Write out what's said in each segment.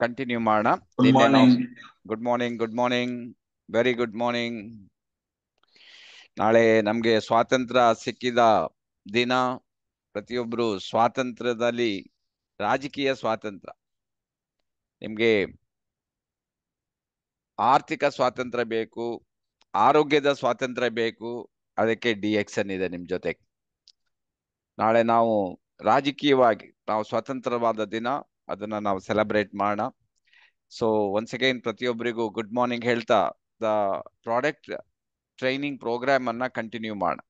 Continue ಮಾಡೋಣ. Good morning good morning good morning very good morning ನಾಳೆ ನಮ್ಗೆ ಸ್ವಾತಂತ್ರ್ಯ ಸಿಕ್ಕಿದ ದಿನ ಪ್ರತಿಯೊಬ್ರು ಸ್ವಾತಂತ್ರ್ಯದಲ್ಲಿ ರಾಜಕೀಯ ಸ್ವಾತಂತ್ರ್ಯ. ನಿಮ್ಗೆ ಆರ್ಥಿಕ ಸ್ವಾತಂತ್ರ್ಯ ಬೇಕು ಆರೋಗ್ಯದ ಸ್ವಾತಂತ್ರ್ಯ ಬೇಕು. ಅದಕ್ಕೆ ಡಿ ಎಕ್ಸನ್ ಇದೆ ನಿಮ್ ಜೊತೆ. ನಾಳೆ ನಾವು ರಾಜಕೀಯವಾಗಿ ನಾವು ಸ್ವತಂತ್ರವಾದ ದಿನ, ಅದನ್ನ ನಾವು ಸೆಲೆಬ್ರೇಟ್ ಮಾಡೋಣ. ಸೊ ಒನ್ಸ್ ಅಗೈನ್ ಪ್ರತಿಯೊಬ್ಬರಿಗೂ ಗುಡ್ ಮಾರ್ನಿಂಗ್ ಹೇಳ್ತಾ ದ ಪ್ರಾಡಕ್ಟ್ ಟ್ರೈನಿಂಗ್ ಪ್ರೋಗ್ರಾಮ್ ಅನ್ನ ಕಂಟಿನ್ಯೂ ಮಾಡೋಣ.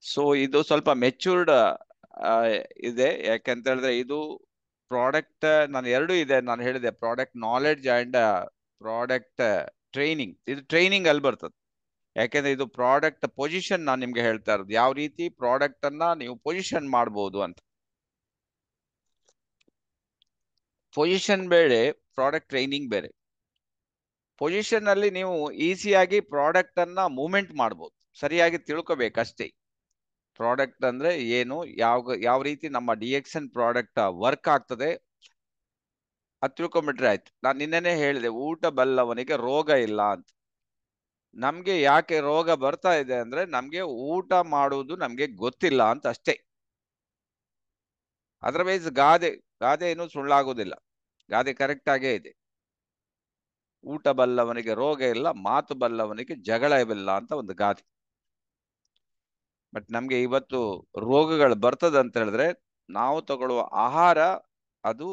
ಸೊ ಇದು ಸ್ವಲ್ಪ ಮೆಚೂರ್ಡ್ ಇದೆ. ಯಾಕಂತ ಹೇಳಿದ್ರೆ ಇದು ಪ್ರಾಡಕ್ಟ್ ನಾನು ಎರಡು ಇದೆ. ನಾನು ಹೇಳಿದೆ product knowledge and product training ಇದು ಟ್ರೈನಿಂಗ್ ಅಲ್ಲಿ ಬರ್ತದೆ. ಯಾಕೆಂದ್ರೆ ಇದು ಪ್ರಾಡಕ್ಟ್ ಪೊಸಿಷನ್ ನಾನು ನಿಮ್ಗೆ ಹೇಳ್ತಾ ಇರೋದು. ಯಾವ ರೀತಿ ಪ್ರಾಡಕ್ಟ್ ಅನ್ನ ನೀವು ಪೊಸಿಷನ್ ಮಾಡಬಹುದು ಅಂತ. ಪೊಸಿಷನ್ ಬೇರೆ ಪ್ರಾಡಕ್ಟ್ ಟ್ರೈನಿಂಗ್ ಬೇರೆ. ಪೊಸಿಷನ್ ಅಲ್ಲಿ ನೀವು ಈಸಿಯಾಗಿ ಪ್ರಾಡಕ್ಟ್ ಅನ್ನ ಮೂವ್ಮೆಂಟ್ ಮಾಡ್ಬೋದು. ಸರಿಯಾಗಿ ತಿಳ್ಕೋಬೇಕಷ್ಟೇ. ಪ್ರಾಡಕ್ಟ್ ಅಂದ್ರೆ ಏನು ಯಾವ ಯಾವ ರೀತಿ ನಮ್ಮ ಡಿ ಪ್ರಾಡಕ್ಟ್ ವರ್ಕ್ ಆಗ್ತದೆ. ಅದು ತಿಳ್ಕೊಂಬಿಟ್ರೆ ಆಯ್ತು. ನಾನು ನಿನ್ನೆನೆ ಹೇಳಿದೆ, ಊಟ ಬಲ್ಲವನಿಗೆ ರೋಗ ಇಲ್ಲ ಅಂತ. ನಮ್ಗೆ ಯಾಕೆ ರೋಗ ಬರ್ತಾ ಇದೆ ಅಂದ್ರೆ ನಮ್ಗೆ ಊಟ ಮಾಡುವುದು ನಮ್ಗೆ ಗೊತ್ತಿಲ್ಲ ಅಂತ ಅಷ್ಟೇ. ಅದರ್ವೈಸ್ ಗಾದೆ ಗಾದೆ ಏನು ಸುಳ್ಳಾಗೋದಿಲ್ಲ ಗಾದೆ ಕರೆಕ್ಟ್ ಆಗೇ ಇದೆ. ಊಟ ಬಲ್ಲವನಿಗೆ ರೋಗ ಇಲ್ಲ, ಮಾತು ಬಲ್ಲವನಿಗೆ ಜಗಳವಿಲ್ಲ ಅಂತ ಒಂದು ಗಾದೆ. ಬಟ್ ನಮ್ಗೆ ಇವತ್ತು ರೋಗಗಳು ಬರ್ತದೆ ಅಂತ ಹೇಳಿದ್ರೆ ನಾವು ತಗೊಳ್ಳುವ ಆಹಾರ ಅದು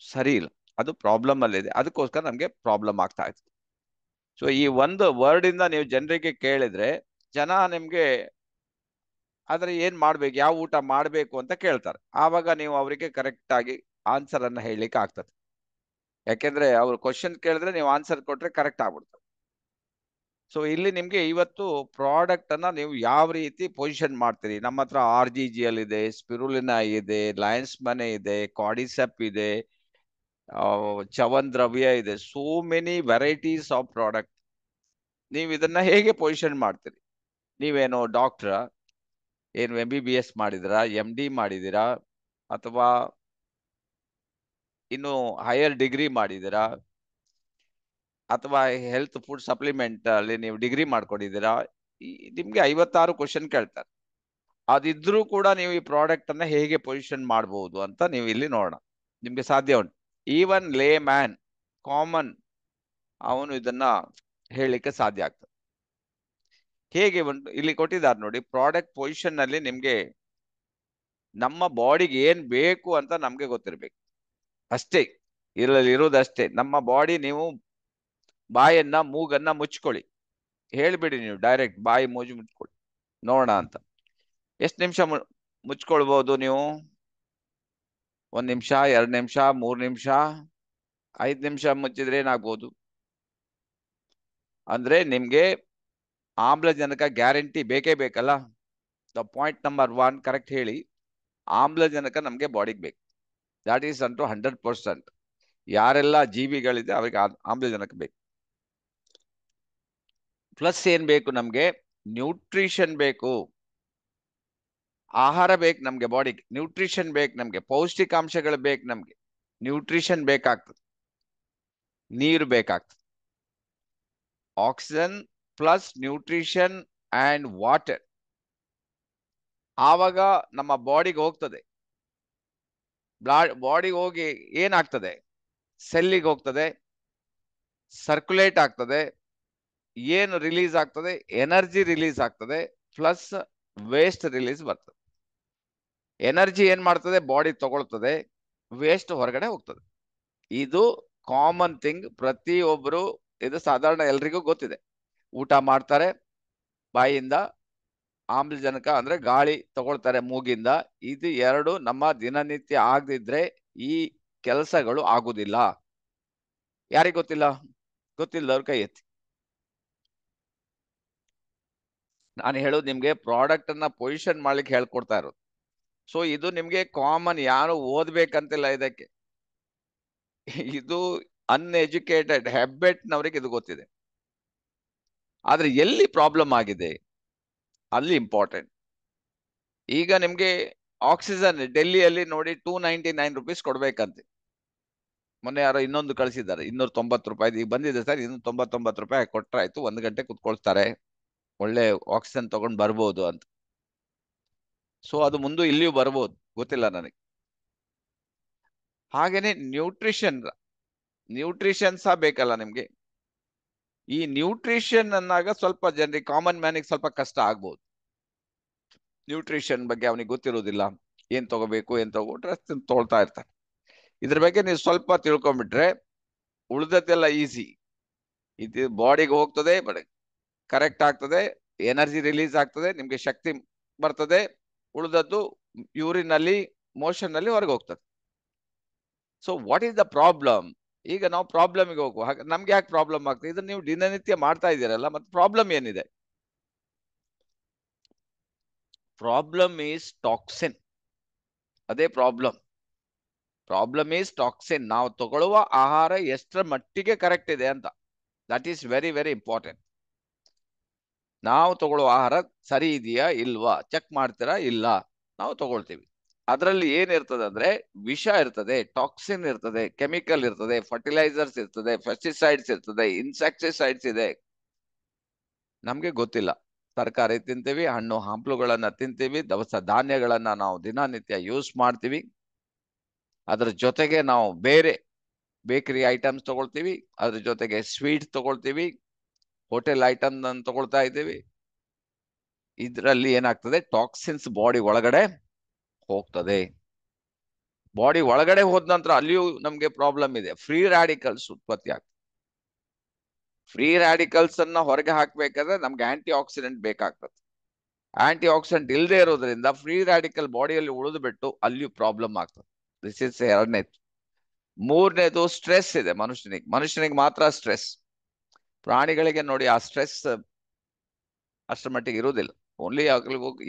ಸರಿ ಇಲ್ಲ. ಅದು ಪ್ರಾಬ್ಲಮ್ ಅಲ್ಲಿದೆ. ಅದಕ್ಕೋಸ್ಕರ ನಮ್ಗೆ ಪ್ರಾಬ್ಲಮ್ ಆಗ್ತಾ ಇದೆ. ಸೊ ಈ ಒಂದು ವರ್ಡ್ ಇಂದ ನೀವು ಜನರಿಗೆ ಕೇಳಿದ್ರೆ, ಜನ ನಿಮ್ಗೆ ಆದ್ರೆ ಏನ್ ಮಾಡ್ಬೇಕು, ಯಾವ ಊಟ ಮಾಡ್ಬೇಕು ಅಂತ ಕೇಳ್ತಾರೆ. ಆವಾಗ ನೀವು ಅವರಿಗೆ ಕರೆಕ್ಟ್ ಆಗಿ ಆನ್ಸರ್ ಅನ್ನ ಹೇಳಲಿಕ್ಕೆ ಆಗ್ತದೆ. ಯಾಕೆಂದ್ರೆ ಅವ್ರು ಕ್ವಶನ್ ಕೇಳಿದ್ರೆ ನೀವು ಆನ್ಸರ್ ಕೊಟ್ರೆ ಕರೆಕ್ಟ್ ಆಗ್ಬಿಡ್ತದೆ. ಸೊ ಇಲ್ಲಿ ನಿಮ್ಗೆ ಇವತ್ತು ಪ್ರಾಡಕ್ಟ್ ಅನ್ನ ನೀವು ಯಾವ ರೀತಿ ಪೊಸಿಷನ್ ಮಾಡ್ತೀರಿ? ನಮ್ಮ ಹತ್ರ ಆರ್ ಜಿ ಜಿ ಇದೆ ಸ್ಪಿರುಲಿನ ಇದೆ ಲಯನ್ಸ್ ಮನೆ ಇದೆ ಕಾಡಿಸೆಪ್ ಇದೆ ಚವನ್ ದ್ರವ್ಯ ಇದೆ. So many varieties of product ನೀವು ಇದನ್ನ ಹೇಗೆ ಪೊಸಿಷನ್ ಮಾಡ್ತೀರಿ? ನೀವೇನು ಡಾಕ್ಟ್ರ ಏನು ಎಂ ಬಿ ಬಿ ಎಸ್ ಮಾಡಿದಿರಾ ಎಂ ಡಿ ಮಾಡಿದಿರಾ ಅಥವಾ ಇನ್ನು ಹೈಯರ್ ಡಿಗ್ರಿ ಮಾಡಿದಿರಾ ಅಥವಾ ಹೆಲ್ತ್ ಫುಡ್ ಸಪ್ಲಿಮೆಂಟ್ ಅಲ್ಲಿ ನೀವು ಡಿಗ್ರಿ ಮಾಡ್ಕೊಂಡಿದ್ದೀರಾ? ನಿಮ್ಗೆ ಐವತ್ತಾರು ಕ್ವಶನ್ ಕೇಳ್ತಾರೆ. ಅದಿದ್ರೂ ಕೂಡ ನೀವು ಈ ಪ್ರಾಡಕ್ಟ್ ಅನ್ನ ಹೇಗೆ ಪೊಸಿಷನ್ ಮಾಡಬಹುದು ಅಂತ ನೀವು ಇಲ್ಲಿ ನೋಡೋಣ. ನಿಮ್ಗೆ ಸಾಧ್ಯ ಉಂಟು. ಈವನ್ ಲೇ ಮ್ಯಾನ್ ಕಾಮನ್ ಅವನು ಇದನ್ನ ಹೇಳಲಿಕ್ಕೆ ಸಾಧ್ಯ ಆಗ್ತದೆ. ಹೇಗೆ ಒಂದು ಇಲ್ಲಿ ಕೊಟ್ಟಿದ್ದಾರೆ ನೋಡಿ ಪ್ರಾಡಕ್ಟ್ ಪೊಸಿಷನ್ನಲ್ಲಿ ನಿಮ್ಗೆ ನಮ್ಮ ಬಾಡಿಗೆ ಏನ್ ಬೇಕು ಅಂತ ನಮ್ಗೆ ಗೊತ್ತಿರ್ಬೇಕು. ಅಷ್ಟೇ ಇರಲ್ಲಿ ಇರೋದಷ್ಟೇ ನಮ್ಮ ಬಾಡಿ ನೀವು ಬಾಯನ್ನ, ಮೂಗನ್ನ ಮುಚ್ಕೊಳ್ಳಿ. ಹೇಳ್ಬಿಡಿ ನೀವು ಡೈರೆಕ್ಟ್ ಬಾಯಿ ಮೂಜು ಮುಚ್ಕೊಳ್ಳಿ. ನೋಡೋಣ ಅಂತ. ಎಷ್ಟು ನಿಮಿಷ ಮುಚ್ಕೊಳ್ಬಹುದು ನೀವು? ಒಂದ್ ನಿಮಿಷ, ಎರಡು ನಿಮಿಷ, ಮೂರು ನಿಮಿಷ, ಐದು ನಿಮಿಷ ಮುಚ್ಚಿದ್ರೆ ಏನಾಗ್ಬೋದು? ಅಂದ್ರೆ ನಿಮಗೆ ಆಮ್ಲಜನಕ ಗ್ಯಾರಂಟಿ ಬೇಕೇ ಬೇಕಲ್ಲ? The point number one correct ಹೇಳಿ. ಆಮ್ಲಜನಕ ನಮಗೆ ಬಾಡಿಗೆ ಬೇಕು. ದ್ಯಾಟ್ ಈಸ್ ಅಂಟು ಹಂಡ್ರೆಡ್ ಪರ್ಸೆಂಟ್ ಯಾರೆಲ್ಲ ಜೀವಿಗಳಿದೆ ಅವರಿಗೆ ಆಮ್ಲಜನಕ ಬೇಕು. ಪ್ಲಸ್ ಏನು ಬೇಕು ನಮಗೆ? ನ್ಯೂಟ್ರಿಷನ್ ಬೇಕು. ಆಹಾರ ಬೇಕು ನಮ್ಗೆ ಬಾಡಿಗೆ ನ್ಯೂಟ್ರಿಷನ್ ಬೇಕು ನಮ್ಗೆ, ಪೌಷ್ಟಿಕಾಂಶಗಳು ಬೇಕು ನಮ್ಗೆ ನ್ಯೂಟ್ರಿಷನ್ ಬೇಕಾಗ್ತದೆ, ನೀರು ಬೇಕಾಗ್ತದೆ. Oxygen plus nutrition and water ಆವಾಗ ನಮ್ಮ ಬಾಡಿಗೆ ಹೋಗ್ತದೆ. ಬಾಡಿಗೆ ಹೋಗಿ ಏನಾಗ್ತದೆ? ಸೆಲ್ಲಿಗೆ ಹೋಗ್ತದೆ ಸರ್ಕ್ಯುಲೇಟ್ ಆಗ್ತದೆ, ಏನು ರಿಲೀಸ್ ಆಗ್ತದೆ? ಎನರ್ಜಿ ರಿಲೀಸ್ ಆಗ್ತದೆ ಪ್ಲಸ್ ವೇಸ್ಟ್ ರಿಲೀಸ್ ಬರ್ತದೆ. ಎನರ್ಜಿ ಏನ್ ಮಾಡ್ತದೆ? ಬಾಡಿ ತಗೊಳ್ತದೆ. ವೇಸ್ಟ್ ಹೊರಗಡೆ ಹೋಗ್ತದೆ. ಇದು ಕಾಮನ್ ಥಿಂಗ್. ಪ್ರತಿಯೊಬ್ಬರು ಇದು ಸಾಧಾರಣ ಎಲ್ರಿಗೂ ಗೊತ್ತಿದೆ. ಊಟ ಮಾಡ್ತಾರೆ ಬಾಯಿಯಿಂದ ಆಮ್ಲಜನಕ ಅಂದ್ರೆ ಗಾಳಿ ತಗೊಳ್ತಾರೆ ಮೂಗಿಂದ. ಇದು ಎರಡು ನಮ್ಮ ದಿನನಿತ್ಯ ಆಗದಿದ್ರೆ ಈ ಕೆಲಸಗಳು ಆಗುದಿಲ್ಲ. ಯಾರಿಗೆ ಗೊತ್ತಿಲ್ಲ? ಗೊತ್ತಿಲ್ಲದವ್ರ ಕೈ ಎತ್ತಿ. ನಾನು ಹೇಳೋದು ನಿಮ್ಗೆ ಪ್ರಾಡಕ್ಟ್ ಅನ್ನ ಪೊಸಿಷನ್ ಮಾಡ್ಲಿಕ್ಕೆ ಹೇಳ್ಕೊಡ್ತಾ ಇರೋದು. ಸೊ ಇದು ನಿಮ್ಗೆ ಕಾಮನ್ ಯಾರು ಓದ್ಬೇಕಂತಿಲ್ಲ ಇದಕ್ಕೆ. ಇದು ಅನ್ಎಜುಕೇಟೆಡ್ ಹೆಬ್ಬೆಟ್ನವ್ರಿಗೆ ಇದು ಗೊತ್ತಿದೆ. ಆದ್ರೆ ಎಲ್ಲಿ ಪ್ರಾಬ್ಲಮ್ ಆಗಿದೆ? ಅಲ್ಲಿ ಇಂಪಾರ್ಟೆಂಟ್ ಈಗ ನಿಮ್ಗೆ ಆಕ್ಸಿಜನ್ ಡೆಲ್ಲಿಯಲ್ಲಿ ನೋಡಿ ಟೂ ನೈಂಟಿ ನೈನ್ ರುಪೀಸ್ ಕೊಡ್ಬೇಕಂತೆ. ಮೊನ್ನೆ ಯಾರೋ ಇನ್ನೊಂದು ಕಳಿಸಿದ್ದಾರೆ ಇನ್ನೂರ ತೊಂಬತ್ತು ರೂಪಾಯಿ ಈಗ ಬಂದಿದೆ ಸರ್ ಇನ್ನೂರ ತೊಂಬತ್ತೊಂಬತ್ತು ರೂಪಾಯಿ ಕೊಟ್ರಾಯ್ತು, ಒಂದು ಗಂಟೆ ಕುತ್ಕೊಳ್ತಾರೆ. ಒಳ್ಳೆ ಆಕ್ಸಿಜನ್ ತಗೊಂಡ್ ಬರ್ಬೋದು ಅಂತ. ಸೊ ಅದು ಮುಂದೆ ಇಲ್ಲಿಯೂ ಬರ್ಬೋದು. ಗೊತ್ತಿಲ್ಲ ನನಗೆ. ಹಾಗೇನೆ ನ್ಯೂಟ್ರಿಷನ್ ನ್ಯೂಟ್ರಿಷನ್ ಸಹ ಬೇಕಲ್ಲ ನಿಮ್ಗೆ? ಈ ನ್ಯೂಟ್ರಿಷನ್ ಅನ್ನಾಗ ಸ್ವಲ್ಪ ಜನರಿಗೆ ಕಾಮನ್ ಮ್ಯಾನಿಗೆ ಸ್ವಲ್ಪ ಕಷ್ಟ ಆಗ್ಬೋದು. ನ್ಯೂಟ್ರಿಷನ್ ಬಗ್ಗೆ ಅವನಿಗೆ ಗೊತ್ತಿರೋದಿಲ್ಲ ಏನ್ ತಗೋಬೇಕು, ಏನ್ ತಗೊಂಡ್ರೆ ತೊಳ್ತಾ ಇರ್ತಾನೆ. ಇದ್ರ ಬಗ್ಗೆ ನೀವು ಸ್ವಲ್ಪ ತಿಳ್ಕೊಂಡ್ಬಿಟ್ರೆ ಉಳ್ದದ್ದೆಲ್ಲ ಈಸಿ ಇದು ಬಾಡಿಗೆ ಹೋಗ್ತದೆ ಕರೆಕ್ಟ್ ಆಗ್ತದೆ ಎನರ್ಜಿ ರಿಲೀಸ್ ಆಗ್ತದೆ, ನಿಮ್ಗೆ ಶಕ್ತಿ ಬರ್ತದೆ. ಉಳಿದದ್ದು ಯೂರಿನಲ್ಲಿ ಮೋಷನ್ನಲ್ಲಿ ಹೊರಗೆ ಹೋಗ್ತದೆ. So what is the problem ಈಗ ನಾವು ಪ್ರಾಬ್ಲಮ್ಗೆ ಹೋಗುವ ಹಾಗೆ, ನಮ್ಗೆ ಯಾಕೆ ಪ್ರಾಬ್ಲಮ್ ಆಗ್ತದೆ? ಇದನ್ನ ನೀವು ದಿನನಿತ್ಯ ಮಾಡ್ತಾ ಇದ್ದೀರಲ್ಲ, ಮತ್ತೆ ಪ್ರಾಬ್ಲಮ್ ಏನಿದೆ? ಪ್ರಾಬ್ಲಮ್ ಈಸ್ ಟಾಕ್ಸಿನ್ ಅದೇ ಪ್ರಾಬ್ಲಮ್ ಪ್ರಾಬ್ಲಮ್ ಈಸ್ ಟಾಕ್ಸಿನ್ ನಾವು ತಗೊಳ್ಳುವ ಆಹಾರ ಎಷ್ಟರ ಮಟ್ಟಿಗೆ ಕರೆಕ್ಟ್ ಇದೆ ಅಂತ. That is very very important ನಾವು ತಗೊಳ್ಳುವ ಆಹಾರ ಸರಿ ಇದೆಯಾ ಇಲ್ವಾ? ಚೆಕ್ ಮಾಡ್ತೀರಾ ಇಲ್ಲ? ನಾವು ತಗೊಳ್ತೀವಿ. ಅದರಲ್ಲಿ ಏನಿರ್ತದೆ ಅಂದ್ರೆ ವಿಷ ಇರ್ತದೆ ಟಾಕ್ಸಿನ್ ಇರ್ತದೆ ಕೆಮಿಕಲ್ ಇರ್ತದೆ ಫರ್ಟಿಲೈಸರ್ಸ್ ಇರ್ತದೆ ಫೆಸ್ಟಿಸೈಡ್ಸ್ ಇರ್ತದೆ ಇನ್ಸೆಕ್ಟಿಸೈಡ್ಸ್ ಇದೆ. ನಮ್ಗೆ ಗೊತ್ತಿಲ್ಲ. ತರಕಾರಿ ತಿಂತೀವಿ, ಹಣ್ಣು ಹಂಪಲುಗಳನ್ನ ತಿಂತೀವಿ, ದವಸ ಧಾನ್ಯಗಳನ್ನ ನಾವು ದಿನನಿತ್ಯ ಯೂಸ್ ಮಾಡ್ತೀವಿ. ಅದರ ಜೊತೆಗೆ ನಾವು ಬೇರೆ ಬೇಕರಿ ಐಟಮ್ಸ್ ತಗೊಳ್ತೀವಿ, ಅದ್ರ ಜೊತೆಗೆ ಸ್ವೀಟ್ ತಗೊಳ್ತೀವಿ. ಹೋಟೆಲ್ ಐಟಮ್ ತಗೊಳ್ತಾ ಇದ್ದೀವಿ. ಇದರಲ್ಲಿ ಏನಾಗ್ತದೆ? ಟಾಕ್ಸಿನ್ಸ್ ಬಾಡಿ ಒಳಗಡೆ ಹೋಗ್ತದೆ. ಬಾಡಿ ಒಳಗಡೆ ಹೋದ ನಂತರ ಅಲ್ಲಿಯೂ ನಮ್ಗೆ ಪ್ರಾಬ್ಲಮ್ ಇದೆ. ಫ್ರೀ ರಾಡಿಕಲ್ಸ್ ಉತ್ಪತ್ತಿ ಆಗ್ತದೆ. ಫ್ರೀ ರಾಡಿಕಲ್ಸ್ ಅನ್ನ ಹೊರಗೆ ಹಾಕ್ಬೇಕಾದ್ರೆ ನಮ್ಗೆ ಆಂಟಿ ಆಕ್ಸಿಡೆಂಟ್ ಬೇಕಾಗ್ತದೆ. ಆಂಟಿ ಆಕ್ಸಿಡೆಂಟ್ ಇಲ್ಲದೆ ಇರೋದ್ರಿಂದ ಫ್ರೀ ರಾಡಿಕಲ್ ಬಾಡಿಯಲ್ಲಿ ಉಳಿದು ಬಿಟ್ಟು ಅಲ್ಲಿಯೂ ಪ್ರಾಬ್ಲಮ್ ಆಗ್ತದೆ. ದಿಸ್ ಇಸ್ ಎರಡನೇದು. ಮೂರನೇದು ಸ್ಟ್ರೆಸ್ ಇದೆ ಮನುಷ್ಯನಿಗೆ. ಮನುಷ್ಯನಿಗೆ ಮಾತ್ರ ಸ್ಟ್ರೆಸ್. ಪ್ರಾಣಿಗಳಿಗೆ ನೋಡಿ ಆ ಸ್ಟ್ರೆಸ್ ಅಷ್ಟರ ಮಟ್ಟಿಗೆ ಇರುವುದಿಲ್ಲ. ಓನ್ಲಿ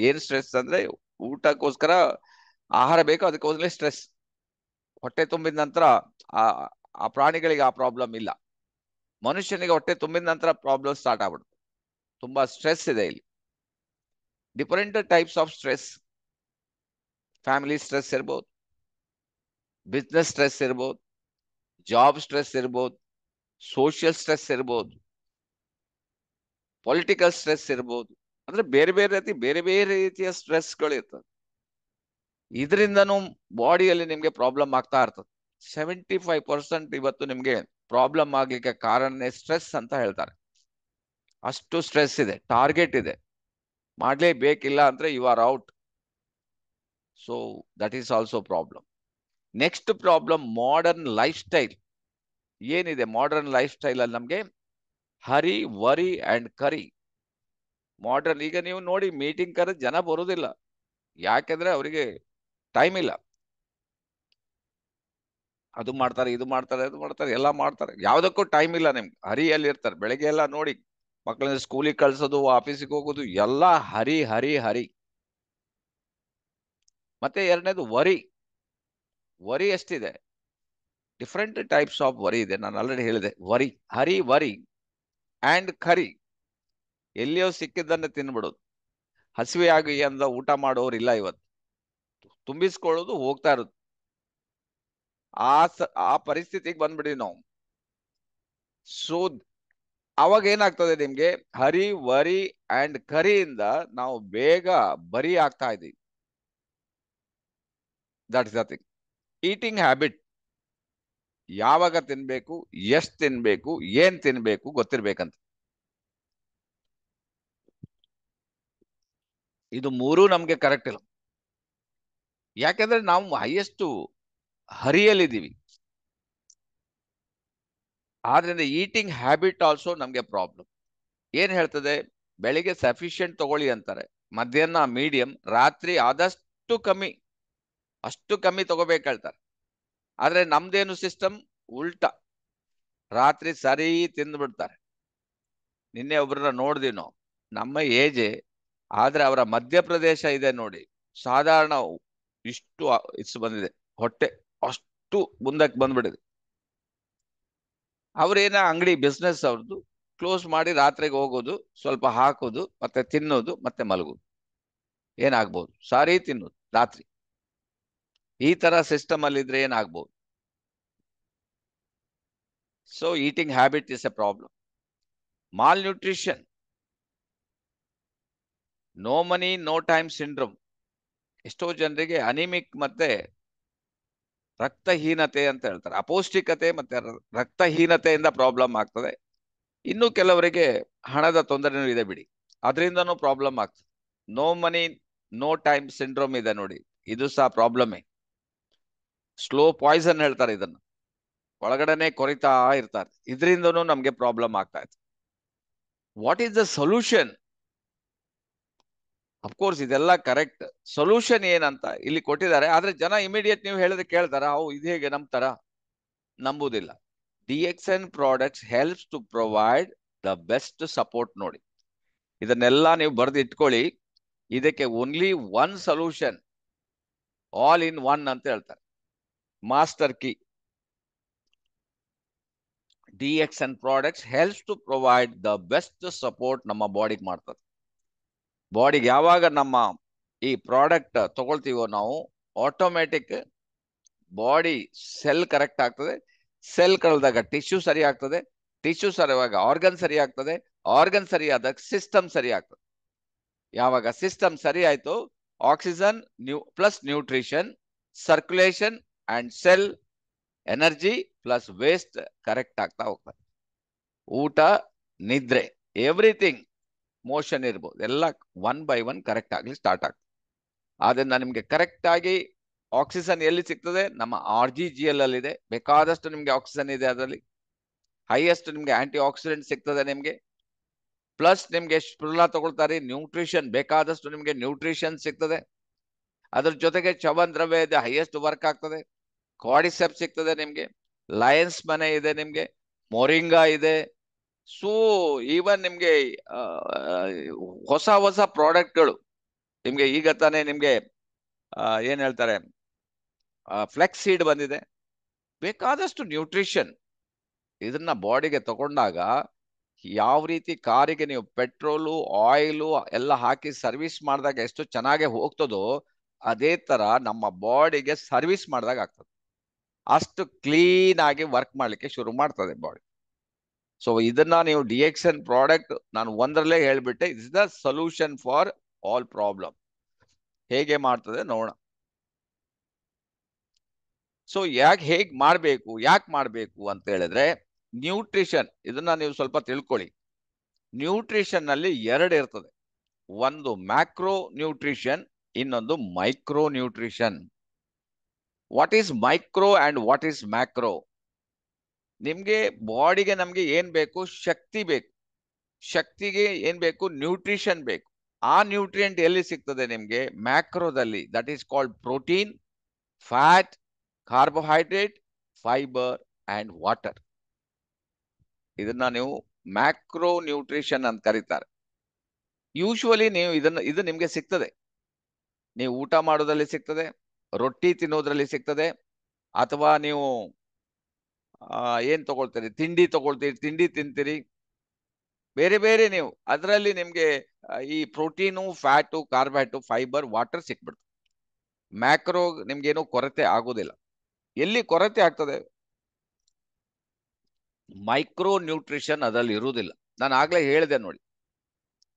ಏನು ಸ್ಟ್ರೆಸ್ ಅಂದ್ರೆ ಊಟಕ್ಕೋಸ್ಕರ ಆಹಾರ ಬೇಕು ಓನ್ಲಿ ಸ್ಟ್ರೆಸ್ ಹೊಟ್ಟೆ ತುಂಬಿದ ನಂತರ ಆ ಆ ಪ್ರಾಣಿಗಳಿಗೆ ಆ ಪ್ರಾಬ್ಲಮ್ ಇಲ್ಲ. ಮನುಷ್ಯನಿಗೆ ಹೊಟ್ಟೆ ತುಂಬಿದ ನಂತರ ಪ್ರಾಬ್ಲಮ್ ಸ್ಟಾರ್ಟ್ ಆಗ್ಬಿಡುತ್ತೆ. ತುಂಬಾ ಸ್ಟ್ರೆಸ್ ಇದೆ ಇಲ್ಲಿ. Different types of stress family stress ಇರ್ಬೋದು. ಬಿಸ್ನೆಸ್ ಸ್ಟ್ರೆಸ್ ಇರ್ಬೋದು. ಜಾಬ್ ಸ್ಟ್ರೆಸ್ ಇರ್ಬೋದು. ಸೋಷಿಯಲ್ ಸ್ಟ್ರೆಸ್ ಇರ್ಬೋದು. ಪೊಲಿಟಿಕಲ್ ಸ್ಟ್ರೆಸ್ ಇರ್ಬೋದು. ಅಂದ್ರೆ ಬೇರೆ ಬೇರೆ ರೀತಿ, ಬೇರೆ ಬೇರೆ ರೀತಿಯ ಸ್ಟ್ರೆಸ್ಗಳು ಇರ್ತದೆ. ಇದರಿಂದನೂ ಬಾಡಿಯಲ್ಲಿ ನಿಮ್ಗೆ ಪ್ರಾಬ್ಲಮ್ ಆಗ್ತಾ ಇರ್ತದೆ. ಸೆವೆಂಟಿ ಫೈವ್ ಪರ್ಸೆಂಟ್ ಇವತ್ತು ನಿಮ್ಗೆ ಪ್ರಾಬ್ಲಮ್ ಆಗ್ಲಿಕ್ಕೆ ಕಾರಣನೇ ಸ್ಟ್ರೆಸ್ ಅಂತ ಹೇಳ್ತಾರೆ. ಅಷ್ಟು ಸ್ಟ್ರೆಸ್ ಇದೆ ಟಾರ್ಗೆಟ್ ಇದೆ. ಮಾಡಲೇಬೇಕಿಲ್ಲ ಅಂದ್ರೆ you are out so that is also problem next problem modern lifestyle ಏನಿದೆ ಮಾಡರ್ನ್ ಲೈಫ್ ಸ್ಟೈಲ್ ಅಲ್ಲಿ ನಮ್ಗೆ hurry, worry and curry. Modern ಈಗ ನೀವು ನೋಡಿ ಮೀಟಿಂಗ್ ಕರೆದು ಜನ ಬರುವುದಿಲ್ಲ ಯಾಕೆಂದ್ರೆ ಅವರಿಗೆ ಟೈಮ್ ಇಲ್ಲ. ಅದು ಮಾಡ್ತಾರೆ, ಇದು ಮಾಡ್ತಾರೆ, ಅದು ಮಾಡ್ತಾರೆ, ಎಲ್ಲ ಮಾಡ್ತಾರೆ. ಯಾವುದಕ್ಕೂ ಟೈಮ್ ಇಲ್ಲ ನಿಮ್ಗೆ. ಹರಿಯಲ್ಲಿ ಇರ್ತಾರೆ. ಬೆಳಗ್ಗೆ ಎಲ್ಲ ನೋಡಿ. ಮಕ್ಕಳನ್ನ ಸ್ಕೂಲಿಗೆ ಕಳ್ಸೋದು ಆಫೀಸಿಗೆ ಹೋಗೋದು, ಎಲ್ಲ ಹರಿ ಹರಿ ಹರಿ. ಮತ್ತೆ ಎರಡನೇದು ವರಿ. ವರಿ ಎಷ್ಟಿದೆ? ಡಿಫ್ರೆಂಟ್ ಟೈಪ್ಸ್ ಆಫ್ ವರಿ ಇದೆ. ನಾನು ಆಲ್ರೆಡಿ ಹೇಳಿದೆ. Worry, hurry, worry. And curry. ಎಲ್ಲಿಯೋ ಸಿಕ್ಕಿದ್ದನ್ನ ತಿನ್ಬಿಡೋದು. ಹಸಿವೆಯಾಗಿ ಅಂದ ಊಟ ಮಾಡೋರು ಇಲ್ಲ ಇವತ್ತು. ತುಂಬಿಸ್ಕೊಳ್ಳೋದು ಹೋಗ್ತಾ ಇರೋದು. ಆ ಸ, ಆ ಪರಿಸ್ಥಿತಿಗೆ ಬಂದ್ಬಿಡಿ ನಾವು. ಸೊ, ಅವಾಗ ಏನಾಗ್ತದೆ ನಿಮ್ಗೆ? ಹರಿ, ವರಿ ಅಂಡ್ ಕರಿಯಿಂದ ನಾವು ಬೇಗ ಬರಿ ಆಗ್ತಾ ಇದೀವಿ that is the thing eating habit ಯಾವಾಗ ತಿನ್ಬೇಕು, ಎಷ್ಟು ತಿನ್ಬೇಕು, ಏನ್ ತಿನ್ಬೇಕು ಗೊತ್ತಿರ್ಬೇಕಂತ. ಇದು ಮೂರೂ ನಮ್ಗೆ ಕರೆಕ್ಟ್ ಇಲ್ಲ. ಯಾಕೆಂದ್ರೆ ನಾವು ಹೈಯೆಸ್ಟ್ ಹರಿಯಲಿದ್ದೀವಿ ಆದ್ರಿಂದ ಈಟಿಂಗ್ ಹ್ಯಾಬಿಟ್ ಆಲ್ಸೋ ನಮ್ಗೆ ಪ್ರಾಬ್ಲಮ್ ಏನ್ ಹೇಳ್ತದೆ? ಬೆಳಿಗ್ಗೆ ಸಫಿಶಿಯಂಟ್ ತಗೊಳ್ಳಿ ಅಂತಾರೆ. ಮಧ್ಯಾಹ್ನ ಮೀಡಿಯಂ ರಾತ್ರಿ ಆದಷ್ಟು ಕಮ್ಮಿ, ಅಷ್ಟು ಕಮ್ಮಿ ತಗೋಬೇಕು ಹೇಳ್ತಾರೆ. ಆದ್ರೆ ನಮ್ದೇನು ಸಿಸ್ಟಮ್ ಉಲ್ಟಾ. ರಾತ್ರಿ ಸರಿ ತಿಂದು ಬಿಡ್ತಾರೆ. ನಿನ್ನೆ ಒಬ್ಬರನ್ನ ನೋಡ್ದಿವಿ ನಮ್ಮ ಏಜೆ, ಆದ್ರೆ ಅವರ ಮಧ್ಯಪ್ರದೇಶ ಇದೆ ನೋಡಿ. ಸಾಧಾರಣ ಇಷ್ಟು ಇಸ್ ಬಂದಿದೆ. ಹೊಟ್ಟೆ ಅಷ್ಟು ಮುಂದಕ್ಕೆ ಬಂದ್ಬಿಟ್ಟಿದೆ. ಅವ್ರೇನ ಅಂಗಡಿ ಬಿಸ್ನೆಸ್ ಅವ್ರದ್ದು ಕ್ಲೋಸ್ ಮಾಡಿ ರಾತ್ರಿಗೆ ಹೋಗೋದು, ಸ್ವಲ್ಪ ಹಾಕೋದು, ಮತ್ತೆ ತಿನ್ನೋದು, ಮತ್ತೆ ಮಲಗೋದು. ಏನಾಗ್ಬೋದು? ಸಾರಿ ತಿನ್ನೋದು, ರಾತ್ರಿ. ಈ ತರ ಸಿಸ್ಟಮ್ ಅಲ್ಲಿ ಇದ್ರೆ ಏನಾಗ್ಬೋದು? So eating habit is a problem malnutrition no money no time syndrome ಎಷ್ಟೋ ಜನರಿಗೆ ಅನಿಮಿಕ್ ಮತ್ತೆ ರಕ್ತಹೀನತೆ ಅಂತ ಹೇಳ್ತಾರೆ. ಅಪೌಷ್ಟಿಕತೆ ಮತ್ತೆ ರಕ್ತಹೀನತೆಯಿಂದ ಪ್ರಾಬ್ಲಮ್ ಆಗ್ತದೆ. ಇನ್ನು ಕೆಲವರಿಗೆ ಹಣದ ತೊಂದರೆನೂ ಇದೆ ಬಿಡಿ. ಅದರಿಂದನೂ ಪ್ರಾಬ್ಲಮ್ ಆಗ್ತದೆ. No money no time syndrome ಇದೆ ನೋಡಿ. ಇದು ಸಹ ಪ್ರಾಬ್ಲಮೇ ಸ್ಲೋ ಪಾಯ್ಸನ್ ಹೇಳ್ತಾರೆ ಇದನ್ನ. ಒಳಗಡೆನೆ ಕೊರಿತಾ ಇರ್ತಾರೆ. ಇದರಿಂದನೂ ನಮಗೆ ಪ್ರಾಬ್ಲಮ್ ಆಗ್ತಾ ಇದೆ what is the solution of course ಇದೆಲ್ಲ ಕರೆಕ್ಟ್ ಸೊಲ್ಯೂಷನ್ ಏನಂತ ಇಲ್ಲಿ ಕೊಟ್ಟಿದ್ದಾರೆ. ಆದ್ರೆ ಜನ ಇಮಿಡಿಯೇಟ್ ನೀವು ಹೇಳಿದ್ರೆ ಕೇಳ್ತಾರ ಅವು ಇದು ಹೇಗೆ ನಂಬ್ತಾರ? ನಂಬುದಿಲ್ಲ. D X N products helps to provide the best support ನೋಡಿ. ಇದನ್ನೆಲ್ಲ ನೀವು ಬರೆದು ಇಟ್ಕೊಳ್ಳಿ ಇದಕ್ಕೆ only one solution all in one ಅಂತ ಹೇಳ್ತಾರೆ. Master key D products helps to provide the best support ನಮ್ಮ ಬಾಡಿಗೆ ಮಾಡ್ತದೆ. ಬಾಡಿಗೆ ಯಾವಾಗ ನಮ್ಮ ಈ ಪ್ರಾಡಕ್ಟ್ ತಗೊಳ್ತೀವೋ ನಾವು ಆಟೋಮ್ಯಾಟಿಕ್ ಬಾಡಿ ಸೆಲ್ ಕರೆಕ್ಟ್ ಆಗ್ತದೆ. ಸೆಲ್ ಕಳೆದಾಗ ಟಿಶ್ಯೂ ಸರಿ ಆಗ್ತದೆ. ಟಿಶ್ಯೂ ಸರಿಯಾಗ ಆರ್ಗನ್ ಸರಿ ಆಗ್ತದೆ. ಆರ್ಗನ್ ಸರಿ ಆದಾಗ ಸಿಸ್ಟಮ್ ಸರಿ ಆಗ್ತದೆ. ಯಾವಾಗ ಸಿಸ್ಟಮ್ ಸರಿ ಆಯ್ತು oxygen new plus nutrition circulation and cell energy plus waste correct ಆಗ್ತಾ ಹೋಗ್ತದೆ. ಊಟ, ನಿದ್ರೆ ಎವ್ರಿಥಿಂಗ್ ಮೋಷನ್ ಇರ್ಬೋದು. ಎಲ್ಲ ಒನ್ ಬೈ ಒನ್ ಕರೆಕ್ಟ್ ಆಗಲಿ ಸ್ಟಾರ್ಟ್ ಆಗ್ತದೆ. ಆದ್ರಿಂದ ನಿಮಗೆ ಕರೆಕ್ಟ್ ಆಗಿ ಆಕ್ಸಿಜನ್ ಎಲ್ಲಿ ಸಿಗ್ತದೆ? ನಮ್ಮ ಆರ್ ಜಿ ಜಿ ಎಲ್ ಇದೆ ಬೇಕಾದಷ್ಟು ನಿಮಗೆ ಆಕ್ಸಿಜನ್ ಇದೆ ಅದರಲ್ಲಿ. ಹೈಯೆಸ್ಟ್ ನಿಮ್ಗೆ ಆಂಟಿ ಆಕ್ಸಿಡೆಂಟ್ ಸಿಗ್ತದೆ ನಿಮ್ಗೆ. ಪ್ಲಸ್ ನಿಮ್ಗೆ ಸ್ಪ್ರುಲಾ ತಗೊಳ್ತಾರೆ ನ್ಯೂಟ್ರಿಷನ್ ಬೇಕಾದಷ್ಟು ನಿಮ್ಗೆ ನ್ಯೂಟ್ರಿಷನ್ ಸಿಗ್ತದೆ. ಅದ್ರ ಜೊತೆಗೆ ಚವನ್ ದ್ರವ್ಯ ಇದೆ ಹೈಯೆಸ್ಟ್ ವರ್ಕ್ ಆಗ್ತದೆ. ಕಾಡಿಸೆಪ್ ಸಿಗ್ತದೆ ನಿಮ್ಗೆ ಲಯನ್ಸ್ ಮನೆ ಇದೆ ನಿಮ್ಗೆ ಮೊರಿಂಗಾ ಇದೆ. ಸೊ ಈವನ್ ನಿಮ್ಗೆ ಹೊಸ ಹೊಸ ಪ್ರಾಡಕ್ಟ್ಗಳು, ನಿಮ್ಗೆ ಈಗ ತಾನೇ ನಿಮ್ಗೆ ಏನ್ ಹೇಳ್ತಾರೆ ಫ್ಲೆಕ್ಸ್ ಸೀಡ್ ಬಂದಿದೆ. ಬೇಕಾದಷ್ಟು ನ್ಯೂಟ್ರಿಷನ್ ಇದನ್ನ ಬಾಡಿಗೆ ತಗೊಂಡಾಗ ಯಾವ ರೀತಿ ಕಾರಿಗೆ ನೀವು ಪೆಟ್ರೋಲು ಆಯಿಲು ಎಲ್ಲ ಹಾಕಿ ಸರ್ವಿಸ್ ಮಾಡಿದಾಗ ಎಷ್ಟು ಚೆನ್ನಾಗಿ ಹೋಗ್ತದೋ, ಅದೇ ತರ ನಮ್ಮ ಬಾಡಿಗೆ ಸರ್ವಿಸ್ ಮಾಡಿದಾಗ ಆಗ್ತದೆ. ಅಷ್ಟು ಕ್ಲೀನ್ ಆಗಿ ವರ್ಕ್ ಮಾಡ್ಲಿಕ್ಕೆ ಶುರು ಮಾಡ್ತದೆ ಬಾಡಿ ಸೊ ಇದನ್ನ ನೀವು ಡಿ ಎಕ್ಸ್ ಎನ್ ಪ್ರಾಡಕ್ಟ್ ನಾನು ಒಂದರಲ್ಲೇ ಹೇಳ್ಬಿಟ್ಟೆ is the solution for all problem ಹೇಗೆ ಮಾಡ್ತದೆ ನೋಡೋಣ. ಸೊ ಯಾಕೆ ಹೇಗೆ ಮಾಡಬೇಕು, ಯಾಕೆ ಮಾಡಬೇಕು ಅಂತ ಹೇಳಿದ್ರೆ ನ್ಯೂಟ್ರಿಷನ್ ಇದನ್ನ ನೀವು ಸ್ವಲ್ಪ ತಿಳ್ಕೊಳ್ಳಿ. ನ್ಯೂಟ್ರಿಷನ್ನಲ್ಲಿ ಎರಡು ಇರ್ತದೆ. ಒಂದು ಮ್ಯಾಕ್ರೋ ನ್ಯೂಟ್ರಿಷನ್ ಇನ್ನೊಂದು micro nutrition what is micro and what is macro ನಿಮಗೆ ಬಾಡಿಗೆ ನಮಗೆ ಏನು ಬೇಕು? ಶಕ್ತಿ ಬೇಕು. ಶಕ್ತಿಗೆ ಏನು ಬೇಕು? ನ್ಯೂಟ್ರಿಷನ್ ಬೇಕು. ಆ ನ್ಯೂಟ್ರಿಯೆಂಟ್ ಎಲ್ಲಿ ಸಿಗ್ತದೆ ನಿಮಗೆ? ಮ್ಯಾಕ್ರೋದಲ್ಲಿ that is called protein fat carbohydrate fibre and water ಇದನ್ನ ನೀವು ಮ್ಯಾಕ್ರೋ ನ್ಯೂಟ್ರಿಷನ್ ಅಂತ ಕರೀತಾರೆ. ಯೂಶುವಲಿ ನೀವು ಇದನ್ನ, ಇದು ನಿಮಗೆ ಸಿಗ್ತದೆ. ನೀವು ಊಟ ಮಾಡೋದಲ್ಲಿ ಸಿಗ್ತದೆ. ರೊಟ್ಟಿ ತಿನ್ನೋದ್ರಲ್ಲಿ ಸಿಗ್ತದೆ ಅಥವಾ ನೀವು ಏನ್ ತಗೊಳ್ತೀರಿ? ತಿಂಡಿ ತಗೊಳ್ತೀರಿ? ತಿಂಡಿ ತಿಂತೀರಿ? ಬೇರೆ ಬೇರೆ ನೀವು, ಅದರಲ್ಲಿ ನಿಮ್ಗೆ ಈ protein, fat, carbohydrate, fibre, water ಸಿಕ್ಬಿಡ್ತು macro ನಿಮ್ಗೇನು ಕೊರತೆ ಆಗೋದಿಲ್ಲ. ಎಲ್ಲಿ ಕೊರತೆ ಆಗ್ತದೆ? ಮೈಕ್ರೋ ನ್ಯೂಟ್ರಿಷನ್ ಅದರಲ್ಲಿ ಇರುವುದಿಲ್ಲ. ನಾನು ಆಗ್ಲೇ ಹೇಳಿದೆ ನೋಡಿ.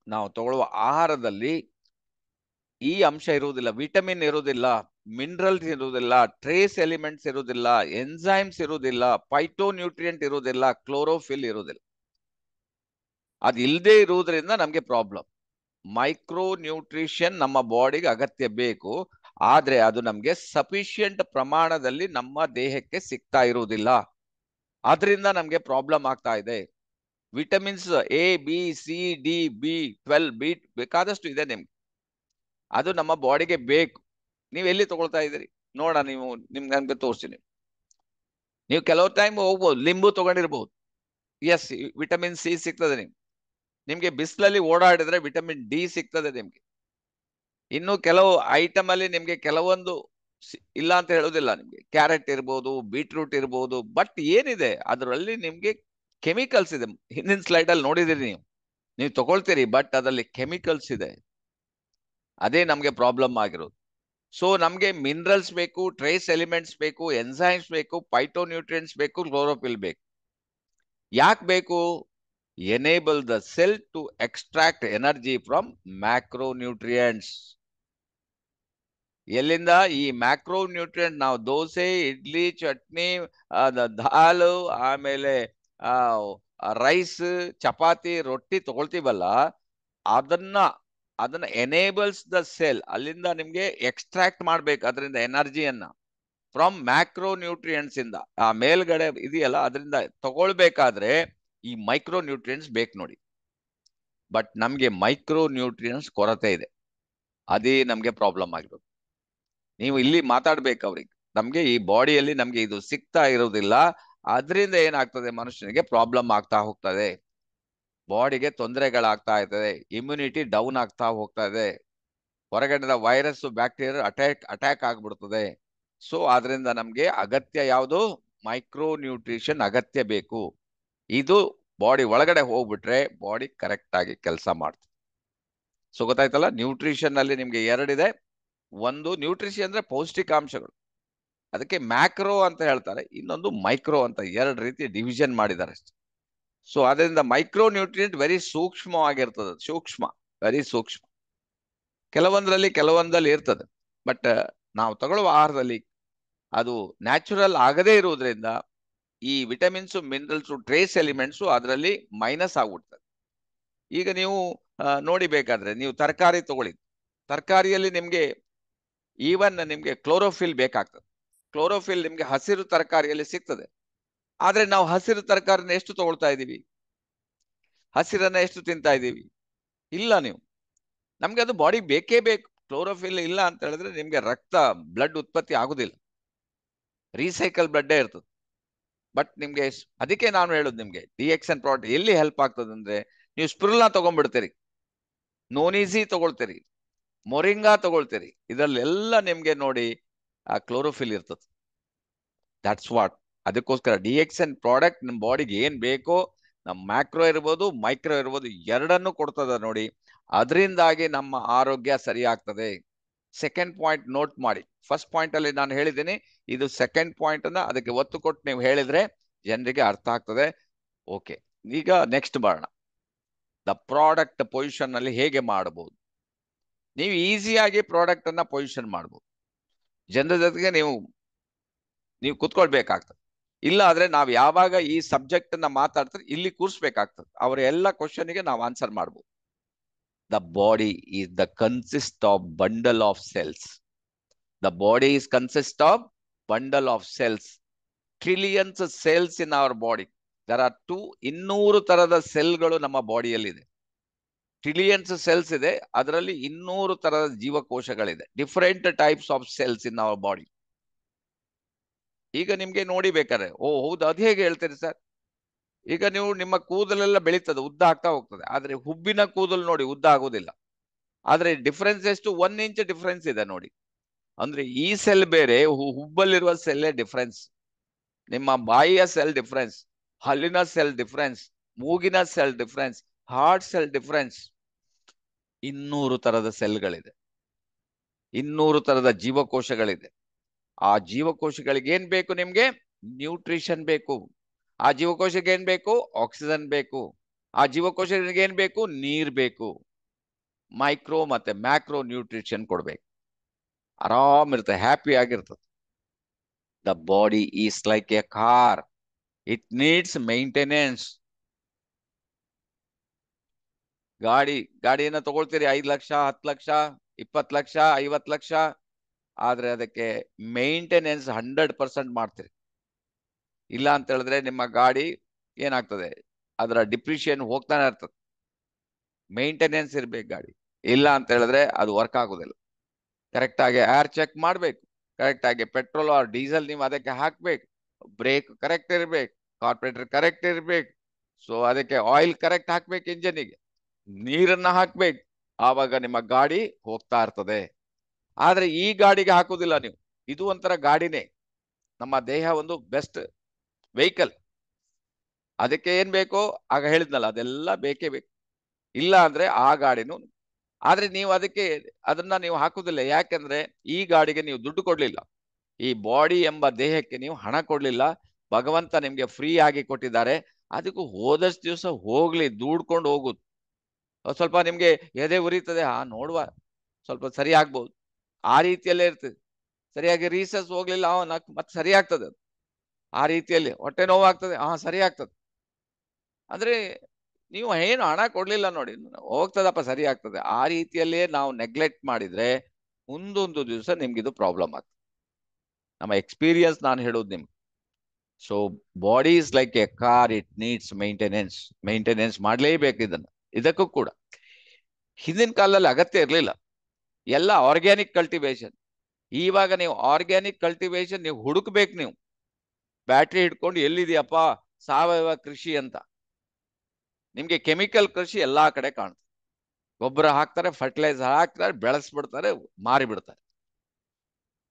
ನಾವು ತಗೊಳ್ಳುವ ಆಹಾರದಲ್ಲಿ ಈ ಅಂಶ ಇರುವುದಿಲ್ಲ, ವಿಟಮಿನ್ ಇರುವುದಿಲ್ಲ ಮಿನರಲ್ಸ್ ಇರುವುದಿಲ್ಲ ಟ್ರೇಸ್ ಎಲಿಮೆಂಟ್ಸ್ ಇರುವುದಿಲ್ಲ ಎನ್ಸೈಮ್ಸ್ ಇರುವುದಿಲ್ಲ ಪೈಟೋ ನ್ಯೂಟ್ರಿಯೆಂಟ್ ಇರುವುದಿಲ್ಲ ಕ್ಲೋರೋಫಿಲ್ ಇರುವುದಿಲ್ಲ. ಅದು ಇಲ್ಲದೆ ಇರುವುದರಿಂದ ನಮಗೆ ಪ್ರಾಬ್ಲಮ್ ಮೈಕ್ರೋ ನ್ಯೂಟ್ರಿಷನ್ ನಮ್ಮ ಬಾಡಿಗೆ ಅಗತ್ಯ ಬೇಕು, ಆದ್ರೆ ಅದು ನಮಗೆ ಸಫಿಶಿಯಂಟ್ ಪ್ರಮಾಣದಲ್ಲಿ ನಮ್ಮ ದೇಹಕ್ಕೆ ಸಿಗ್ತಾ ಇರುವುದಿಲ್ಲ. ಅದರಿಂದ ನಮಗೆ ಪ್ರಾಬ್ಲಮ್ ಆಗ್ತಾ ಇದೆ. Vitamins A B C D B twelve B ಬೇಕಾದಷ್ಟು ಇದೆ ನಿಮ್ಗೆ. ಅದು ನಮ್ಮ ಬಾಡಿಗೆ ಬೇಕು. ನೀವು ಎಲ್ಲಿ ತಗೊಳ್ತಾ ಇದ್ದೀರಿ? ನೋಡ ನೀವು, ನಿಮ್ಗೆ ನನಗೆ ತೋರಿಸ್ತೀನಿ. ನೀವು ಕೆಲವು ಟೈಮ್ ಹೋಗ್ಬೋದು, ಲಿಂಬು ತಗೊಂಡಿರ್ಬೋದು. ಎಸ್ ವಿಟಮಿನ್ ಸಿ ಸಿಗ್ತದೆ ನಿಮ್ಗೆ. ನಿಮ್ಗೆ ಬಿಸಿಲಲ್ಲಿ ಓಡಾಡಿದ್ರೆ ವಿಟಮಿನ್ ಡಿ ಸಿಗ್ತದೆ ನಿಮ್ಗೆ. ಇನ್ನು ಕೆಲವು ಐಟಮ್ ಅಲ್ಲಿ ನಿಮ್ಗೆ ಕೆಲವೊಂದು ಇಲ್ಲ ಅಂತ ಹೇಳೋದಿಲ್ಲ ನಿಮ್ಗೆ. ಕ್ಯಾರೆಟ್ ಇರ್ಬೋದು ಬೀಟ್ರೂಟ್ ಇರ್ಬೋದು ಬಟ್ ಏನಿದೆ? ಅದರಲ್ಲಿ ನಿಮ್ಗೆ ಕೆಮಿಕಲ್ಸ್ ಇದೆ. ಹಿಂದಿನ ಸ್ಲೈಡ್ ಅಲ್ಲಿ ನೋಡಿದಿರಿ ನೀವು. ನೀವು ತಗೊಳ್ತೀರಿ ಬಟ್ ಅದರಲ್ಲಿ ಕೆಮಿಕಲ್ಸ್ ಇದೆ. ಅದೇ ನಮ್ಗೆ ಪ್ರಾಬ್ಲಮ್ ಆಗಿರೋದು. ಸೊ ನಮಗೆ ಮಿನರಲ್ಸ್ ಬೇಕು ಟ್ರೇಸ್ ಎಲಿಮೆಂಟ್ಸ್ ಬೇಕು ಎನ್ಸೈಮ್ಸ್ ಬೇಕು ಪೈಟೋನ್ಯೂಟ್ರಿಯನ್ಸ್ ಬೇಕು ಕ್ಲೋರೋಫಿಲ್ ಬೇಕು. ಯಾಕೆ ಬೇಕು? Enable the cell to extract energy from macro nutrients ಎಲ್ಲಿಂದ? ಈ ಮ್ಯಾಕ್ರೋ ನ್ಯೂಟ್ರಿಯೆಂಟ್ ನಾವು ದೋಸೆ, ಇಡ್ಲಿ, ಚಟ್ನಿ ದಾಲು, ಆಮೇಲೆ ರೈಸ್ ಚಪಾತಿ, ರೊಟ್ಟಿ ತಗೊಳ್ತೀವಲ್ಲ, ಅದನ್ನ ಅದನ್ನ ಎನೇಬಲ್ಸ್ ದ ಸೆಲ್ ಅಲ್ಲಿಂದ ನಿಮ್ಗೆ ಎಕ್ಸ್ಟ್ರಾಕ್ಟ್ ಮಾಡ್ಬೇಕು ಅದರಿಂದ ಎನರ್ಜಿಯನ್ನ ಫ್ರಮ್ ಮ್ಯಾಕ್ರೋ ನ್ಯೂಟ್ರಿಯೆಂಟ್ಸ್ ಇಂದ. ಆ ಮೇಲ್ಗಡೆ ಇದೆಯಲ್ಲ, ಅದರಿಂದ ತಗೊಳ್ಬೇಕಾದ್ರೆ ಈ ಮೈಕ್ರೋ ನ್ಯೂಟ್ರಿಯೆಂಟ್ಸ್ ಬೇಕು ನೋಡಿ. ಬಟ್ ನಮ್ಗೆ ಮೈಕ್ರೋ ನ್ಯೂಟ್ರಿಯೆಂಟ್ಸ್ ಕೊರತೆ ಇದೆ. ಅದೇ ನಮ್ಗೆ ಪ್ರಾಬ್ಲಮ್ ಆಗಿರೋದು. ನೀವು ಇಲ್ಲಿ ಮಾತಾಡ್ಬೇಕು ಅವ್ರಿಗೆ. ನಮ್ಗೆ ಈ ಬಾಡಿಯಲ್ಲಿ ನಮ್ಗೆ ಇದು ಸಿಗ್ತಾ ಇರೋದಿಲ್ಲ ಅದರಿಂದ ಏನಾಗ್ತದೆ ಮನುಷ್ಯನಿಗೆ ಪ್ರಾಬ್ಲಮ್ ಆಗ್ತಾ ಹೋಗ್ತದೆ. ಬಾಡಿಗೆ ತೊಂದರೆಗಳಾಗ್ತಾ ಇದೆ ಇಮ್ಯುನಿಟಿ ಡೌನ್ ಆಗ್ತಾ ಹೋಗ್ತಾ ಇದೆ ಹೊರಗಡೆದ ವೈರಸ್ ಬ್ಯಾಕ್ಟೀರಿಯಾ ಅಟ್ಯಾಕ್ ಅಟ್ಯಾಕ್ ಆಗ್ಬಿಡ್ತದೆ. ಸೊ ಆದ್ರಿಂದ ನಮ್ಗೆ ಅಗತ್ಯ ಯಾವುದು? ಮೈಕ್ರೋ ನ್ಯೂಟ್ರಿಷನ್ ಅಗತ್ಯ ಬೇಕು. ಇದು ಬಾಡಿ ಒಳಗಡೆ ಹೋಗ್ಬಿಟ್ರೆ ಬಾಡಿ ಕರೆಕ್ಟ್ ಆಗಿ ಕೆಲಸ ಮಾಡ್ತದೆ. ಸೊ ಗೊತ್ತಾಯ್ತಲ್ಲ? ನ್ಯೂಟ್ರಿಷನ್ ಅಲ್ಲಿ ನಿಮ್ಗೆ ಎರಡಿದೆ. ಒಂದು ನ್ಯೂಟ್ರಿಷನ್ ಅಂದ್ರೆ ಪೌಷ್ಟಿಕಾಂಶಗಳು. ಅದಕ್ಕೆ ಮ್ಯಾಕ್ರೋ ಅಂತ ಹೇಳ್ತಾರೆ, ಇನ್ನೊಂದು ಮೈಕ್ರೋ ಅಂತ ಎರಡು ರೀತಿ ಡಿವಿಷನ್ ಮಾಡಿದ್ದಾರೆ ಅಷ್ಟೇ. ಸೊ ಅದರಿಂದ ಮೈಕ್ರೋ ನ್ಯೂಟ್ರಿಯೆಂಟ್ ವೆರಿ ಸೂಕ್ಷ್ಮವಾಗಿರ್ತದೆ, ಸೂಕ್ಷ್ಮ ವೆರಿ ಸೂಕ್ಷ್ಮ. ಕೆಲವೊಂದರಲ್ಲಿ ಕೆಲವೊಂದಲ್ಲಿ ಇರ್ತದೆ ಬಟ್ ನಾವು ತಗೊಳ್ಳುವ ಆಹಾರದಲ್ಲಿ ಅದು ನ್ಯಾಚುರಲ್ ಆಗದೇ ಇರುವುದರಿಂದ ಈ ವಿಟಮಿನ್ಸ್ ಮಿನರಲ್ಸ್ ಟ್ರೇಸ್ ಎಲಿಮೆಂಟ್ಸು ಅದರಲ್ಲಿ ಮೈನಸ್ ಆಗ್ಬಿಡ್ತದೆ. ಈಗ ನೀವು ನೋಡಿ ಬೇಕಾದ್ರೆ ನೀವು ತರಕಾರಿ ತಗೊಳ್ಳಿ. ತರಕಾರಿಯಲ್ಲಿ ನಿಮಗೆ ಈವನ್ ನಿಮಗೆ ಕ್ಲೋರೋಫಿಲ್ ಬೇಕಾಗ್ತದೆ. ಕ್ಲೋರೋಫಿಲ್ ನಿಮಗೆ ಹಸಿರು ತರಕಾರಿಯಲ್ಲಿ ಸಿಗ್ತದೆ. ಆದ್ರೆ ನಾವು ಹಸಿರು ತರಕಾರಿನ ಎಷ್ಟು ತಗೊಳ್ತಾ ಇದ್ದೀವಿ? ಹಸಿರನ್ನ ಎಷ್ಟು ತಿಂತಾ ಇದ್ದೀವಿ? ಇಲ್ಲ ನೀವು. ನಮ್ಗೆ ಅದು ಬಾಡಿ ಬೇಕೇ ಬೇಕು. ಕ್ಲೋರೋಫಿಲ್ ಇಲ್ಲ ಅಂತ ಹೇಳಿದ್ರೆ ನಿಮ್ಗೆ ರಕ್ತ, ಬ್ಲಡ್ ಉತ್ಪತ್ತಿ ಆಗುದಿಲ್ಲ. ರೀಸೈಕಲ್ ಬ್ಲಡ್ಡೇ ಇರ್ತದೆ. ಬಟ್ ನಿಮ್ಗೆ ಅದಕ್ಕೆ ನಾನು ಹೇಳೋದು ನಿಮ್ಗೆ ಡಿ ಎಕ್ಸನ್ ಪ್ರಾಡಕ್ಟ್ ಎಲ್ಲಿ ಹೆಲ್ಪ್ ಆಗ್ತದೆ ಅಂದ್ರೆ ನೀವು ಸ್ಪಿರುಲಾ ತಗೊಂಡ್ಬಿಡ್ತೀರಿ. ನೋನಿಸಿ ತಗೊಳ್ತೀರಿ. ಮೊರಿಂಗಾ ತಗೊಳ್ತೀರಿ. ಇದರಲ್ಲೆಲ್ಲ ನಿಮ್ಗೆ ನೋಡಿ ಆ ಕ್ಲೋರೋಫಿಲ್ ಇರ್ತದೆ. ದಟ್ಸ್ ವಾಟ್ ಅದಕ್ಕೋಸ್ಕರ ಡಿ ಎನ್ ಪ್ರಾಡಕ್ಟ್ ನಮ್ಮ ಬಾಡಿಗೆ ಏನು ಬೇಕೋ ನಮ್ಮ ಮ್ಯಾಕ್ರೋ ಇರ್ಬೋದು ಮೈಕ್ರೋ ಇರ್ಬೋದು, ಎರಡನ್ನು ಕೊಡ್ತದ ನೋಡಿ. ಅದರಿಂದಾಗಿ ನಮ್ಮ ಆರೋಗ್ಯ ಸರಿ ಆಗ್ತದೆ. ಸೆಕೆಂಡ್ ಪಾಯಿಂಟ್ ನೋಟ್ ಮಾಡಿ. ಫಸ್ಟ್ ಪಾಯಿಂಟ್ ಅಲ್ಲಿ ನಾನು ಹೇಳಿದ್ದೀನಿ, ಇದು ಸೆಕೆಂಡ್ ಪಾಯಿಂಟ್ ಅನ್ನ ಅದಕ್ಕೆ ಒತ್ತು ಕೊಟ್ಟು ನೀವು ಹೇಳಿದ್ರೆ ಜನರಿಗೆ ಅರ್ಥ ಆಗ್ತದೆ. ಓಕೆ ಈಗ ನೆಕ್ಸ್ಟ್ ಬರೋಣ. ದ ಪ್ರಾಡಕ್ಟ್ ಪೊಸಿಷನ್ ಅಲ್ಲಿ ಹೇಗೆ ಮಾಡಬಹುದು? ನೀವು ಈಸಿಯಾಗಿ ಪ್ರಾಡಕ್ಟ್ ಅನ್ನ ಪೊಸಿಷನ್ ಮಾಡಬಹುದು ಜನರ ಜೊತೆಗೆ ನೀವು ನೀವು ಕುತ್ಕೊಳ್ಬೇಕಾಗ್ತದೆ. ಇಲ್ಲ ಆದ್ರೆ ನಾವು ಯಾವಾಗ ಈ ಸಬ್ಜೆಕ್ಟ್ ಅನ್ನ ಮಾತಾಡ್ತಾರೆ ಇಲ್ಲಿ ಕೂರ್ಸ್ಬೇಕಾಗ್ತದೆ. ಅವರ ಎಲ್ಲ ಕ್ವಶನ್ಗೆ ನಾವು ಆನ್ಸರ್ ಮಾಡ್ಬೋದು. The body is the consist of bundle of cells the body is consist of bundle of cells trillions cells in our body there are two ಇನ್ನೂರು ತರದ ಸೆಲ್ಗಳು ನಮ್ಮ ಬಾಡಿಯಲ್ಲಿದೆ ಟ್ರಿಲಿಯನ್ಸ್ ಸೆಲ್ಸ್ ಇದೆ, ಅದರಲ್ಲಿ ಇನ್ನೂರು ತರದ ಜೀವಕೋಶಗಳಿದೆ. Different types of cells in our body ಈಗ ನಿಮ್ಗೆ ನೋಡಿ ಬೇಕಾದ್ರೆ. ಓ, ಹೌದು, ಅದು ಹೇಗೆ ಹೇಳ್ತೀರಿ ಸರ್? ಈಗ ನೀವು ನಿಮ್ಮ ಕೂದಲೆಲ್ಲ ಬೆಳೀತದೆ, ಉದ್ದ ಆಗ್ತಾ ಹೋಗ್ತದೆ. ಆದ್ರೆ ಹುಬ್ಬಿನ ಕೂದಲು ನೋಡಿ ಉದ್ದ ಆಗೋದಿಲ್ಲ. ಆದ್ರೆ ಡಿಫ್ರೆನ್ಸ್ ಎಷ್ಟು? ಒನ್ ಇಂಚ್ ಡಿಫ್ರೆನ್ಸ್ ಇದೆ ನೋಡಿ. ಅಂದ್ರೆ ಈ ಸೆಲ್ ಬೇರೆ ಹುಬ್ಬಲ್ಲಿರುವ ಸೆಲ್ಲೇ ಡಿಫ್ರೆನ್ಸ್ ನಿಮ್ಮ ಬಾಯಿಯ ಸೆಲ್ ಡಿಫ್ರೆನ್ಸ್ ಹಲ್ಲಿನ ಸೆಲ್ ಡಿಫ್ರೆನ್ಸ್ ಮೂಗಿನ cell difference heart cell difference ಇನ್ನೂರು ತರದ ಸೆಲ್ಗಳಿದೆ ಇನ್ನೂರು ತರದ ಜೀವಕೋಶಗಳಿದೆ. ಆ ಜೀವಕೋಶಗಳಿಗೆ ಏನ್ ಬೇಕು ನಿಮ್ಗೆ? ನ್ಯೂಟ್ರಿಷನ್ ಬೇಕು. ಆ ಜೀವಕೋಶಕ್ಕೆ ಏನ್ ಬೇಕು? ಆಕ್ಸಿಜನ್ ಬೇಕು. ಆ ಜೀವಕೋಶಗಳಿಗೆ ಏನ್ ಬೇಕು? ನೀರ್ ಬೇಕು. ಮೈಕ್ರೋ ಮತ್ತೆ ಮ್ಯಾಕ್ರೋ ನ್ಯೂಟ್ರಿಷನ್ ಕೊಡ್ಬೇಕು. ಆರಾಮ್ ಇರ್ತದೆ ಹ್ಯಾಪಿ ಆಗಿರ್ತದೆ. The body is like a car. It needs maintenance. ಗಾಡಿ ಗಾಡಿಯನ್ನ ತಗೊಳ್ತೀರಿ, ಐದು ಲಕ್ಷ, ಹತ್ತು ಲಕ್ಷ, ಇಪ್ಪತ್ತು ಲಕ್ಷ, ಐವತ್ತು ಲಕ್ಷ. ಆದ್ರೆ ಅದಕ್ಕೆ ಮೇಂಟೆನೆನ್ಸ್ ಹಂಡ್ರೆಡ್ ಪರ್ಸೆಂಟ್ ಮಾಡ್ತೀರಿ. ಇಲ್ಲ ಅಂತ ಹೇಳಿದ್ರೆ ನಿಮ್ಮ ಗಾಡಿ ಏನಾಗ್ತದೆ? ಅದರ ಡಿಪ್ರಿಷಿಯನ್ ಹೋಗ್ತಾನೆ ಇರ್ತದೆ. ಮೇಂಟೆನೆನ್ಸ್ ಇರ್ಬೇಕು ಗಾಡಿ. ಇಲ್ಲ ಅಂತ ಹೇಳಿದ್ರೆ ಅದು ವರ್ಕ್ ಆಗೋದಿಲ್ಲ. ಕರೆಕ್ಟಾಗಿ ಏರ್ ಚೆಕ್ ಮಾಡ್ಬೇಕು. ಕರೆಕ್ಟಾಗಿ ಪೆಟ್ರೋಲ್ ಆರ್ ಡೀಸೆಲ್ ನೀವು ಅದಕ್ಕೆ ಹಾಕ್ಬೇಕು. ಬ್ರೇಕ್ ಕರೆಕ್ಟ್ ಇರ್ಬೇಕು. ಕಾರ್ಪೊರೇಟರ್ ಕರೆಕ್ಟ್ ಇರ್ಬೇಕು. ಸೊ ಅದಕ್ಕೆ ಆಯಿಲ್ ಕರೆಕ್ಟ್ ಹಾಕ್ಬೇಕು ಇಂಜನಿಗೆ ನೀರನ್ನ ಹಾಕ್ಬೇಕು. ಆವಾಗ ನಿಮ್ಮ ಗಾಡಿ ಹೋಗ್ತಾ ಇರ್ತದೆ. ಆದ್ರೆ ಈ ಗಾಡಿಗೆ ಹಾಕೋದಿಲ್ಲ ನೀವು. ಇದು ಒಂಥರ ಗಾಡಿನೇ. ನಮ್ಮ ದೇಹ ಒಂದು ಬೆಸ್ಟ್ ವೆಹಿಕಲ್. ಅದಕ್ಕೆ ಏನ್ ಬೇಕೋ ಆಗ ಹೇಳಿದ್ನಲ್ಲ, ಅದೆಲ್ಲ ಬೇಕೇ ಬೇಕು. ಇಲ್ಲ ಅಂದ್ರೆ ಆ ಗಾಡಿನೂ. ಆದ್ರೆ ನೀವು ಅದಕ್ಕೆ ಅದನ್ನ ನೀವು ಹಾಕುದಿಲ್ಲ ಯಾಕಂದ್ರೆ ಈ ಗಾಡಿಗೆ ನೀವು ದುಡ್ಡು ಕೊಡ್ಲಿಲ್ಲ. ಈ ಬಾಡಿ ಎಂಬ ದೇಹಕ್ಕೆ ನೀವು ಹಣ ಕೊಡ್ಲಿಲ್ಲ. ಭಗವಂತ ನಿಮ್ಗೆ ಫ್ರೀ ಆಗಿ ಕೊಟ್ಟಿದ್ದಾರೆ. ಅದಕ್ಕೂ ಹೋದಷ್ಟು ದಿವಸ ಹೋಗ್ಲಿ, ದೂಡ್ಕೊಂಡು ಹೋಗುದು ಸ್ವಲ್ಪ ನಿಮ್ಗೆ ಎದೆ ಉರಿತದೆ. ಆ ನೋಡುವ. ಸ್ವಲ್ಪ ಸರಿ ಆಗ್ಬಹುದು ಆ ರೀತಿಯಲ್ಲೇ ಇರ್ತದೆ. ಸರಿಯಾಗಿ ರೀಸಸ್ ಹೋಗ್ಲಿಲ್ಲ ಅವನ ಮತ್ತೆ ಸರಿ ಆಗ್ತದೆ. ಆ ರೀತಿಯಲ್ಲಿ ಹೊಟ್ಟೆ ನೋವು ಆಗ್ತದೆ ಹಾ ಸರಿ ಆಗ್ತದೆ. ಅಂದ್ರೆ ನೀವು ಏನು ಹಣ ಕೊಡ್ಲಿಲ್ಲ ನೋಡಿ, ಹೋಗ್ತದಪ್ಪ ಸರಿ ಆಗ್ತದೆ. ಆ ರೀತಿಯಲ್ಲೇ ನಾವು ನೆಗ್ಲೆಕ್ಟ್ ಮಾಡಿದ್ರೆ ಮುಂದೊಂದು ದಿವಸ ನಿಮ್ಗಿದು ಪ್ರಾಬ್ಲಮ್ ಆಗ್ತದೆ. ನಮ್ಮ ಎಕ್ಸ್ಪೀರಿಯನ್ಸ್ ನಾನು ಹೇಳೋದು ನಿಮ್ಗೆ. So body is like a car it needs maintenance maintenance ಮಾಡಲೇಬೇಕು ಇದನ್ನು. ಇದಕ್ಕೂ ಕೂಡ. ಹಿಂದಿನ ಕಾಲದಲ್ಲಿ ಅಗತ್ಯ ಇರಲಿಲ್ಲ. ಎಲ್ಲ ಆರ್ಗ್ಯಾನಿಕ್ ಕಲ್ಟಿವೇಶನ್ ಇವಾಗ ನೀವು ಆರ್ಗ್ಯಾನಿಕ್ ಕಲ್ಟಿವೇಶನ್ ನೀವು ಹುಡುಕ್ಬೇಕು ನೀವು. ಬ್ಯಾಟ್ರಿ ಹಿಡ್ಕೊಂಡು ಎಲ್ಲಿದೆಯಪ್ಪ? ಸಾವಯವ ಕೃಷಿ ಅಂತ. ನಿಮ್ಗೆ ಕೆಮಿಕಲ್ ಕೃಷಿ ಎಲ್ಲಾ ಕಡೆ ಕಾಣುತ್ತೆ ಗೊಬ್ಬರ ಹಾಕ್ತಾರೆ ಫರ್ಟಿಲೈಸರ್ ಹಾಕ್ತಾರೆ, ಬೆಳೆಸ್ಬಿಡ್ತಾರೆ, ಮಾರಿಬಿಡ್ತಾರೆ.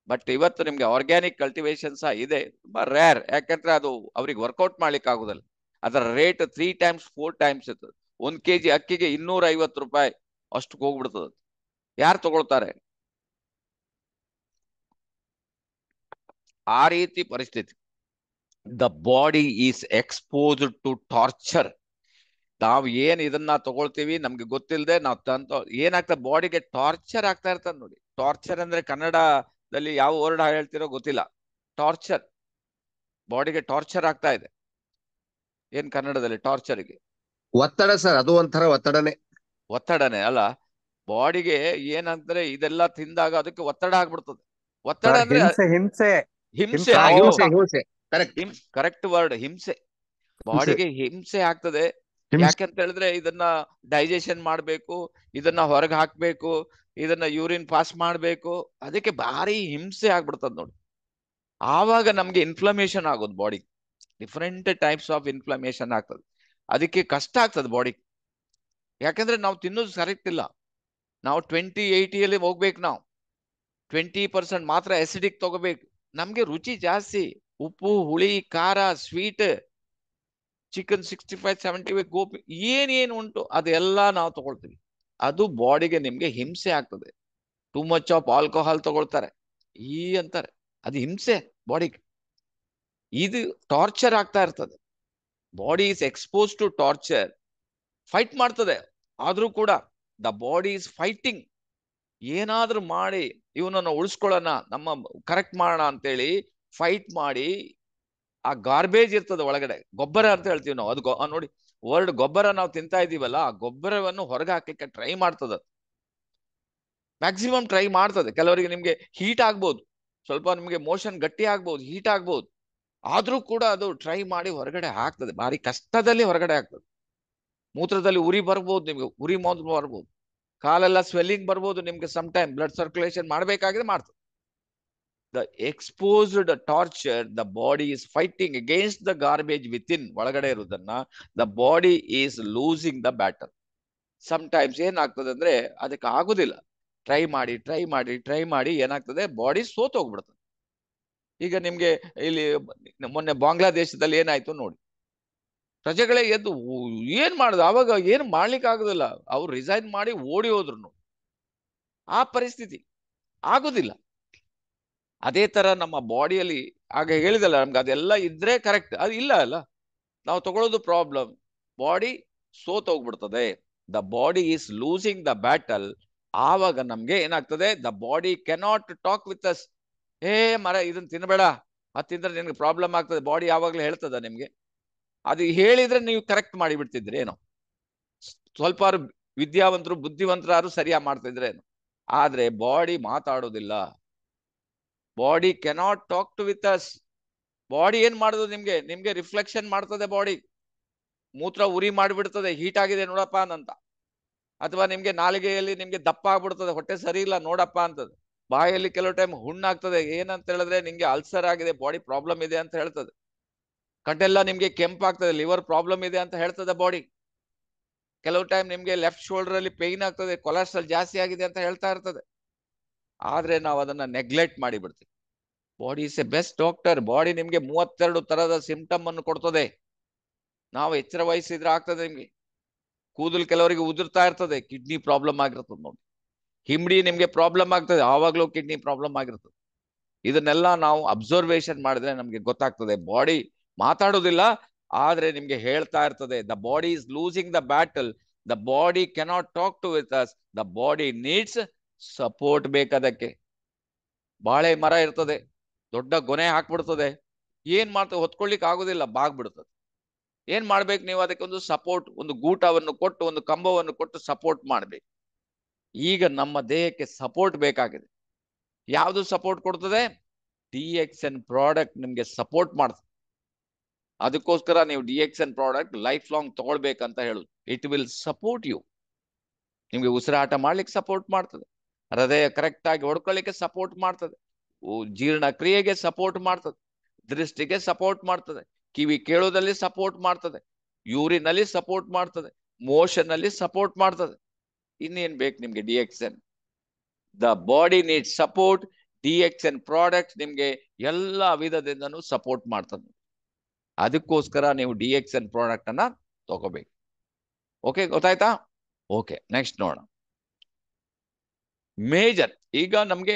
ಬಟ್ ಇವತ್ತು ನಿಮ್ಗೆ ಆರ್ಗ್ಯಾನಿಕ್ ಕಲ್ಟಿವೇಶನ್ ಸಹ ಇದೆ. ತುಂಬಾ ರೇರ್ ಯಾಕಂದ್ರೆ ಅದು ಅವ್ರಿಗೆ ವರ್ಕೌಟ್ ಮಾಡ್ಲಿಕ್ಕೆ ಆಗುದಿಲ್ಲ. ಅದರ rate three times four times ಇರ್ತದೆ. ಒಂದ್ ಕೆಜಿ ಅಕ್ಕಿಗೆ ಇನ್ನೂರ ಐವತ್ತು ರೂಪಾಯಿ ಅಷ್ಟು ಹೋಗ್ಬಿಡ್ತದೆ ಯಾರು ತಗೊಳ್ತಾರೆ? ಆ ರೀತಿ ಪರಿಸ್ಥಿತಿ. The body is exposed to torture ನಾವು ಏನ್ ಇದನ್ನ ತಗೊಳ್ತೀವಿ ನಮ್ಗೆ ಗೊತ್ತಿಲ್ಲದೆ ನಾವು ತಂತ ಏನಾಗ್ತದೆ ಬಾಡಿಗೆ ಟಾರ್ಚರ್ ಆಗ್ತಾ ಇರ್ತದೆ ನೋಡಿ. ಟಾರ್ಚರ್ ಅಂದ್ರೆ ಕನ್ನಡದಲ್ಲಿ ಯಾವ ವರ್ಡ್ ಹೇಳ್ತಿರೋ ಗೊತ್ತಿಲ್ಲ. ಟಾರ್ಚರ್ ಬಾಡಿಗೆ ಟಾರ್ಚರ್ ಆಗ್ತಾ ಇದೆ. ಏನ್ ಕನ್ನಡದಲ್ಲಿ ಟಾರ್ಚರ್ಗೆ ಒತ್ತಡ ಸರ್ ಅದು ಒಂಥರ ಒತ್ತಡನೇ. ಒತ್ತಡನೆ ಅಲ್ಲ. ಬಾಡಿಗೆ ಏನಂದ್ರೆ ಇದೆಲ್ಲ ತಿಂದಾಗ ಅದಕ್ಕೆ ಒತ್ತಡ ಆಗ್ಬಿಡ್ತದೆ. ಒತ್ತಡ ಅಂದ್ರೆ ಹಿಂಸೆ ಹಿಂಸೆ. ಕರೆಕ್ಟ್ ವರ್ಡ್ ಹಿಂಸೆ ಬಾಡಿಗೆ ಹಿಂಸೆ ಆಗ್ತದೆ. ಯಾಕಂತ ಹೇಳಿದ್ರೆ ಇದನ್ನ ಡೈಜೆಷನ್ ಮಾಡ್ಬೇಕು ಇದನ್ನ ಹೊರಗೆ ಹಾಕ್ಬೇಕು ಇದನ್ನ ಯೂರಿನ್ ಪಾಸ್ ಮಾಡ್ಬೇಕು. ಅದಕ್ಕೆ ಭಾರಿ ಹಿಂಸೆ ಆಗ್ಬಿಡ್ತದ ನೋಡಿ. ಆವಾಗ ನಮ್ಗೆ ಇನ್ಫ್ಲಮೇಷನ್ ಆಗೋದು body different types of inflammation ಆಗ್ತದೆ. ಅದಕ್ಕೆ ಕಷ್ಟ ಆಗ್ತದೆ ಬಾಡಿ ಯಾಕಂದ್ರೆ ನಾವು ತಿನ್ನೋದು ಕರೆಕ್ಟ್ ಇಲ್ಲ. ನಾವು ಟ್ವೆಂಟಿ ಏಯ್ಟಿಯಲ್ಲಿ ಹೋಗ್ಬೇಕು ನಾವು. ಟ್ವೆಂಟಿ ಪರ್ಸೆಂಟ್ ಮಾತ್ರ ಎಸಿಡಿಕ್ ತಗೋಬೇಕು. ನಮಗೆ ರುಚಿ ಜಾಸ್ತಿ. ಉಪ್ಪು, ಹುಳಿ, ಖಾರ sweet chicken sixty five seventy five gobi ಏನೇನು ಉಂಟು ಅದೆಲ್ಲ ನಾವು ತಗೊಳ್ತೀವಿ. ಅದು ಬಾಡಿಗೆ ನಿಮ್ಗೆ ಹಿಂಸೆ ಆಗ್ತದೆ. ಟೂ ಮಚ್ ಆಫ್ ಆಲ್ಕೋಹಾಲ್ ತಗೊಳ್ತಾರೆ. ಈ ಅಂತಾರೆ. ಅದು ಹಿಂಸೆ ಬಾಡಿಗೆ ಇದು ಟಾರ್ಚರ್ ಆಗ್ತಾ ಇರ್ತದೆ. Body is expose to torture fight ಮಾಡ್ತದೆ. ಆದರೂ ಕೂಡ ದ ಬಾಡಿ ಇಸ್ ಫೈಟಿಂಗ್ ಏನಾದ್ರೂ ಮಾಡಿ, ಇವನನ್ನು ಉಳಿಸ್ಕೊಳ್ಳೋಣ, ನಮ್ಮ ಕರೆಕ್ಟ್ ಮಾಡೋಣ ಅಂತೇಳಿ ಫೈಟ್ ಮಾಡಿ, ಆ ಗಾರ್ಬೇಜ್ ಇರ್ತದೆ ಒಳಗಡೆ. ಗೊಬ್ಬರ ಅಂತ ಹೇಳ್ತೀವಿ ನಾವು. ಅದು ನೋಡಿ ವರ್ಡ್ ಗೊಬ್ಬರ ನಾವು ತಿಂತಾ ಇದೀವಲ್ಲ, ಆ ಗೊಬ್ಬರವನ್ನು ಹೊರಗೆ ಹಾಕ್ಲಿಕ್ಕೆ ಟ್ರೈ ಮಾಡ್ತದ. ಮ್ಯಾಕ್ಸಿಮಮ್ ಟ್ರೈ ಮಾಡ್ತದೆ. ಕೆಲವರಿಗೆ ನಿಮ್ಗೆ ಹೀಟ್ ಆಗ್ಬೋದು. ಸ್ವಲ್ಪ ನಿಮ್ಗೆ ಮೋಷನ್ ಗಟ್ಟಿ ಆಗ್ಬೋದು ಹೀಟ್ ಆಗ್ಬೋದು. ಆದ್ರೂ ಕೂಡ ಅದು ಟ್ರೈ ಮಾಡಿ ಹೊರಗಡೆ ಹಾಕ್ತದೆ. ಭಾರಿ ಕಷ್ಟದಲ್ಲಿ ಹೊರಗಡೆ ಆಗ್ತದೆ ಮೂತ್ರದಲ್ಲಿ ಉರಿ ಬರ್ಬೋದು ನಿಮ್ಗೆ, ಉರಿ ಮೊದಲು ಬರ್ಬೋದು. ಕಾಲೆಲ್ಲ ಸ್ವೆಲ್ಲಿಂಗ್ ಬರ್ಬೋದು ನಿಮ್ಗೆ ಸಮ್ ಟೈಮ್ ಬ್ಲಡ್ ಸರ್ಕ್ಯುಲೇಷನ್ ಮಾಡಬೇಕಾಗಿದೆ ಮಾಡ್ತದೆ. The exposed torture the body is fighting against the garbage with in ಒಳಗಡೆ ಇರುವುದನ್ನ the body is losing the battle some times ಏನಾಗ್ತದೆ ಅಂದ್ರೆ ಅದಕ್ಕೆ ಆಗುದಿಲ್ಲ. ಟ್ರೈ ಮಾಡಿ ಟ್ರೈ ಮಾಡಿ ಟ್ರೈ ಮಾಡಿ ಏನಾಗ್ತದೆ? ಬಾಡಿ ಸೋತ್ ಹೋಗ್ಬಿಡ್ತದೆ ಈಗ ನಿಮ್ಗೆ ಇಲ್ಲಿ ಮೊನ್ನೆ ಬಾಂಗ್ಲಾದೇಶದಲ್ಲಿ ಏನಾಯ್ತು ನೋಡಿ. ಪ್ರಜೆಗಳೇ ಎದ್ದು ಏನ್ ಮಾಡುದು? ಅವಾಗ ಏನ್ ಮಾಡ್ಲಿಕ್ಕೆ ಆಗುದಿಲ್ಲ. ಅವ್ರು ರಿಸೈನ್ ಮಾಡಿ ಓಡಿ ಹೋದ್ರು ಆ ಪರಿಸ್ಥಿತಿ ಆಗುದಿಲ್ಲ. ಅದೇ ತರ ನಮ್ಮ ಬಾಡಿಯಲ್ಲಿ ಆಗ ಹೇಳಿದಲ್ಲ ನಮ್ಗೆ ಅದೆಲ್ಲ ಇದ್ರೆ ಕರೆಕ್ಟ್ ಅದು ಇಲ್ಲ ಅಲ್ಲ. ನಾವು ತಗೊಳ್ಳೋದು ಪ್ರಾಬ್ಲಮ್ ಬಾಡಿ ಸೋತ್ ಹೋಗ್ಬಿಡ್ತದೆ. The body is losing the battle ಆವಾಗ ನಮ್ಗೆ ಏನಾಗ್ತದೆ? The body cannot talk with us ಏ ಮರ, ಇದನ್ನ ತಿನ್ಬೇಡ. ಅದು ತಿಂದ್ರೆ ನಿನ್ಗೆ ಪ್ರಾಬ್ಲಮ್ ಆಗ್ತದೆ. ಬಾಡಿ ಯಾವಾಗ್ಲೂ ಹೇಳ್ತದ ನಿಮ್ಗೆ. ಅದು ಹೇಳಿದ್ರೆ ನೀವು ಕರೆಕ್ಟ್ ಮಾಡಿ ಬಿಡ್ತಿದ್ರಿ ಏನೋ. ಸ್ವಲ್ಪ ವಿದ್ಯಾವಂತರು ಬುದ್ಧಿವಂತರಾದ್ರು ಸರಿಯಾಗಿ ಮಾಡ್ತಿದ್ರೇನು ಆದ್ರೆ ಬಾಡಿ ಮಾತಾಡೋದಿಲ್ಲ. Body cannot talk to with us body ಏನ್ ಮಾಡೋದು ನಿಮ್ಗೆ? ನಿಮ್ಗೆ ರಿಫ್ಲೆಕ್ಷನ್ ಮಾಡ್ತದೆ ಬಾಡಿ ಮೂತ್ರ ಉರಿ ಮಾಡಿಬಿಡ್ತದೆ ಹೀಟ್ ಆಗಿದೆ ನೋಡಪ್ಪ ಅಂತ. ಅಥವಾ ನಿಮ್ಗೆ ನಾಲಿಗೆಯಲ್ಲಿ ನಿಮ್ಗೆ ದಪ್ಪ ಆಗ್ಬಿಡ್ತದೆ, ಹೊಟ್ಟೆ ಸರಿ ಇಲ್ಲ ನೋಡಪ್ಪ ಅಂತದ್ದು. ಬಾಯಲ್ಲಿ ಕೆಲವು ಟೈಮ್ ಹುಣ್ಣಾಗ್ತದೆ, ಏನಂತ ಹೇಳಿದ್ರೆ ನಿಮ್ಗೆ ಅಲ್ಸರ್ ಆಗಿದೆ ಬಾಡಿ ಪ್ರಾಬ್ಲಮ್ ಇದೆ ಅಂತ ಹೇಳ್ತದೆ. ಕಟ್ಟೆಲ್ಲ ನಿಮ್ಗೆ ಕೆಂಪಾಗ್ತದೆ ಲಿವರ್ ಪ್ರಾಬ್ಲಮ್ ಇದೆ ಅಂತ ಹೇಳ್ತದೆ ಬಾಡಿ ಕೆಲವು ಟೈಮ್ ನಿಮ್ಗೆ ಲೆಫ್ಟ್ ಶೋಲ್ಡರ್ ಅಲ್ಲಿ ಪೇಯ್ನ್ ಆಗ್ತದೆ ಕೊಲೆಸ್ಟ್ರಾಲ್ ಜಾಸ್ತಿ ಆಗಿದೆ ಅಂತ ಹೇಳ್ತಾ ಇರ್ತದೆ. ಆದ್ರೆ ನಾವು ಅದನ್ನ ನೆಗ್ಲೆಕ್ಟ್ ಮಾಡಿ ಬಿಡ್ತೀವಿ body is a best doctor body ನಿಮ್ಗೆ ಮೂವತ್ತೆರಡು ತರದ ಸಿಂಪ್ಟಮ್ ಅನ್ನು ಕೊಡ್ತದೆ. ನಾವು ಎಚ್ಚರ ವಹಿಸಿದ್ರೆ ಆಗ್ತದೆ ನಿಮ್ಗೆ. ಕೂದಲು ಕೆಲವರಿಗೆ ಉದುರ್ತಾ ಇರ್ತದೆ ಕಿಡ್ನಿ ಪ್ರಾಬ್ಲಮ್ ಆಗಿರ್ತದೆ ನೋಡಿ. ಹಿಮ್ಡಿ ನಿಮ್ಗೆ ಪ್ರಾಬ್ಲಮ್ ಆಗ್ತದೆ, ಆವಾಗ್ಲೂ ಕಿಡ್ನಿ ಪ್ರಾಬ್ಲಮ್ ಆಗಿರ್ತದೆ. ಇದನ್ನೆಲ್ಲ ನಾವು ಅಬ್ಸರ್ವೇಷನ್ ಮಾಡಿದ್ರೆ ನಮ್ಗೆ ಗೊತ್ತಾಗ್ತದೆ ಬಾಡಿ ಮಾತಾಡೋದಿಲ್ಲ, ಆದ್ರೆ ನಿಮ್ಗೆ ಹೇಳ್ತಾ ಇರ್ತದೆ the body is losing the battle the body cannot talk to with us the body needs support ಬೇಕದಕ್ಕೆ. ಬಾಳೆ ಮರ ಇರ್ತದೆ, ದೊಡ್ಡ ಗೊನೆ ಹಾಕ್ಬಿಡ್ತದೆ. ಏನ್ ಮಾಡ್ತದೆ? ಹೊತ್ಕೊಳ್ಳಿಕ್ ಆಗೋದಿಲ್ಲ, ಬಾಗ್ಬಿಡ್ತದೆ. ಏನ್ ಮಾಡ್ಬೇಕು ನೀವು? ಅದಕ್ಕೆ ಒಂದು ಸಪೋರ್ಟ್ ಒಂದು ಗೂಟವನ್ನು ಕೊಟ್ಟು, ಒಂದು ಕಂಬವನ್ನು ಕೊಟ್ಟು ಸಪೋರ್ಟ್ ಮಾಡ್ಬೇಕು. ಈಗ ನಮ್ಮ ದೇಹಕ್ಕೆ ಸಪೋರ್ಟ್ ಬೇಕಾಗಿದೆ. ಯಾವುದು ಸಪೋರ್ಟ್ ಕೊಡ್ತದೆ? ಡಿ ಎಕ್ಸ್ ಎನ್ ಪ್ರಾಡಕ್ಟ್ ನಿಮ್ಗೆ ಸಪೋರ್ಟ್ ಮಾಡ್ತದೆ. ಅದಕ್ಕೋಸ್ಕರ ನೀವು D X N product lifelong ತಗೊಳ್ಬೇಕಂತ ಹೇಳುದು. ಇಟ್ ವಿಲ್ ಸಪೋರ್ಟ್ ಯು ನಿಮ್ಗೆ ಉಸಿರಾಟ ಮಾಡ್ಲಿಕ್ಕೆ ಸಪೋರ್ಟ್ ಮಾಡ್ತದೆ. ಹೃದಯ ಕರೆಕ್ಟ್ ಆಗಿ ಹೊಡ್ಕೊಳ್ಳಿಕ್ಕೆ ಸಪೋರ್ಟ್ ಮಾಡ್ತದೆ. ಜೀರ್ಣ ಕ್ರಿಯೆಗೆ ಸಪೋರ್ಟ್ ಮಾಡ್ತದೆ. ದೃಷ್ಟಿಗೆ ಸಪೋರ್ಟ್ ಮಾಡ್ತದೆ. ಕಿವಿ ಕೇಳೋದಲ್ಲಿ ಸಪೋರ್ಟ್ ಮಾಡ್ತದೆ. ಯೂರಿನ್ ಅಲ್ಲಿ ಸಪೋರ್ಟ್ ಮಾಡ್ತದೆ. ಮೋಷನ್ ಅಲ್ಲಿ ಸಪೋರ್ಟ್ ಮಾಡ್ತದೆ. ಇನ್ನೇನ್ ಬೇಕು ನಿಮ್ಗೆ D X N the body need support D X N product ನಿಮ್ಗೆ ಎಲ್ಲ ವಿಧದಿಂದನೂ ಸಪೋರ್ಟ್ ಮಾಡ್ತದೆ. ಅದಕ್ಕೋಸ್ಕರ ನೀವು ಡಿ ಎಕ್ಸ್ ಎನ್ ಪ್ರಾಡಕ್ಟ್ ಅನ್ನ ತಗೋಬೇಕು. ಓಕೆ ಗೊತ್ತಾಯ್ತಾ? ಓಕೆ ನೆಕ್ಸ್ಟ್ ನೋಡೋಣ. ಮೇಜರ್ ಈಗ ನಮ್ಗೆ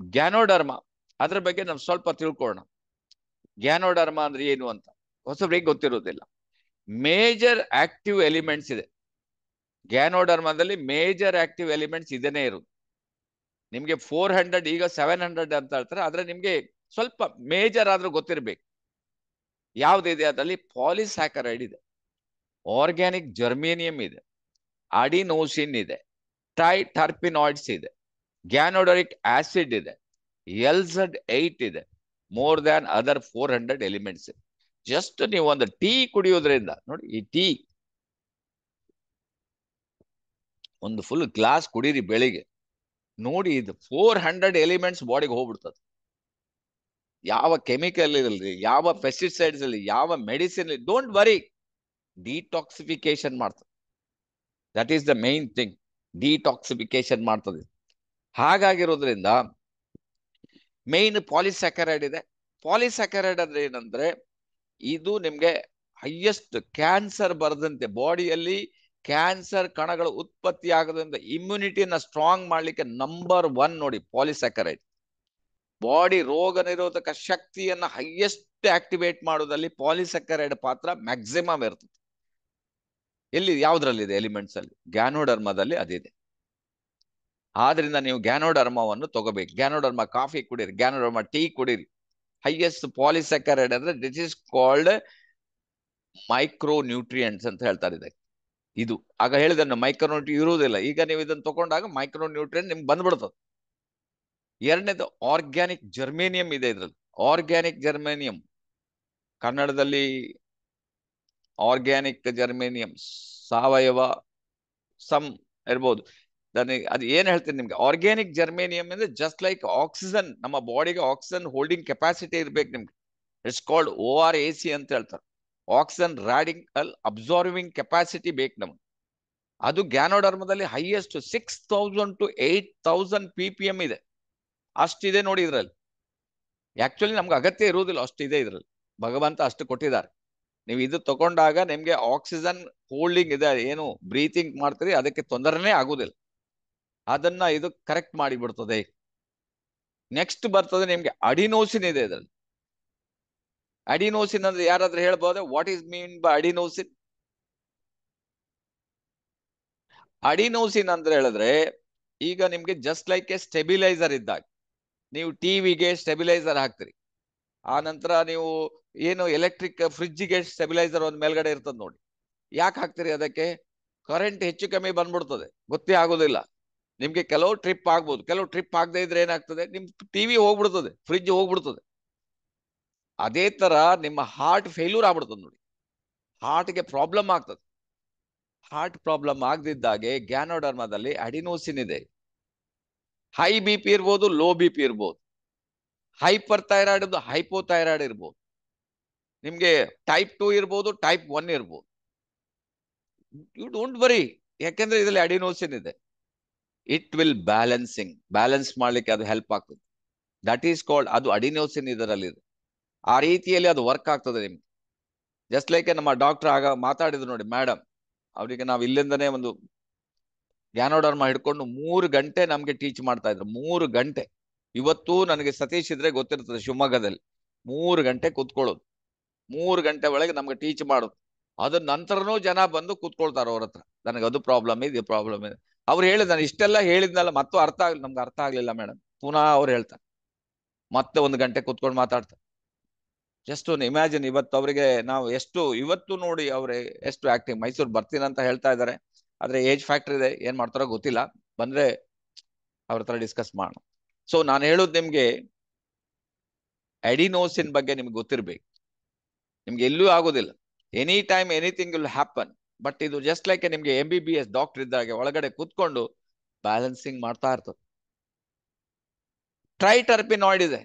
ಗ್ಯಾನೋಡರ್ಮ ಅದ್ರ ಬಗ್ಗೆ ನಾವು ಸ್ವಲ್ಪ ತಿಳ್ಕೊಳ್ಳೋಣ. ಗ್ಯಾನೋಡರ್ಮ ಅಂದ್ರೆ ಏನು ಅಂತ? ಹೊಸಬ್ರಿಗೆ ಗೊತ್ತಿರೋದಿಲ್ಲ. ಮೇಜರ್ ಆಕ್ಟಿವ್ ಎಲಿಮೆಂಟ್ಸ್ ಇದೆ. ಗ್ಯಾನೋಡರ್ಮದಲ್ಲಿ ಮೇಜರ್ ಆಕ್ಟಿವ್ ಎಲಿಮೆಂಟ್ಸ್ ಇದೇನೆ ಇರುದು ನಿಮ್ಗೆ ಫೋರ್ ಹಂಡ್ರೆಡ್ ಈಗ ಸೆವೆನ್ ಹಂಡ್ರೆಡ್ ಅಂತ ಹೇಳ್ತಾರೆ, ಆದ್ರೆ ನಿಮ್ಗೆ ಸ್ವಲ್ಪ ಮೇಜರ್ ಆದ್ರೂ ಗೊತ್ತಿರ್ಬೇಕು. ಯಾವ್ದಿದೆ ಅದರಲ್ಲಿ? ಪಾಲಿಸ್ಯಾಕರೈಡ್ ಇದೆ. ಆರ್ಗ್ಯಾನಿಕ್ ಜರ್ಮೇನಿಯಂ ಇದೆ. ಅಡಿನೋಸಿನ್ ಇದೆ. ಟ್ರೈ ಟರ್ಪಿನಾಯ್ಡ್ಸ್ ಇದೆ. ಗ್ಯಾನೋಡರಿಕ್ ಆಸಿಡ್ ಇದೆ. ಎಲ್ಝಡ್ ಏಟ್ ಇದೆ. More than other four hundred elements just ನೀವು ಒಂದು ಟೀ ಕುಡಿಯೋದ್ರಿಂದ, ನೋಡಿ ಈ ಟೀ. ಒಂದು ಫುಲ್ ಗ್ಲಾಸ್ ಕುಡೀರಿ ಬೆಳಿಗ್ಗೆ. ನೋಡಿ ಇದು ಫೋರ್ ಹಂಡ್ರೆಡ್ ಎಲಿಮೆಂಟ್ಸ್ ಬಾಡಿಗೆ ಹೋಗ್ಬಿಡ್ತದೆ. ಯಾವ ಕೆಮಿಕಲ್ ಇರಲಿ, ಯಾವ ಪೆಸ್ಟಿಸೈಡ್ಸ್ ಇರಲಿ, ಯಾವ ಮೆಡಿಸಿನ್ ಡೋಂಟ್ ವರಿ ಡಿಟಾಕ್ಸಿಫಿಕೇಶನ್ ಮಾಡ್ತದೆ. That is the main thing detoxification ಮಾಡ್ತದೆ. ಹಾಗಾಗಿರೋದ್ರಿಂದ ಮೇನ್ ಪಾಲಿಸ್ಯಾಕರೈಡ್ ಇದೆ. ಪಾಲಿಸ್ಯಾಕರೈಡ್ ಅಂದ್ರೆ ಏನಂದ್ರೆ ಇದು ನಿಮ್ಗೆ ಹೈಯೆಸ್ಟ್ ಕ್ಯಾನ್ಸರ್ ಬರದಂತೆ ಬಾಡಿಯಲ್ಲಿ ಕ್ಯಾನ್ಸರ್ ಕಣಗಳು ಉತ್ಪತ್ತಿ ಆಗದಂತೆ ಇಮ್ಯುನಿಟಿಯನ್ನ ಸ್ಟ್ರಾಂಗ್ ಮಾಡ್ಲಿಕ್ಕೆ ನಂಬರ್ ಒನ್ ನೋಡಿ ಪಾಲಿಸ್ಯಾಕರೈಡ್ ಬಾಡಿ ರೋಗ ನಿರೋಧಕ ಶಕ್ತಿಯನ್ನ ಹೈಯೆಸ್ಟ್ ಆಕ್ಟಿವೇಟ್ ಮಾಡೋದಲ್ಲಿ ಪಾಲಿಸ್ಯಾಕರೈಡ್ ಪಾತ್ರ ಮ್ಯಾಕ್ಸಿಮಮ್ ಇರ್ತದೆ. ಎಲ್ಲಿ, ಯಾವ್ದ್ರಲ್ಲಿದೆ ಎಲಿಮೆಂಟ್ಸ್ ಅಲ್ಲಿ? ಗ್ಯಾನೋಡರ್ಮದಲ್ಲಿ ಅದಿದೆ. ಆದ್ರಿಂದ ನೀವು ಗ್ಯಾನೋಡರ್ಮವನ್ನು ತಗೋಬೇಕು. ಗ್ಯಾನೋಡರ್ಮ ಕಾಫಿ ಕುಡೀರಿ ಗ್ಯಾನೋಡರ್ಮ ಟೀ ಕುಡೀರಿ. ಹೈಯೆಸ್ಟ್ ಪಾಲಿಸ್ಯಾಕರೈಡ್ ಅಂದ್ರೆ this is called micro nutrients ಅಂತ ಹೇಳ್ತಾರೆ ಇದಕ್ಕೆ. ಇದು. ಆಗ ಹೇಳಿದನ್ನು ಮೈಕ್ರೋ ನ್ಯೂಟ್ರಿ ಇರುವುದಿಲ್ಲ. ಈಗ ನೀವು ಇದನ್ನು ತಗೊಂಡಾಗ ಮೈಕ್ರೋ ನ್ಯೂಟ್ರಿಯೆಂಟ್ ನಿಮ್ಗೆ ಬಂದ್ಬಿಡ್ತದೆ. ಎರಡನೇದು ಆರ್ಗ್ಯಾನಿಕ್ ಜರ್ಮೇನಿಯಂ ಇದೆ ಇದ್ರಲ್ಲಿ ಆರ್ಗ್ಯಾನಿಕ್ ಜರ್ಮೇನಿಯಂ ಕನ್ನಡದಲ್ಲಿ ಆರ್ಗ್ಯಾನಿಕ್ ಜರ್ಮೇನಿಯಂ ಸಾವಯವ ಸಮ್ ಇರ್ಬೋದು. ನನಗೆ ಅದು ಏನು ಹೇಳ್ತೀನಿ ನಿಮ್ಗೆ ಆರ್ಗ್ಯಾನಿಕ್ ಜರ್ಮೇನಿಯಂ ಅಂದ್ರೆ ಜಸ್ಟ್ ಲೈಕ್ ಆಕ್ಸಿಜನ್ ನಮ್ಮ ಬಾಡಿಗೆ ಆಕ್ಸಿಜನ್ ಹೋಲ್ಡಿಂಗ್ ಕೆಪಾಸಿಟಿ ಇರ್ಬೇಕು ನಿಮ್ಗೆ. It's called O R A C ಅಂತ ಹೇಳ್ತಾರೆ. ಆಕ್ಸಿಜನ್ ರಾಡಿಕಲ್ ಅಬ್ಸಾರ್ವಿಂಗ್ ಕೆಪಾಸಿಟಿ ಬೇಕು ನಮ್ಗೆ. ಅದು ಗ್ಯಾನೋಡರ್ಮದಲ್ಲಿ highest six thousand to eight thousand P P ಇದೆ. ಅಷ್ಟಿದೆ ನೋಡಿ ಇದ್ರಲ್ಲಿ. ಆಕ್ಚುಲಿ ನಮ್ಗೆ ಅಗತ್ಯ ಇರುವುದಿಲ್ಲ ಅಷ್ಟಿದೆ ಇದ್ರಲ್ಲಿ. ಭಗವಂತ ಅಷ್ಟು ಕೊಟ್ಟಿದ್ದಾರೆ. ನೀವು ಇದು ತಗೊಂಡಾಗ ನಿಮ್ಗೆ ಆಕ್ಸಿಜನ್ ಹೋಲ್ಡಿಂಗ್ ಇದೆ, ಏನು ಬ್ರೀತಿಂಗ್ ಮಾಡ್ತೀರಿ, ಅದಕ್ಕೆ ತೊಂದರೆನೇ ಆಗುದಿಲ್ಲ. ಅದನ್ನ ಇದು ಕರೆಕ್ಟ್ ಮಾಡಿಬಿಡ್ತದೆ. ನೆಕ್ಸ್ಟ್ ಬರ್ತದೆ ನಿಮ್ಗೆ ಅಡಿನೋಸಿನ್ ಇದೆ ಇದರಲ್ಲಿ. ಅಡಿನೋಸಿನ್ ಅಂದ್ರೆ ಯಾರಾದ್ರೂ ಹೇಳ್ಬೋದೆ? What is mean by adenosine adenosine ಅಂದ್ರೆ ಹೇಳಿದ್ರೆ, ಈಗ ನಿಮ್ಗೆ ಜಸ್ಟ್ ಲೈಕ್ ಎ ಸ್ಟೆಬಿಲೈಸರ್ ಇದ್ದಾಗ ನೀವು ಟಿವಿಗೆ ಸ್ಟೆಬಿಲೈಸರ್ ಹಾಕ್ತೀರಿ. ಆ ನಂತರ ನೀವು ಏನು ಎಲೆಕ್ಟ್ರಿಕ್ ಫ್ರಿಜ್ಜಿಗೆ ಸ್ಟೆಬಿಲೈಸರ್ ಒಂದು ಮೇಲ್ಗಡೆ ಇರ್ತದೆ ನೋಡಿ. ಯಾಕೆ ಹಾಕ್ತೀರಿ ಅದಕ್ಕೆ? ಕರೆಂಟ್ ಹೆಚ್ಚು ಕಮ್ಮಿ ಬಂದ್ಬಿಡ್ತದೆ. ಗೊತ್ತೇ ಆಗೋದಿಲ್ಲ. ನಿಮ್ಗೆ ಕೆಲವು ಟ್ರಿಪ್ ಆಗ್ಬೋದು. ಕೆಲವು ಟ್ರಿಪ್ ಆಗದೆ ಇದ್ರೆ ಏನಾಗ್ತದೆ? ನಿಮ್ ಟಿವಿ ಹೋಗ್ಬಿಡ್ತದೆ. ಫ್ರಿಜ್ ಹೋಗ್ಬಿಡ್ತದೆ. ಅದೇ ತರ ನಿಮ್ಮ ಹಾರ್ಟ್ ಫೇಲ್ಯೂರ್ ಆಗ್ಬಿಡ್ತದೆ ನೋಡಿ. ಹಾರ್ಟ್ಗೆ ಪ್ರಾಬ್ಲಮ್ ಆಗ್ತದೆ. ಹಾರ್ಟ್ ಪ್ರಾಬ್ಲಮ್ ಆಗದಿದ್ದಾಗೆ ಗ್ಯಾನೋಡರ್ಮದಲ್ಲಿ ಅಡಿನೋಸಿನ್ ಇದೆ. ಹೈ ಬಿ ಪಿ ಇರ್ಬೋದು ಲೋ ಬಿ ಪಿ ಇರ್ಬೋದು. ಹೈಪರ್ ಥೈರಾಯ್ಡ್ ಹೈಪೋ ಥೈರಾಯ್ಡ್ ಇರ್ಬೋದು. ನಿಮ್ಗೆ ಟೈಪ್ ಟೂ ಇರ್ಬೋದು ಟೈಪ್ ಒನ್ ಇರ್ಬೋದು. ಯು ಡೋಂಟ್ ವರಿ ಯಾಕೆಂದ್ರೆ ಇದರಲ್ಲಿ ಅಡಿನೋಸಿನ್ ಇದೆ. ಇಟ್ ವಿಲ್ ಬ್ಯಾಲೆನ್ಸಿಂಗ್ ಬ್ಯಾಲೆನ್ಸ್ ಮಾಡ್ಲಿಕ್ಕೆ ಅದು ಹೆಲ್ಪ್ ಆಗ್ತದೆ. ದಟ್ ಈಸ್ ಕಾಲ್ಡ್ ಅದು ಅಡಿನೋಸಿನ್ ಇದರಲ್ಲಿ ಇದೆ. ಆ ರೀತಿಯಲ್ಲಿ ಅದು ವರ್ಕ್ ಆಗ್ತದೆ ನಿಮ್ಗೆ. ಜಸ್ಟ್ ಲೈಕ್ ನಮ್ಮ ಡಾಕ್ಟರ್ ಆಗ ಮಾತಾಡಿದ್ರು ನೋಡಿ ಮೇಡಮ್ ಅವರಿಗೆ ನಾವು ಇಲ್ಲಿಂದನೇ ಒಂದು ಜ್ಞಾನೋಡರ್ಮ ಹಿಡ್ಕೊಂಡು ಮೂರು ಗಂಟೆ ನಮ್ಗೆ ಟೀಚ್ ಮಾಡ್ತಾ ಇದ್ರು. ಮೂರು ಗಂಟೆ. ಇವತ್ತು ನನಗೆ ಸತೀಶ್ ಇದ್ರೆ ಗೊತ್ತಿರ್ತದೆ ಶಿವಮೊಗ್ಗದಲ್ಲಿ. ಮೂರು ಗಂಟೆ ಕೂತ್ಕೊಳ್ಳೋದು. ಮೂರು ಗಂಟೆ ಒಳಗೆ ನಮ್ಗೆ ಟೀಚ್ ಮಾಡೋದು. ಅದ್ರ ನಂತರನೂ ಜನ ಬಂದು ಕೂತ್ಕೊಳ್ತಾರೆ ಅವ್ರ ಹತ್ರ. ನನಗೆ ಅದು ಪ್ರಾಬ್ಲಮ್ ಇದೆ ಪ್ರಾಬ್ಲಮ್ ಇದೆ. ಅವ್ರು ಹೇಳಿದ ನಾನು ಇಷ್ಟೆಲ್ಲ ಹೇಳಿದ್ನಲ್ಲ, ಮತ್ತೂ ಅರ್ಥ ಆಗ್ಲಿ, ನಮ್ಗೆ ಅರ್ಥ ಆಗ್ಲಿಲ್ಲ ಮೇಡಮ್. ಪುನಃ ಅವ್ರು ಹೇಳ್ತಾರೆ. ಮತ್ತೆ ಒಂದು ಗಂಟೆ ಕೂತ್ಕೊಂಡು ಮಾತಾಡ್ತಾರೆ. ಜಸ್ಟ್ ಒಂದು ಇಮ್ಯಾಜಿನ್ ಇವತ್ತು ಅವರಿಗೆ ನಾವು ಎಷ್ಟು, ಇವತ್ತು ನೋಡಿ ಅವ್ರೆ ಎಷ್ಟು ಆಕ್ಟಿಂಗ್ ಮೈಸೂರು ಬರ್ತೀನಿ ಅಂತ ಹೇಳ್ತಾ ಇದ್ದಾರೆ. ಆದ್ರೆ ಏಜ್ ಫ್ಯಾಕ್ಟರ್ ಇದೆ, ಏನ್ ಮಾಡ್ತಾರೋ ಗೊತ್ತಿಲ್ಲ. ಬಂದ್ರೆ ಅವ್ರ ಹತ್ರ ಡಿಸ್ಕಸ್ ಮಾಡೋಣ. ಸೊ ನಾನು ಹೇಳೋದು ನಿಮ್ಗೆ ಅಡಿನೋಸಿನ್ ಬಗ್ಗೆ ನಿಮ್ಗೆ ಗೊತ್ತಿರ್ಬೇಕು. ನಿಮ್ಗೆ ಎಲ್ಲೂ ಆಗೋದಿಲ್ಲ. Any time anything will happen but ಇದು ಜಸ್ಟ್ ಲೈಕ್ ನಿಮ್ಗೆ M B B S doctor ಇದ್ದಾಗ ಒಳಗಡೆ ಕೂತ್ಕೊಂಡು ಬ್ಯಾಲೆನ್ಸಿಂಗ್ ಮಾಡ್ತಾ ಇರ್ತದೆ. ಟ್ರೈಟರ್ಪಿನಾಯ್ಡ್ ಇದೆ.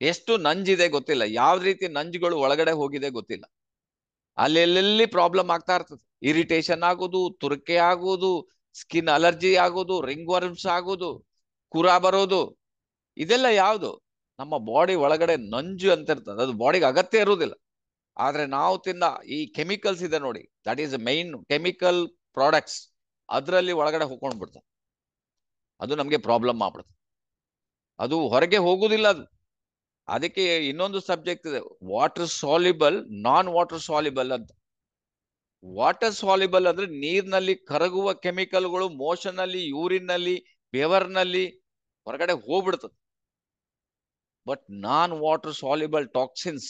ಎಷ್ಟು ನಂಜಿದೆ ಗೊತ್ತಿಲ್ಲ. ಯಾವ ರೀತಿ ನಂಜುಗಳು ಒಳಗಡೆ ಹೋಗಿದೆ ಗೊತ್ತಿಲ್ಲ. ಅಲ್ಲೆಲ್ಲಿ ಪ್ರಾಬ್ಲಮ್ ಆಗ್ತಾ ಇರ್ತದೆ. ಇರಿಟೇಷನ್ ಆಗೋದು, ತುರ್ಕೆ ಆಗೋದು ಸ್ಕಿನ್ ಅಲರ್ಜಿ ಆಗೋದು ರಿಂಗ್ ವರ್ಮ್ಸ್ ಆಗೋದು, ಕುರ ಬರೋದು. ಇದೆಲ್ಲ ಯಾವುದು? ನಮ್ಮ ಬಾಡಿ ಒಳಗಡೆ ನಂಜು ಅಂತ ಇರ್ತದೆ. ಅದು ಬಾಡಿಗೆ ಅಗತ್ಯ ಇರುವುದಿಲ್ಲ. ಆದ್ರೆ ನಾವು ತಿನ್ನ ಈ ಕೆಮಿಕಲ್ಸ್ ಇದೆ ನೋಡಿ. That is main chemical products ಅದರಲ್ಲಿ ಒಳಗಡೆ ಹೋಗ್ಕೊಂಡು ಬಿಡ್ತದೆ ಅದು ನಮಗೆ ಪ್ರಾಬ್ಲಮ್ ಆಗ್ಬಿಡುತ್ತೆ. ಅದು ಹೊರಗೆ ಹೋಗುವುದಿಲ್ಲ ಅದು. ಅದಕ್ಕೆ ಇನ್ನೊಂದು ಸಬ್ಜೆಕ್ಟ್ ಇದೆ water soluble non water soluble ಅಂತ. ವಾಟರ್ ಸಾಲಿಬಲ್ ಅಂದ್ರೆ ನೀರಿನಲ್ಲಿ ಕರಗುವ ಕೆಮಿಕಲ್ಗಳು ಮೋಷನ್ ಅಲ್ಲಿ ಯೂರಿನ್ನಲ್ಲಿ ಬೆವರ್ನಲ್ಲಿ ಹೊರಗಡೆ ಹೋಗ್ಬಿಡ್ತದೆ. But non water soluble toxins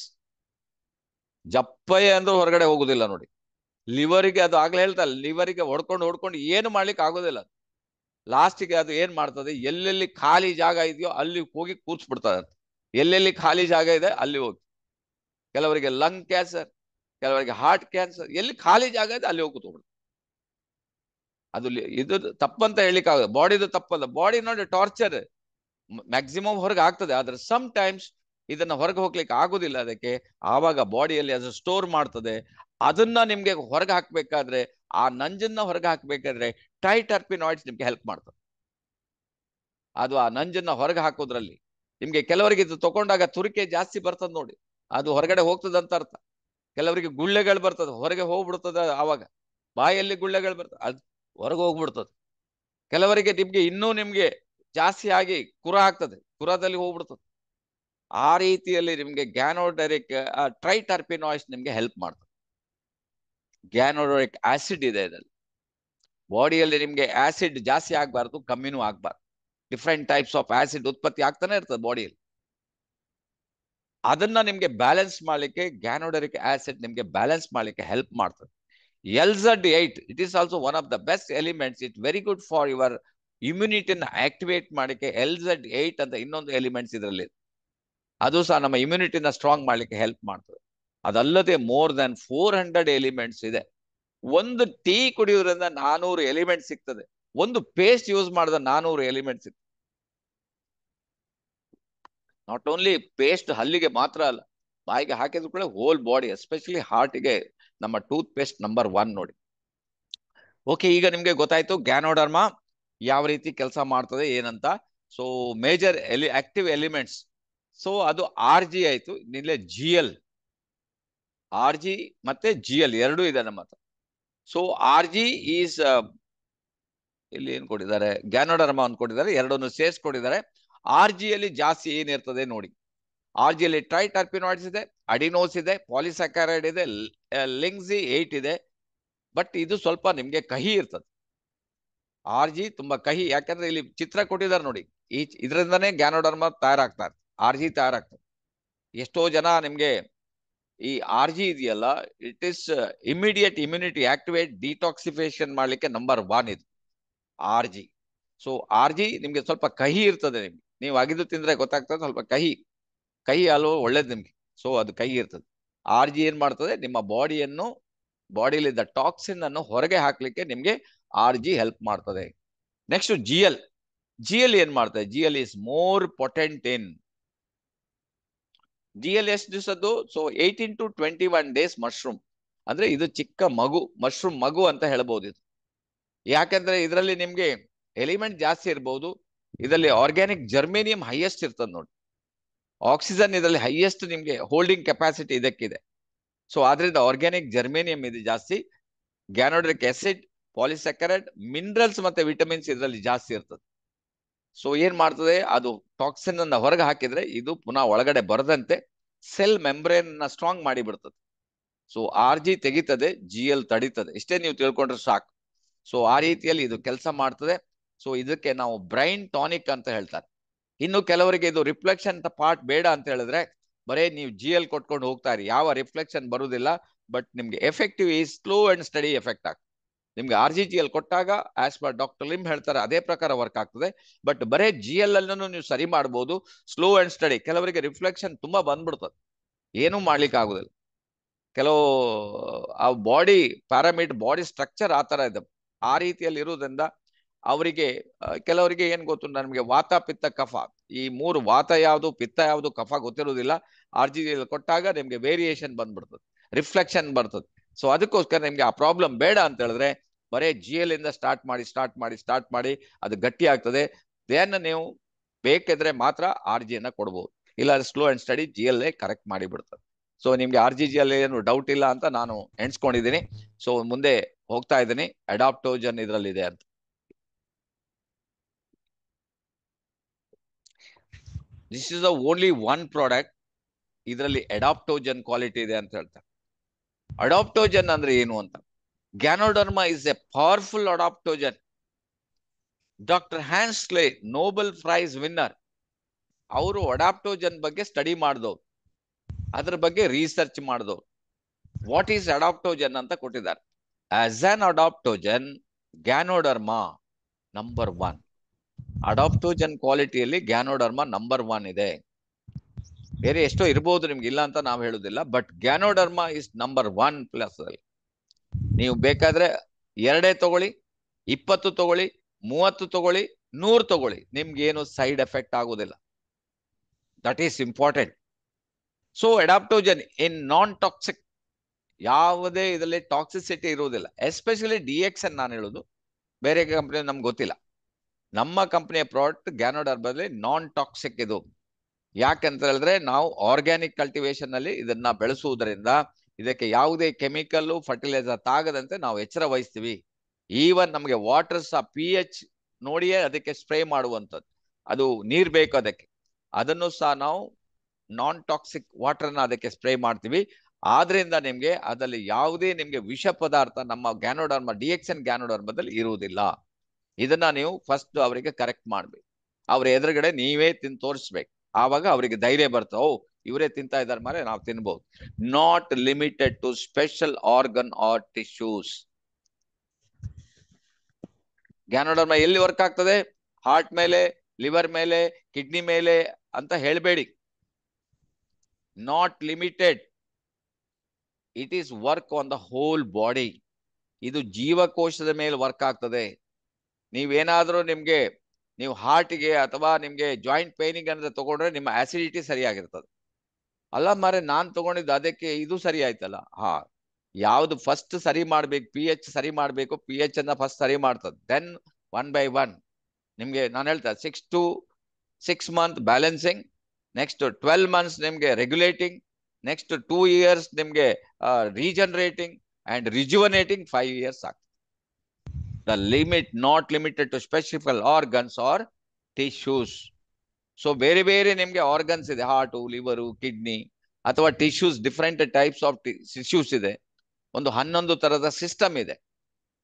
ಜಪ್ಪಯ್ಯ ಅಂದ್ರೆ ಹೊರಗಡೆ ಹೋಗುದಿಲ್ಲ ನೋಡಿ. ಲಿವರಿಗೆ ಅದು ಆಗ್ಲೇ ಹೇಳ್ತಲ್ಲ ಲಿವರಿಗೆ ಹೊಡ್ಕೊಂಡು ಹೊಡ್ಕೊಂಡು ಏನು ಮಾಡ್ಲಿಕ್ಕೆ ಆಗೋದಿಲ್ಲ. ಲಾಸ್ಟಿಗೆ ಅದು ಏನ್ ಮಾಡ್ತದೆ, ಎಲ್ಲೆಲ್ಲಿ ಖಾಲಿ ಜಾಗ ಇದೆಯೋ ಅಲ್ಲಿ ಹೋಗಿ ಕೂರ್ಸ್ಬಿಡ್ತದೆ ಎಲ್ಲೆಲ್ಲಿ ಖಾಲಿ ಜಾಗ ಇದೆ ಅಲ್ಲಿ ಹೋಗಿ. ಕೆಲವರಿಗೆ ಲಂಗ್ ಕ್ಯಾನ್ಸರ್ ಕೆಲವರಿಗೆ ಹಾರ್ಟ್ ಕ್ಯಾನ್ಸರ್ ಎಲ್ಲಿ ಖಾಲಿ ಜಾಗ ಇದೆ ಅಲ್ಲಿ ಹೋಗಿ ಕೂತ್ಕೊಂಡು ಅದು ಇದು ತಪ್ಪಂತ ಹೇಳಿಕ್ ಆಗ ಬಾಡಿದು ತಪ್ಪಲ್ಲ. ಬಾಡಿ ನೋಡಿ ಟಾರ್ಚರ್ ಮ್ಯಾಕ್ಸಿಮಮ್ ಹೊರಗೆ ಆಗ್ತದೆ. ಆದ್ರೆ ಸಮ್ ಟೈಮ್ಸ್ ಇದನ್ನ ಹೊರಗೆ ಹೋಗ್ಲಿಕ್ಕೆ ಆಗುದಿಲ್ಲ ಅದಕ್ಕೆ. ಆವಾಗ ಬಾಡಿಯಲ್ಲಿ ಅದು ಸ್ಟೋರ್ ಮಾಡ್ತದೆ. ಅದನ್ನ ನಿಮ್ಗೆ ಹೊರಗೆ ಹಾಕ್ಬೇಕಾದ್ರೆ, ಆ ನಂಜನ್ನ ಹೊರಗೆ ಹಾಕ್ಬೇಕಾದ್ರೆ ಟೈಟರ್ಪಿನಾಯ್ಡ್ಸ್ ನಿಮ್ಗೆ ಹೆಲ್ಪ್ ಮಾಡ್ತದೆ. ಅದು ಆ ನಂಜನ್ನ ಹೊರಗೆ ಹಾಕೋದ್ರಲ್ಲಿ. ನಿಮ್ಗೆ ಕೆಲವರಿಗೆ ಇದು ತಗೊಂಡಾಗ ತುರಿಕೆ ಜಾಸ್ತಿ ಬರ್ತದ ನೋಡಿ. ಅದು ಹೊರಗಡೆ ಹೋಗ್ತದ ಅಂತ ಅರ್ಥ. ಕೆಲವರಿಗೆ ಗುಳ್ಳೆಗಳು ಬರ್ತದೆ. ಹೊರಗೆ ಹೋಗ್ಬಿಡ್ತದೆ ಆವಾಗ. ಬಾಯಲ್ಲಿ ಗುಳ್ಳೆಗಳು ಬರ್ತದೆ. ಅದು ಹೊರಗೆ ಹೋಗ್ಬಿಡ್ತದೆ. ಕೆಲವರಿಗೆ ನಿಮ್ಗೆ ಇನ್ನೂ ನಿಮ್ಗೆ ಜಾಸ್ತಿ ಆಗಿ ಕುರ ಆಗ್ತದೆ. ಕುರದಲ್ಲಿ ಹೋಗ್ಬಿಡ್ತದೆ. ಆ ರೀತಿಯಲ್ಲಿ ನಿಮ್ಗೆ ಗ್ಯಾನೋಡರಿಕ್ ಟ್ರೈಟರ್ಪಿನಾಯ್ಸ್ ನಿಮ್ಗೆ ಹೆಲ್ಪ್ ಮಾಡ್ತದೆ. ಗ್ಯಾನೋಡರಿಕ್ ಆಸಿಡ್ ಇದೆ ಇದರಲ್ಲಿ. ಬಾಡಿಯಲ್ಲಿ ನಿಮ್ಗೆ ಆಸಿಡ್ ಜಾಸ್ತಿ ಆಗ್ಬಾರ್ದು, ಕಮ್ಮಿನೂ ಆಗ್ಬಾರ್ದು. ಡಿಫ್ರೆಂಟ್ ಟೈಪ್ಸ್ ಆಫ್ ಆಸಿಡ್ ಉತ್ಪತ್ತಿ ಆಗ್ತಾನೆ ಇರ್ತದೆ ಬಾಡಿಯಲ್ಲಿ ಅದನ್ನ ನಿಮ್ಗೆ ಬ್ಯಾಲೆನ್ಸ್ ಮಾಡ್ಲಿಕ್ಕೆ ಗ್ಯಾನೋಡರಿಕ್ ಆಸಿಡ್ ನಿಮ್ಗೆ ಬ್ಯಾಲೆನ್ಸ್ ಮಾಡ್ಲಿಕ್ಕೆ ಹೆಲ್ಪ್ ಮಾಡ್ತದೆ. L Z eight it is also one of the best elements it very good for your ಇಮ್ಯುನಿಟಿನ activate ಮಾಡಲಿಕ್ಕೆ ಎಲ್ಝಡ್ ಏಟ್ ಅಂತ ಇನ್ನೊಂದು ಎಲಿಮೆಂಟ್ಸ್ ಇದರಲ್ಲಿ. ಅದು ಸಹ ನಮ್ಮ ಇಮ್ಯುನಿಟಿನ ಸ್ಟ್ರಾಂಗ್ ಮಾಡಲಿಕ್ಕೆ ಹೆಲ್ಪ್ ಮಾಡ್ತದೆ. ಅದಲ್ಲದೆ more than four hundred elements ಇದೆ. ಒಂದು ಟೀ ಕುಡಿಯೋದ್ರಿಂದ ನಾನೂರು ಎಲಿಮೆಂಟ್ ಸಿಗ್ತದೆ. ಒಂದು ಪೇಸ್ಟ್ ಯೂಸ್ ಮಾಡಿದ ನಾನೂರು ಎಲಿಮೆಂಟ್ಸ್ ಇತ್ತು. ನಾಟ್ ಓನ್ಲಿ ಪೇಸ್ಟ್ ಹಲ್ಲಿಗೆ ಮಾತ್ರ ಅಲ್ಲ, ಬಾಯಿಗೆ ಹಾಕಿದ್ರು ಕೂಡ ಹೋಲ್ ಬಾಡಿ ಎಸ್ಪೆಷಲಿ ಹಾರ್ಟ್ಗೆ ನಮ್ಮ ಟೂತ್ ಪೇಸ್ಟ್ ನಂಬರ್ ಒನ್ ನೋಡಿ. ಓಕೆ ಈಗ ನಿಮಗೆ ಗೊತ್ತಾಯ್ತು ಗ್ಯಾನೋಡರ್ಮಾ ಯಾವ ರೀತಿ ಕೆಲಸ ಮಾಡ್ತದೆ, ಏನಂತ. ಸೊ ಮೇಜರ್ ಎಲಿ ಆಕ್ಟಿವ್ ಎಲಿಮೆಂಟ್ಸ್ ಸೊ ಅದು ಆರ್ ಜಿ ಆಯ್ತು ಇಲ್ಲೇ ಜಿ ಎಲ್ ಆರ್ ಜಿ ಮತ್ತೆ ಜಿ ಎಲ್ ಎರಡೂ ಇದೆ ನಮ್ಮ ಹತ್ರ. ಸೊ ಆರ್ ಜಿ ಈಸ್ ಇಲ್ಲಿ ಏನ್ ಕೊಟ್ಟಿದ್ದಾರೆ? ಗ್ಯಾನೋಡರ್ಮಾ ಅಂತ ಕೊಟ್ಟಿದ್ದಾರೆ ಎರಡನ್ನು ಸೇರಿಸ್ಕೊಟ್ಟಿದ್ದಾರೆ ಆರ್ ಜಿಯಲ್ಲಿ ಜಾಸ್ತಿ ಏನಿರ್ತದೆ ನೋಡಿ. ಆರ್ ಜಿಯಲ್ಲಿ ಟ್ರೈಟರ್ಪಿನಾಯ್ಡ್ಸ್ ಇದೆ, ಅಡಿನೋಸ್ ಇದೆ ಪಾಲಿಸಕ್ಯಾರೈಡ್ ಇದೆ ಲಿಂಗ್ಸಿ ಏಟ್ ಇದೆ. ಬಟ್ ಇದು ಸ್ವಲ್ಪ ನಿಮ್ಗೆ ಕಹಿ ಇರ್ತದೆ. ಆರ್ ಜಿ ತುಂಬಾ ಕಹಿ, ಯಾಕಂದ್ರೆ ಇಲ್ಲಿ ಚಿತ್ರ ಕೊಟ್ಟಿದ್ದಾರೆ ನೋಡಿ. ಈ ಇದರಿಂದನೇ ಗ್ಯಾನೋಡರ್ಮಾ ತಯಾರಾಗ್ತಾರೆ. ಆರ್ ಜಿ ತಯಾರಾಗ್ತದೆ. ಎಷ್ಟೋ ಜನ ನಿಮ್ಗೆ ಈ ಆರ್ ಜಿ ಇದೆಯಲ್ಲ, it is immediate immunity activate detoxification ಮಾಡ್ಲಿಕ್ಕೆ ನಂಬರ್ ಒನ್ ಇದು. R G. So R G ನಿಮ್ಗೆ ಸ್ವಲ್ಪ ಕಹಿ ಇರ್ತದೆ ನಿಮ್ಗೆ. ನೀವು ಅಗಿದು ತಿಂದ್ರೆ ಗೊತ್ತಾಗ್ತದೆ ಸ್ವಲ್ಪ ಕಹಿ ಕಹಿ ಅಲ್ವ ಒಳ್ಳೇದು ನಿಮ್ಗೆ. ಸೊ ಅದು ಕಹಿ ಇರ್ತದೆ. ಆರ್ ಜಿ ಏನ್ ಮಾಡ್ತದೆ? ನಿಮ್ಮ ಬಾಡಿಯನ್ನು ಬಾಡಿಲಿದ್ದ ಟಾಕ್ಸಿನ್ ಅನ್ನು ಹೊರಗೆ ಹಾಕ್ಲಿಕ್ಕೆ ನಿಮ್ಗೆ ಆರ್ ಜಿ ಹೆಲ್ಪ್ ಮಾಡ್ತದೆ. Next G L G L ಏನ್ ಮಾಡ್ತದೆ? G L is more potent in G L ಎಷ್ಟು ದಿವಸದ್ದು? So eighteen to twenty one days mushroom ಅಂದ್ರೆ ಇದು ಚಿಕ್ಕ ಮಗು ಮಶ್ರೂಮ್ ಮಗು ಅಂತ ಹೇಳ್ಬೋದು ಇದು. ಯಾಕಂದ್ರೆ ಇದರಲ್ಲಿ ನಿಮ್ಗೆ ಎಲಿಮೆಂಟ್ ಜಾಸ್ತಿ ಇರ್ಬೋದು. ಇದರಲ್ಲಿ ಆರ್ಗ್ಯಾನಿಕ್ ಜರ್ಮೇನಿಯಂ ಹೈಯೆಸ್ಟ್ ಇರ್ತದೆ ನೋಡಿ. ಆಕ್ಸಿಜನ್ ಇದರಲ್ಲಿ ಹೈಯೆಸ್ಟ್ ನಿಮ್ಗೆ ಹೋಲ್ಡಿಂಗ್ ಕೆಪಾಸಿಟಿ ಇದಕ್ಕಿದೆ. ಸೊ ಆದ್ರಿಂದ ಆರ್ಗ್ಯಾನಿಕ್ ಜರ್ಮೇನಿಯಂ ಇದೆ ಜಾಸ್ತಿ. ಗ್ಯಾನೋಡ್ರಿಕ್ ಆಸಿಡ್ ಪಾಲಿಸೆಕರೈಡ್ ಮಿನರಲ್ಸ್ ಮತ್ತೆ ವಿಟಮಿನ್ಸ್ ಇದರಲ್ಲಿ ಜಾಸ್ತಿ ಇರ್ತದೆ. ಸೊ ಏನ್ ಮಾಡ್ತದೆ? ಅದು ಟಾಕ್ಸಿನ್ ಅನ್ನ ಹೊರಗೆ ಹಾಕಿದ್ರೆ ಇದು ಪುನಃ ಒಳಗಡೆ ಬರದಂತೆ ಸೆಲ್ ಮೆಂಬ್ರೇನ್ನ ಸ್ಟ್ರಾಂಗ್ ಮಾಡಿ ಬಿಡ್ತದೆ ಸೊ ಆರ್ ಜಿ ತೆಗಿತದೆ ಜಿ ಎಲ್ ತಡೀತದೆ. ಇಷ್ಟೇ ನೀವು ತಿಳ್ಕೊಂಡ್ರೆ ಸಾಕು. ಸೊ ಆ ರೀತಿಯಲ್ಲಿ ಇದು ಕೆಲಸ ಮಾಡ್ತದೆ. ಸೊ ಇದಕ್ಕೆ ನಾವು ಬ್ರೈನ್ ಟಾನಿಕ್ ಅಂತ ಹೇಳ್ತಾರೆ. ಇನ್ನು ಕೆಲವರಿಗೆ ಇದು ರಿಫ್ಲೆಕ್ಷನ್ ಅಂತ ಪಾರ್ಟ್ ಬೇಡ ಅಂತ ಹೇಳಿದ್ರೆ, ಬರೇ ನೀವು ಜಿ ಎಲ್ ಕೊಟ್ಕೊಂಡು ಹೋಗ್ತಾ ಇರಿ. ಯಾವ ರಿಫ್ಲೆಕ್ಷನ್ ಬರುವುದಿಲ್ಲ ಬಟ್ ನಿಮ್ಗೆ effective is slow and steady effect ಆಗ್ತದೆ ನಿಮ್ಗೆ ಆರ್ ಜಿ ಜಿ ಎಲ್ ಕೊಟ್ಟಾಗ ಆಸ್ ಪರ್ ಡಾಕ್ಟರ್ ಲಿಮ್ ಹೇಳ್ತಾರೆ, ಅದೇ ಪ್ರಕಾರ ವರ್ಕ್ ಆಗ್ತದೆ. ಬಟ್ ಬರೇ ಜಿ ಎಲ್ ಅಲ್ಲೂ ನೀವು ಸರಿ ಮಾಡ್ಬೋದು, ಸ್ಲೋ ಅಂಡ್ ಸ್ಟಡಿ. ಕೆಲವರಿಗೆ ರಿಫ್ಲೆಕ್ಷನ್ ತುಂಬಾ ಬಂದ್ಬಿಡ್ತದೆ. ಏನೂ ಮಾಡ್ಲಿಕ್ಕೆ ಆಗುದಿಲ್ಲ. ಕೆಲವು, ಆ ಬಾಡಿ ಪ್ಯಾರಾಮಿಟ್ ಬಾಡಿ ಸ್ಟ್ರಕ್ಚರ್ ಆ ತರ ಇದೆ. ಆ ರೀತಿಯಲ್ಲಿ ಇರುವುದರಿಂದ ಅವರಿಗೆ ಕೆಲವರಿಗೆ ಏನ್ ಗೊತ್ತು ನಮಗೆ ವಾತ, ಪಿತ್ತ, ಕಫ. ಈ ಮೂರು ವಾತ ಯಾವುದು, ಪಿತ್ತ ಯಾವುದು, ಕಫ ಗೊತ್ತಿರುವುದಿಲ್ಲ. ಆರ್ ಜಿ ಕೊಟ್ಟಾಗ ನಿಮ್ಗೆ ವೇರಿಯೇಷನ್ ಬಂದ್ಬಿಡ್ತದೆ ರಿಫ್ಲೆಕ್ಷನ್ ಬರ್ತದೆ. ಸೊ ಅದಕ್ಕೋಸ್ಕರ ನಿಮ್ಗೆ ಆ ಪ್ರಾಬ್ಲಮ್ ಬೇಡ ಅಂತ ಹೇಳಿದ್ರೆ ಬರೇ ಜಿ ಎಲ್ ಇಂದ ಸ್ಟಾರ್ಟ್ ಮಾಡಿ ಸ್ಟಾರ್ಟ್ ಮಾಡಿ ಸ್ಟಾರ್ಟ್ ಮಾಡಿ, ಅದು ಗಟ್ಟಿ ಆಗ್ತದೆ. ದೇನ್ ನೀವು ಬೇಕಿದ್ರೆ ಮಾತ್ರ ಆರ್ ಜಿಯನ್ನು ಕೊಡ್ಬೋದು. ಇಲ್ಲ slow and steady G L correct ಮಾಡಿ ಬಿಡ್ತದೆ ಸೊ ನಿಮ್ಗೆ ಆರ್ ಜಿ ಜಿ ಅಲ್ಲಿ ಏನು ಡೌಟ್ ಇಲ್ಲ ಅಂತ ನಾನು ಎಣಿಸ್ಕೊಂಡಿದ್ದೀನಿ. ಸೊ ಮುಂದೆ ಹೋಗ್ತಾ ಇದ್ದೀನಿ. ಅಡಾಪ್ಟೋಜನ್ ಇದರಲ್ಲಿದೆ ಅಂತ. This is only one product ಇದರಲ್ಲಿ ಅಡಾಪ್ಟೋಜನ್ ಕ್ವಾಲಿಟಿ ಇದೆ ಅಂತ ಹೇಳ್ತಾರೆ. ಅಡಾಪ್ಟೋಜನ್ ಅಂದ್ರೆ ಏನು ಅಂತ? Ganoderma is a powerful adaptogen doctor Hans Selye Nobel prize winner ಅವರು ಅಡಾಪ್ಟೋಜನ್ ಬಗ್ಗೆ ಸ್ಟಡಿ ಮಾಡಿದವ್ರು. ಅದ್ರ ಬಗ್ಗೆ ರಿಸರ್ಚ್ ಮಾಡಿದವ್ರು. ವಾಟ್ ಈಸ್ ಅಡಾಪ್ಟೋಜನ್ ಅಂತ ಕೊಟ್ಟಿದ್ದಾರೆ. As an adaptogen ganoderma number one adaptogen ಕ್ವಾಲಿಟಿಯಲ್ಲಿ ganoderma number one ಇದೆ. ಬೇರೆ ಎಷ್ಟೋ ಇರ್ಬೋದು ನಿಮ್ಗೆ, ಇಲ್ಲ ಅಂತ ನಾವು ಹೇಳುದಿಲ್ಲ but ganoderma is number one plus ಅಲ್ಲಿ. ನೀವು ಬೇಕಾದ್ರೆ ಎರಡೇ ತಗೊಳ್ಳಿ, ಇಪ್ಪತ್ತು ತಗೊಳ್ಳಿ, ಮೂವತ್ತು ತಗೊಳ್ಳಿ, ನೂರು ತಗೊಳ್ಳಿ. ನಿಮ್ಗೆ ಏನು ಸೈಡ್ ಎಫೆಕ್ಟ್ ಆಗುದಿಲ್ಲ. That is important so adaptogen in non toxic ಯಾವುದೇ ಇದರಲ್ಲಿ ಟಾಕ್ಸಿಸಿಟಿ ಇರುವುದಿಲ್ಲ. ಎಸ್ಪೆಷಲಿ ಡಿ ಎಕ್ಸ್ ಅನ್ ನಾನು ಹೇಳೋದು. ಬೇರೆ ಕಂಪ್ನಿ ನಮ್ಗೆ ಗೊತ್ತಿಲ್ಲ. ನಮ್ಮ ಕಂಪ್ನಿಯ ಪ್ರಾಡಕ್ಟ್ ಗ್ಯಾನೋಡರ್ ಬದಲಿ ನಾನ್ ಟಾಕ್ಸಿಕ್ ಇದು. ಯಾಕಂತ ಹೇಳಿದ್ರೆ ನಾವು ಆರ್ಗ್ಯಾನಿಕ್ ಕಲ್ಟಿವೇಶನ್ ಅಲ್ಲಿ ಇದನ್ನ ಬೆಳೆಸುವುದರಿಂದ ಇದಕ್ಕೆ ಯಾವುದೇ ಕೆಮಿಕಲ್ ಫರ್ಟಿಲೈಸರ್ ತಾಗದಂತೆ ನಾವು ಎಚ್ಚರ ವಹಿಸ್ತೀವಿ. ಈವನ್ ನಮಗೆ ವಾಟರ್ ಸಹ ಪಿ ಎಚ್ ನೋಡಿಯೇ ಅದಕ್ಕೆ ಸ್ಪ್ರೇ ಮಾಡುವಂಥದ್ದು. ಅದು ನೀರ್ ಬೇಕು ಅದಕ್ಕೆ. ಅದನ್ನು ಸಹ ನಾವು ನಾನ್ ಟಾಕ್ಸಿಕ್ ವಾಟರ್ನ ಅದಕ್ಕೆ ಸ್ಪ್ರೇ ಮಾಡ್ತೀವಿ. ಆದ್ರಿಂದ ನಿಮ್ಗೆ ಅದರಲ್ಲಿ ಯಾವುದೇ ನಿಮಗೆ ವಿಷ ಪದಾರ್ಥ ನಮ್ಮ ಗ್ಯಾನೋಡರ್ಮ ಡಿ ಎಕ್ಸ್ ಎನ್ ಗ್ಯಾನೋಡರ್ಮದಲ್ಲಿ ಇರುವುದಿಲ್ಲ. ಇದನ್ನ ನೀವು ಫಸ್ಟ್ ಅವರಿಗೆ ಕರೆಕ್ಟ್ ಮಾಡ್ಬೇಕು. ಅವ್ರ ಎದುರುಗಡೆ ನೀವೇ ತಿನ್ ತೋರಿಸ್ಬೇಕು. ಆವಾಗ ಅವರಿಗೆ ಧೈರ್ಯ ಬರ್ತಾ ಓ ಇವರೇ ತಿಂತಾ ಇದ್ದಾರೆ ಮಾರೆ ನಾವು ತಿನ್ಬಹುದು not limited to special organ or tissues ganoderma ಎಲ್ಲಿ ವರ್ಕ್ ಆಗ್ತದೆ? ಹಾರ್ಟ್ ಮೇಲೆ ಲಿವರ್ ಮೇಲೆ ಕಿಡ್ನಿ ಮೇಲೆ ಅಂತ ಹೇಳಬೇಡಿ. Not limited it is work on the whole body ಇದು ಜೀವಕೋಶದ ಮೇಲೆ ವರ್ಕ್ ಆಗ್ತದೆ. ನೀವೇನಾದರೂ ನಿಮಗೆ, ನೀವು ಹಾರ್ಟಿಗೆ ಅಥವಾ ನಿಮಗೆ ಜಾಯಿಂಟ್ ಪೇನಿಗೆ ಅಂದ್ರೆ ತೊಗೊಂಡ್ರೆ ನಿಮ್ಮ ಆಸಿಡಿಟಿ ಸರಿಯಾಗಿರ್ತದೆ. ಅಲ್ಲ ಮಾರೆ, ನಾನು ತಗೊಂಡಿದ್ದು ಅದಕ್ಕೆ ಇದು ಸರಿ ಆಯ್ತಲ್ಲ ಹಾ. ಯಾವುದು ಫಸ್ಟ್ ಸರಿ ಮಾಡ್ಬೇಕು ಪಿ ಎಚ್ ಸರಿ ಮಾಡಬೇಕು ಪಿ ಎಚ್ ಅನ್ನ ಫಸ್ಟ್ ಸರಿ ಮಾಡ್ತದೆ. ದೆನ್ ಒನ್ ಬೈ ಒನ್ ನಿಮ್ಗೆ ನಾನು ಹೇಳ್ತಾ six to six month balancing next twelve months ನಿಮ್ಗೆ ರೆಗ್ಯುಲೇಟಿಂಗ್ ನೆಕ್ಸ್ಟ್ ಟೂ ಇಯರ್ಸ್ ನಿಮ್ಗೆ regenerating and rejuvenating five years ಆಗ್ತದೆ. The limit not limited to specifical organs or tissues so ಬೇರೆ ಬೇರೆ ನಿಮ್ಗೆ organs ಇದೆ ಹಾರ್ಟು ಲಿವರು ಕಿಡ್ನಿ ಅಥವಾ tissues different types of tissues ಇದೆ. ಒಂದು ಹನ್ನೊಂದು ತರದ ಸಿಸ್ಟಮ್ ಇದೆ.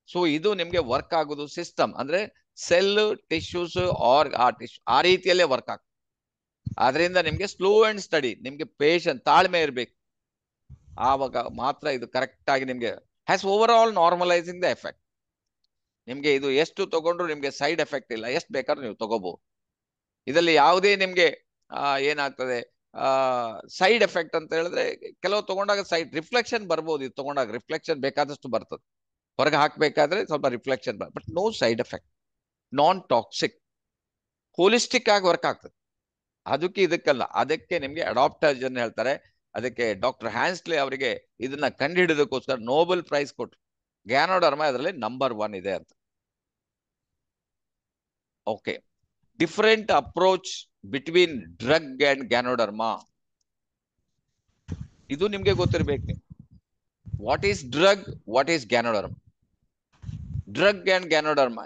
ಸೊ ಇದು ನಿಮ್ಗೆ ವರ್ಕ್ ಆಗೋದು ಸಿಸ್ಟಮ್ ಅಂದ್ರೆ ಸೆಲ್ ಟಿಶ್ಯೂಸ್ ಆರ್ ಆ ಟಿಶ್ಯೂ ಆ ರೀತಿಯಲ್ಲೇ ವರ್ಕ್ ಆಗ್ತದೆ ಆದ್ರಿಂದ ನಿಮ್ಗೆ ಸ್ಲೋ ಅಂಡ್ ಸ್ಟಡಿ ನಿಮ್ಗೆ ಪೇಷನ್ ತಾಳ್ಮೆ ಇರ್ಬೇಕು. ಆವಾಗ ಮಾತ್ರ ಇದು ಕರೆಕ್ಟ್ ಆಗಿ ನಿಮ್ಗೆ has overall normalizing the effect ನಿಮ್ಗೆ ಇದು ಎಷ್ಟು ತಗೊಂಡ್ರು ನಿಮ್ಗೆ ಸೈಡ್ ಎಫೆಕ್ಟ್ ಇಲ್ಲ, ಎಷ್ಟು ಬೇಕಾದ್ರೂ ನೀವು ತಗೋಬಹುದು ಇದರಲ್ಲಿ ಯಾವುದೇ ನಿಮ್ಗೆ ಏನಾಗ್ತದೆ ಸೈಡ್ ಎಫೆಕ್ಟ್ ಅಂತ ಹೇಳಿದ್ರೆ ಕೆಲವು ತಗೊಂಡಾಗ ಸೈಡ್ ರಿಫ್ಲೆಕ್ಷನ್ ಬರ್ಬೋದು, ಇದು ತಗೊಂಡಾಗ ರಿಫ್ಲೆಕ್ಷನ್ ಬೇಕಾದಷ್ಟು ಬರ್ತದೆ. ಹೊರಗೆ ಹಾಕ್ಬೇಕಾದ್ರೆ ಸ್ವಲ್ಪ reflection but no side effect non toxic holistic ಆಗಿ ವರ್ಕ್ ಆಗ್ತದೆ. ಅದಕ್ಕೆ ಇದಕ್ಕಲ್ಲ. ಅದಕ್ಕೆ ನಿಮ್ಗೆ ಅಡಾಪ್ಟರ್ಜನ್ ಹೇಳ್ತಾರೆ. ಅದಕ್ಕೆ ಡಾಕ್ಟರ್ ಹ್ಯಾನ್ಸ್ಲೆ ಅವರಿಗೆ ಇದನ್ನ ಕಂಡುಹಿಡಿದಕ್ಕೋಸ್ಕರ ನೋಬೆಲ್ ಪ್ರೈಸ್ ಕೊಟ್ರು. ಗ್ಯಾನೋಡರ್ಮ ಅದರಲ್ಲಿ ನಂಬರ್ ಒನ್ ಇದೆ ಅಂತ. Okay different approach between drug and ganoderma ಇದು ನಿಮ್ಗೆ ಗೊತ್ತಿರ್ಬೇಕು what is drug what is ganoderma drug and ganoderma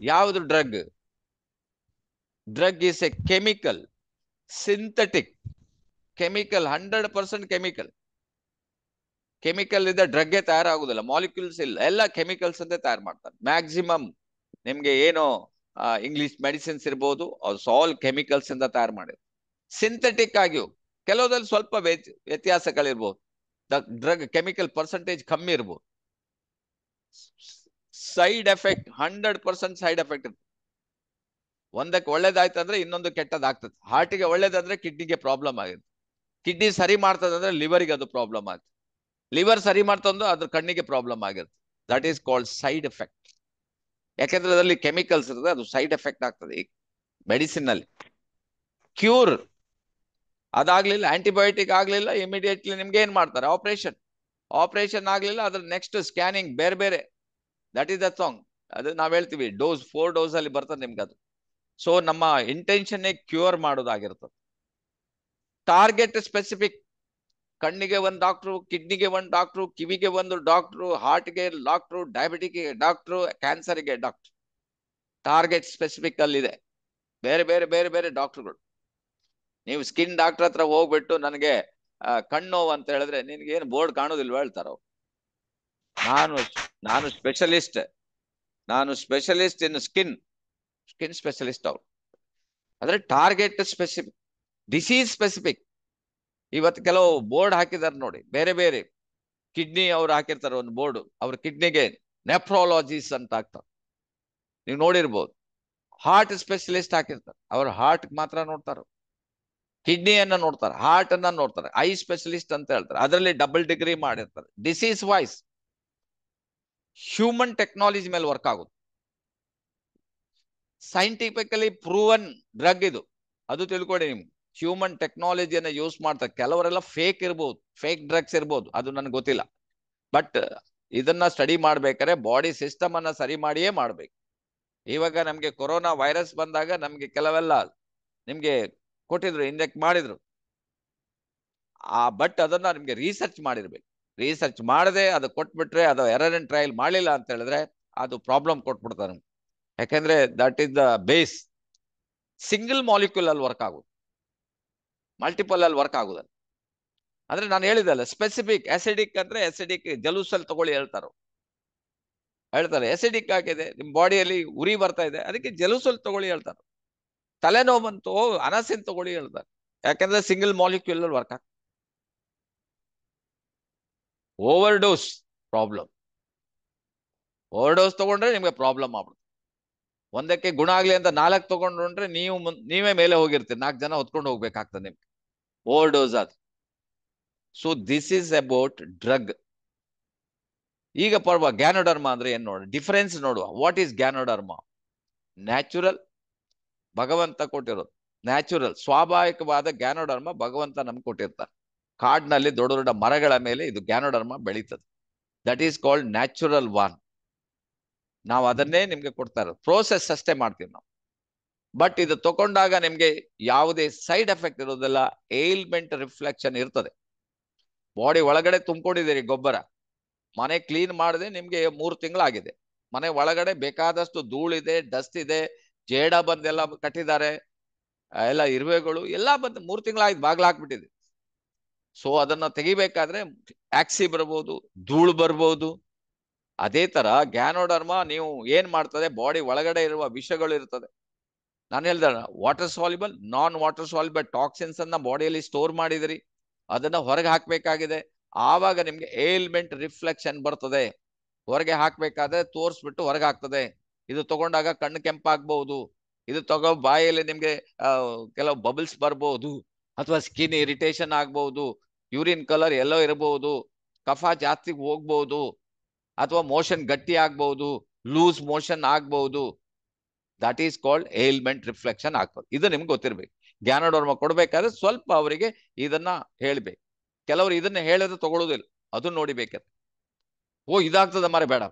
ಯಾವುದು drug drug is a chemical synthetic chemical hundred percent chemical chemical ಇಂದ ಡ್ರಗ್ಗೆ ತಯಾರಾಗುದಿಲ್ಲ ಮಾಲಿಕ್ಯೂಲ್ಸ್ ಇಲ್ಲ, ಎಲ್ಲ ಕೆಮಿಕಲ್ಸ್ ಅಂತ ತಯಾರು ಮಾಡ್ತಾರೆ. ಮ್ಯಾಕ್ಸಿಮಮ್ ನಿಮ್ಗೆ ಏನು ಇಂಗ್ಲಿಷ್ ಮೆಡಿಸಿನ್ಸ್ ಇರ್ಬೋದು ಆಲ್ ಕೆಮಿಕಲ್ಸ್ ಇಂದ ತಯಾರು ಮಾಡಿದ್ರು ಸಿಂಥೆಟಿಕ್ ಆಗಿಯೂ ಕೆಲವುದಲ್ಲಿ ಸ್ವಲ್ಪ ವ್ಯತ್- ವ್ಯತ್ಯಾಸಗಳಿರ್ಬೋದು. ಡ್ರಗ್ ಕೆಮಿಕಲ್ ಪರ್ಸೆಂಟೇಜ್ ಕಮ್ಮಿ ಇರ್ಬೋದು. Side effect hundred percent side effect ಒಂದಕ್ಕೆ ಒಳ್ಳೇದಾಯ್ತು ಅಂದ್ರೆ ಇನ್ನೊಂದು ಕೆಟ್ಟದಾಗ್ತದೆ. ಹಾರ್ಟಿಗೆ ಒಳ್ಳೇದಂದ್ರೆ ಕಿಡ್ನಿಗೆ ಪ್ರಾಬ್ಲಮ್ ಆಗುತ್ತೆ. ಕಿಡ್ನಿ ಸರಿ ಮಾಡ್ತದಂದ್ರೆ ಲಿವರ್ಗೆ ಅದು ಪ್ರಾಬ್ಲಮ್ ಆಗುತ್ತೆ. ಲಿವರ್ ಸರಿ ಮಾಡ್ತಂದ್ರೆ ಅದ್ರ ಕಣ್ಣಿಗೆ ಪ್ರಾಬ್ಲಮ್ ಆಗಿರುತ್ತೆ that is called side effect ಯಾಕೆಂದ್ರೆ ಅದರಲ್ಲಿ ಕೆಮಿಕಲ್ಸ್ ಇರುತ್ತೆ ಅದು ಸೈಡ್ ಎಫೆಕ್ಟ್ ಆಗ್ತದೆ ಈ ಮೆಡಿಸಿನ್ ಅಲ್ಲಿ. ಕ್ಯೂರ್ ಅದಾಗ್ಲಿಲ್ಲ ಆಂಟಿಬಯೋಟಿಕ್ ಆಗ್ಲಿಲ್ಲ ಇಮಿಡಿಯೇಟ್ಲಿ ನಿಮ್ಗೆ ಏನ್ ಮಾಡ್ತಾರೆ? ಆಪರೇಷನ್ ಆಪರೇಷನ್ ಆಗ್ಲಿಲ್ಲ, ಅದ್ರ ನೆಕ್ಸ್ಟ್ ಸ್ಕ್ಯಾನಿಂಗ್ ಬೇರೆ ಬೇರೆ. ದಟ್ ಈಸ್ ದ ಸಾಂಗ್ ಅದು ನಾವ್ ಹೇಳ್ತೀವಿ ಡೋಸ್ ಫೋರ್ ಡೋಸ್ ಅಲ್ಲಿ ಬರ್ತದೆ ನಿಮ್ಗೆ ಅದು ಸೊ ನಮ್ಮ ಇಂಟೆನ್ಷನ್ ಕ್ಯೂರ್ ಮಾಡೋದಾಗಿರ್ತದೆ. ಟಾರ್ಗೆಟ್ ಸ್ಪೆಸಿಫಿಕ್ ಕಣ್ಣಿಗೆ ಒಂದು ಡಾಕ್ಟ್ರು ಕಿಡ್ನಿಗೆ ಒಂದು ಡಾಕ್ಟ್ರು ಕಿವಿಗೆ ಒಂದು ಡಾಕ್ಟ್ರು ಹಾರ್ಟ್ಗೆ ಡಾಕ್ಟ್ರು ಡಯಾಬಿಟಿಕ್ಗೆ ಡಾಕ್ಟ್ರು ಕ್ಯಾನ್ಸರ್ಗೆ ಡಾಕ್ಟ್ರು ಟಾರ್ಗೆಟ್ ಸ್ಪೆಸಿಫಿಕ್ ಅಲ್ಲಿದೆ. ಬೇರೆ ಬೇರೆ ಬೇರೆ ಬೇರೆ ಡಾಕ್ಟ್ರುಗಳು ನೀವು ಸ್ಕಿನ್ ಡಾಕ್ಟರ್ ಹತ್ರ ಹೋಗ್ಬಿಟ್ಟು ನನಗೆ ಕಣ್ಣು ಅಂತ ಹೇಳಿದ್ರೆ ನಿನ್ಗೆ ಏನು ಬೋರ್ಡ್ ಕಾಣೋದಿಲ್ವ ಹೇಳ್ತಾರ. ನಾನು ನಾನು ಸ್ಪೆಷಲಿಸ್ಟ್ ನಾನು specialist in skin skin specialist ಅವರು. ಅಂದ್ರೆ ಟಾರ್ಗೆಟ್ ಸ್ಪೆಸಿಫಿಕ್ ಡಿಸೀಸ್ ಸ್ಪೆಸಿಫಿಕ್ ಇವತ್ತು ಕೆಲವು ಬೋರ್ಡ್ ಹಾಕಿದಾರೆ ನೋಡಿ, ಬೇರೆ ಬೇರೆ. ಕಿಡ್ನಿ ಅವ್ರು ಹಾಕಿರ್ತಾರೆ ಒಂದು ಬೋರ್ಡ್, ಅವ್ರ ಕಿಡ್ನಿಗೆ ನೆಫ್ರಾಲಜಿಸ್ ಅಂತ ಆಗ್ತಾರೆ ನೀವು ನೋಡಿರ್ಬೋದು. ಹಾರ್ಟ್ ಸ್ಪೆಷಲಿಸ್ಟ್ ಹಾಕಿರ್ತಾರೆ, ಅವ್ರ ಹಾರ್ಟ್ ಮಾತ್ರ ನೋಡ್ತಾರೆ. ಕಿಡ್ನಿಯನ್ನ ನೋಡ್ತಾರೆ ಹಾರ್ಟ್ ಅನ್ನ ನೋಡ್ತಾರೆ ಐ ಸ್ಪೆಷಲಿಸ್ಟ್ ಅಂತ ಹೇಳ್ತಾರೆ. ಅದರಲ್ಲಿ ಡಬಲ್ ಡಿಗ್ರಿ ಮಾಡಿರ್ತಾರೆ. ಡಿಸೀಸ್ ವೈಸ್ ಹ್ಯೂಮನ್ ಟೆಕ್ನಾಲಜಿ ಮೇಲೆ ವರ್ಕ್ ಆಗುತ್ತೆ. ಸೈಂಟಿಫಿಕಲಿ ಪ್ರೂವನ್ ಡ್ರಗ್ ಇದು. ಅದು ತಿಳ್ಕೊಡಿ ನಿಮ್ಗೆ ಹ್ಯೂಮನ್ ಟೆಕ್ನಾಲಜಿಯನ್ನು ಯೂಸ್ ಮಾಡ್ತಾರೆ ಕೆಲವರೆಲ್ಲ ಫೇಕ್ ಇರ್ಬೋದು ಫೇಕ್ ಡ್ರಗ್ಸ್ ಇರ್ಬೋದು, ಅದು ನನಗೆ ಗೊತ್ತಿಲ್ಲ. ಬಟ್ ಇದನ್ನ ಸ್ಟಡಿ ಮಾಡ್ಬೇಕಾದ್ರೆ ಬಾಡಿ ಸಿಸ್ಟಮ್ ಅನ್ನ ಸರಿ ಮಾಡಿಯೇ ಮಾಡ್ಬೇಕು. ಇವಾಗ ನಮ್ಗೆ ಕೊರೋನಾ ವೈರಸ್ ಬಂದಾಗ ನಮ್ಗೆ ಕೆಲವೆಲ್ಲ ನಿಮ್ಗೆ ಕೊಟ್ಟಿದ್ರು ಇಂಜೆಕ್ಟ್ ಮಾಡಿದ್ರು. ಆ ಬಟ್ ಅದನ್ನ ನಿಮ್ಗೆ ರಿಸರ್ಚ್ ಮಾಡಿರ್ಬೇಕು. ರಿಸರ್ಚ್ ಮಾಡದೆ ಅದು ಕೊಟ್ಬಿಟ್ರೆ ಅದು ಎರರ್ ಅಂಡ್ ಟ್ರಯಲ್ ಮಾಡಿಲ್ಲ ಅಂತ ಹೇಳಿದ್ರೆ ಅದು ಪ್ರಾಬ್ಲಮ್ ಕೊಟ್ಬಿಡ್ತಾರೆ ನಿಮ್ಗೆ. ಯಾಕಂದ್ರೆ that is the base single molecule ಅಲ್ಲಿ ವರ್ಕ್ ಆಗುದು. ಮಲ್ಟಿಪಲ್ ಅಲ್ಲಿ ವರ್ಕ್ ಆಗುದಲ್ಲ. ಅಂದ್ರೆ ನಾನು ಹೇಳಿದಲ್ಲ ಸ್ಪೆಸಿಫಿಕ್ ಎಸಿಡಿಕ್ ಅಂದ್ರೆ ಅಸಿಡಿಕ್ ಜಲೂಸಲ್ಲಿ ತಗೊಳ್ಳಿ ಹೇಳ್ತಾರೋ. ಹೇಳ್ತಾರೆ ಎಸಿಡಿಕ್ ಆಗಿದೆ, ನಿಮ್ ಬಾಡಿಯಲ್ಲಿ ಉರಿ ಬರ್ತಾ ಇದೆ, ಅದಕ್ಕೆ ಜಲೂಸಲ್ಲಿ ತಗೊಳ್ಳಿ ಹೇಳ್ತಾರೆ. ತಲೆನೋವು ಬಂತು ಅನಸಿನ್ ತಗೊಳ್ಳಿ ಹೇಳ್ತಾರೆ. ಯಾಕಂದ್ರೆ ಸಿಂಗಲ್ ಮಾಲಿಕ್ಯೂಲ್ ಅಲ್ಲಿ ವರ್ಕ್ ಆಗ್ತದೆ overdose problem overdose ತಗೊಂಡ್ರೆ ನಿಮ್ಗೆ ಪ್ರಾಬ್ಲಮ್ ಆಗ್ಬಿಡುತ್ತೆ. ಒಂದಕ್ಕೆ ಗುಣ ಆಗ್ಲಿ ಅಂತ ನಾಲ್ಕು ತಗೊಂಡ್ರೆ ನೀವು ನೀವೇ ಮೇಲೆ ಹೋಗಿರ್ತೀರಿ. ನಾಲ್ಕು ಜನ ಹೊತ್ಕೊಂಡು ಹೋಗ್ಬೇಕಾಗ್ತದೆ ನಿಮ್ಗೆ. ಓವರ್ ಡೋಸ್ ಅದು so this is about drug ಈಗ ಪರ್ವ ಗ್ಯಾನೋಡರ್ಮ ಅಂದ್ರೆ ಏನ್ ನೋಡ ಡಿಫರೆನ್ಸ್ ನೋಡುವ. ವಾಟ್ ಈಸ್ ಗ್ಯಾನೋಡರ್ಮ ನ್ಯಾಚುರಲ್ ಭಗವಂತ ಕೊಟ್ಟಿರೋದು. ನ್ಯಾಚುರಲ್ ಸ್ವಾಭಾವಿಕವಾದ ಗ್ಯಾನೋಡರ್ಮ ಭಗವಂತ ನಮ್ಗೆ ಕೊಟ್ಟಿರ್ತಾರೆ. ಕಾಡ್ನಲ್ಲಿ ದೊಡ್ಡ ದೊಡ್ಡ ಮರಗಳ ಮೇಲೆ ಇದು ಗ್ಯಾನೋಡರ್ಮ ಬೆಳೀತದೆ. That is called natural one ನಾವು ಅದನ್ನೇ ನಿಮ್ಗೆ ಕೊಡ್ತಾ ಇರೋದು. ಪ್ರೋಸೆಸ್ ಅಷ್ಟೇ ಮಾಡ್ತೀವಿ ನಾವು. ಬಟ್ ಇದು ತಗೊಂಡಾಗ ನಿಮ್ಗೆ ಯಾವುದೇ ಸೈಡ್ ಎಫೆಕ್ಟ್ ಇರೋದಿಲ್ಲ ಏಲ್ಮೆಂಟ್ ರಿಫ್ಲೆಕ್ಷನ್ ಇರ್ತದೆ. ಬಾಡಿ ಒಳಗಡೆ ತುಂಬಿಕೊಂಡಿದ್ದೀರಿ ಗೊಬ್ಬರ. ಮನೆ ಕ್ಲೀನ್ ಮಾಡದೆ ನಿಮ್ಗೆ ಮೂರು ತಿಂಗಳಾಗಿದೆ. ಮನೆ ಒಳಗಡೆ ಬೇಕಾದಷ್ಟು ಧೂಳಿದೆ ಡಸ್ಟ್ ಇದೆ, ಜೇಡ ಬಂದೆಲ್ಲ ಕಟ್ಟಿದ್ದಾರೆ. ಎಲ್ಲ ಇರುವೆಗಳು ಎಲ್ಲ ಬಂದು ಮೂರು ತಿಂಗಳಾಯ್ತು ಬಾಗ್ಲ ಹಾಕ್ಬಿಟ್ಟಿದೆ. ಸೊ ಅದನ್ನ ತೆಗಿಬೇಕಾದ್ರೆ ಆಕ್ಸಿ ಬರ್ಬೋದು, ಧೂಳು ಬರ್ಬೋದು. ಅದೇ ತರ ಗ್ಯಾನೋಡರ್ಮ ನೀವು ಏನ್ ಮಾಡ್ತದೆ? ಬಾಡಿ ಒಳಗಡೆ ಇರುವ ವಿಷಗಳು ಇರ್ತದೆ. ನಾನು ಹೇಳ್ದ water soluble non water soluble toxins ಅನ್ನ ಬಾಡಿಯಲ್ಲಿ ಸ್ಟೋರ್ ಮಾಡಿದಿರಿ. ಅದನ್ನ ಹೊರಗೆ ಹಾಕ್ಬೇಕಾಗಿದೆ. ಆವಾಗ ನಿಮ್ಗೆ ಏಲ್ಮೆಂಟ್ ರಿಫ್ಲೆಕ್ಷನ್ ಬರ್ತದೆ. ಹೊರಗೆ ಹಾಕ್ಬೇಕಾದ್ರೆ ತೋರಿಸ್ಬಿಟ್ಟು ಹೊರಗೆ ಹಾಕ್ತದೆ. ಇದು ತಗೊಂಡಾಗ ಕಣ್ಣು ಕೆಂಪಾಗ್ಬಹುದು. ಇದು ತಗೋ ಬಾಯಲ್ಲಿ ನಿಮ್ಗೆ ಕೆಲವು ಬಬಲ್ಸ್ ಬರ್ಬಹುದು. ಅಥವಾ ಸ್ಕಿನ್ ಇರಿಟೇಷನ್ ಆಗ್ಬಹುದು. ಯೂರಿನ್ ಕಲರ್ ಎಲ್ಲೋ ಇರಬಹುದು. ಕಫ ಜಾಸ್ತಿ ಹೋಗ್ಬಹುದು. ಅಥವಾ ಮೋಷನ್ ಗಟ್ಟಿ ಆಗ್ಬಹುದು, ಲೂಸ್ ಮೋಷನ್ ಆಗ್ಬಹುದು that is called ailment reflection ಆಗ್ಬೋದು ಇದು ನಿಮ್ಗೆ ಗೊತ್ತಿರ್ಬೇಕು. ಜ್ಞಾನೋಡರ್ಮ ಕೊಡ್ಬೇಕಾದ್ರೆ ಸ್ವಲ್ಪ ಅವರಿಗೆ ಇದನ್ನ ಹೇಳ್ಬೇಕು. ಕೆಲವರು ಇದನ್ನ ಹೇಳಿದ್ರೆ ತಗೊಳ್ಳೋದಿಲ್ಲ ಅದನ್ನ ನೋಡಿಬೇಕಾದ್ರೆ ಓ, ಇದಾಗ್ತದ ಮರ ಬೇಡ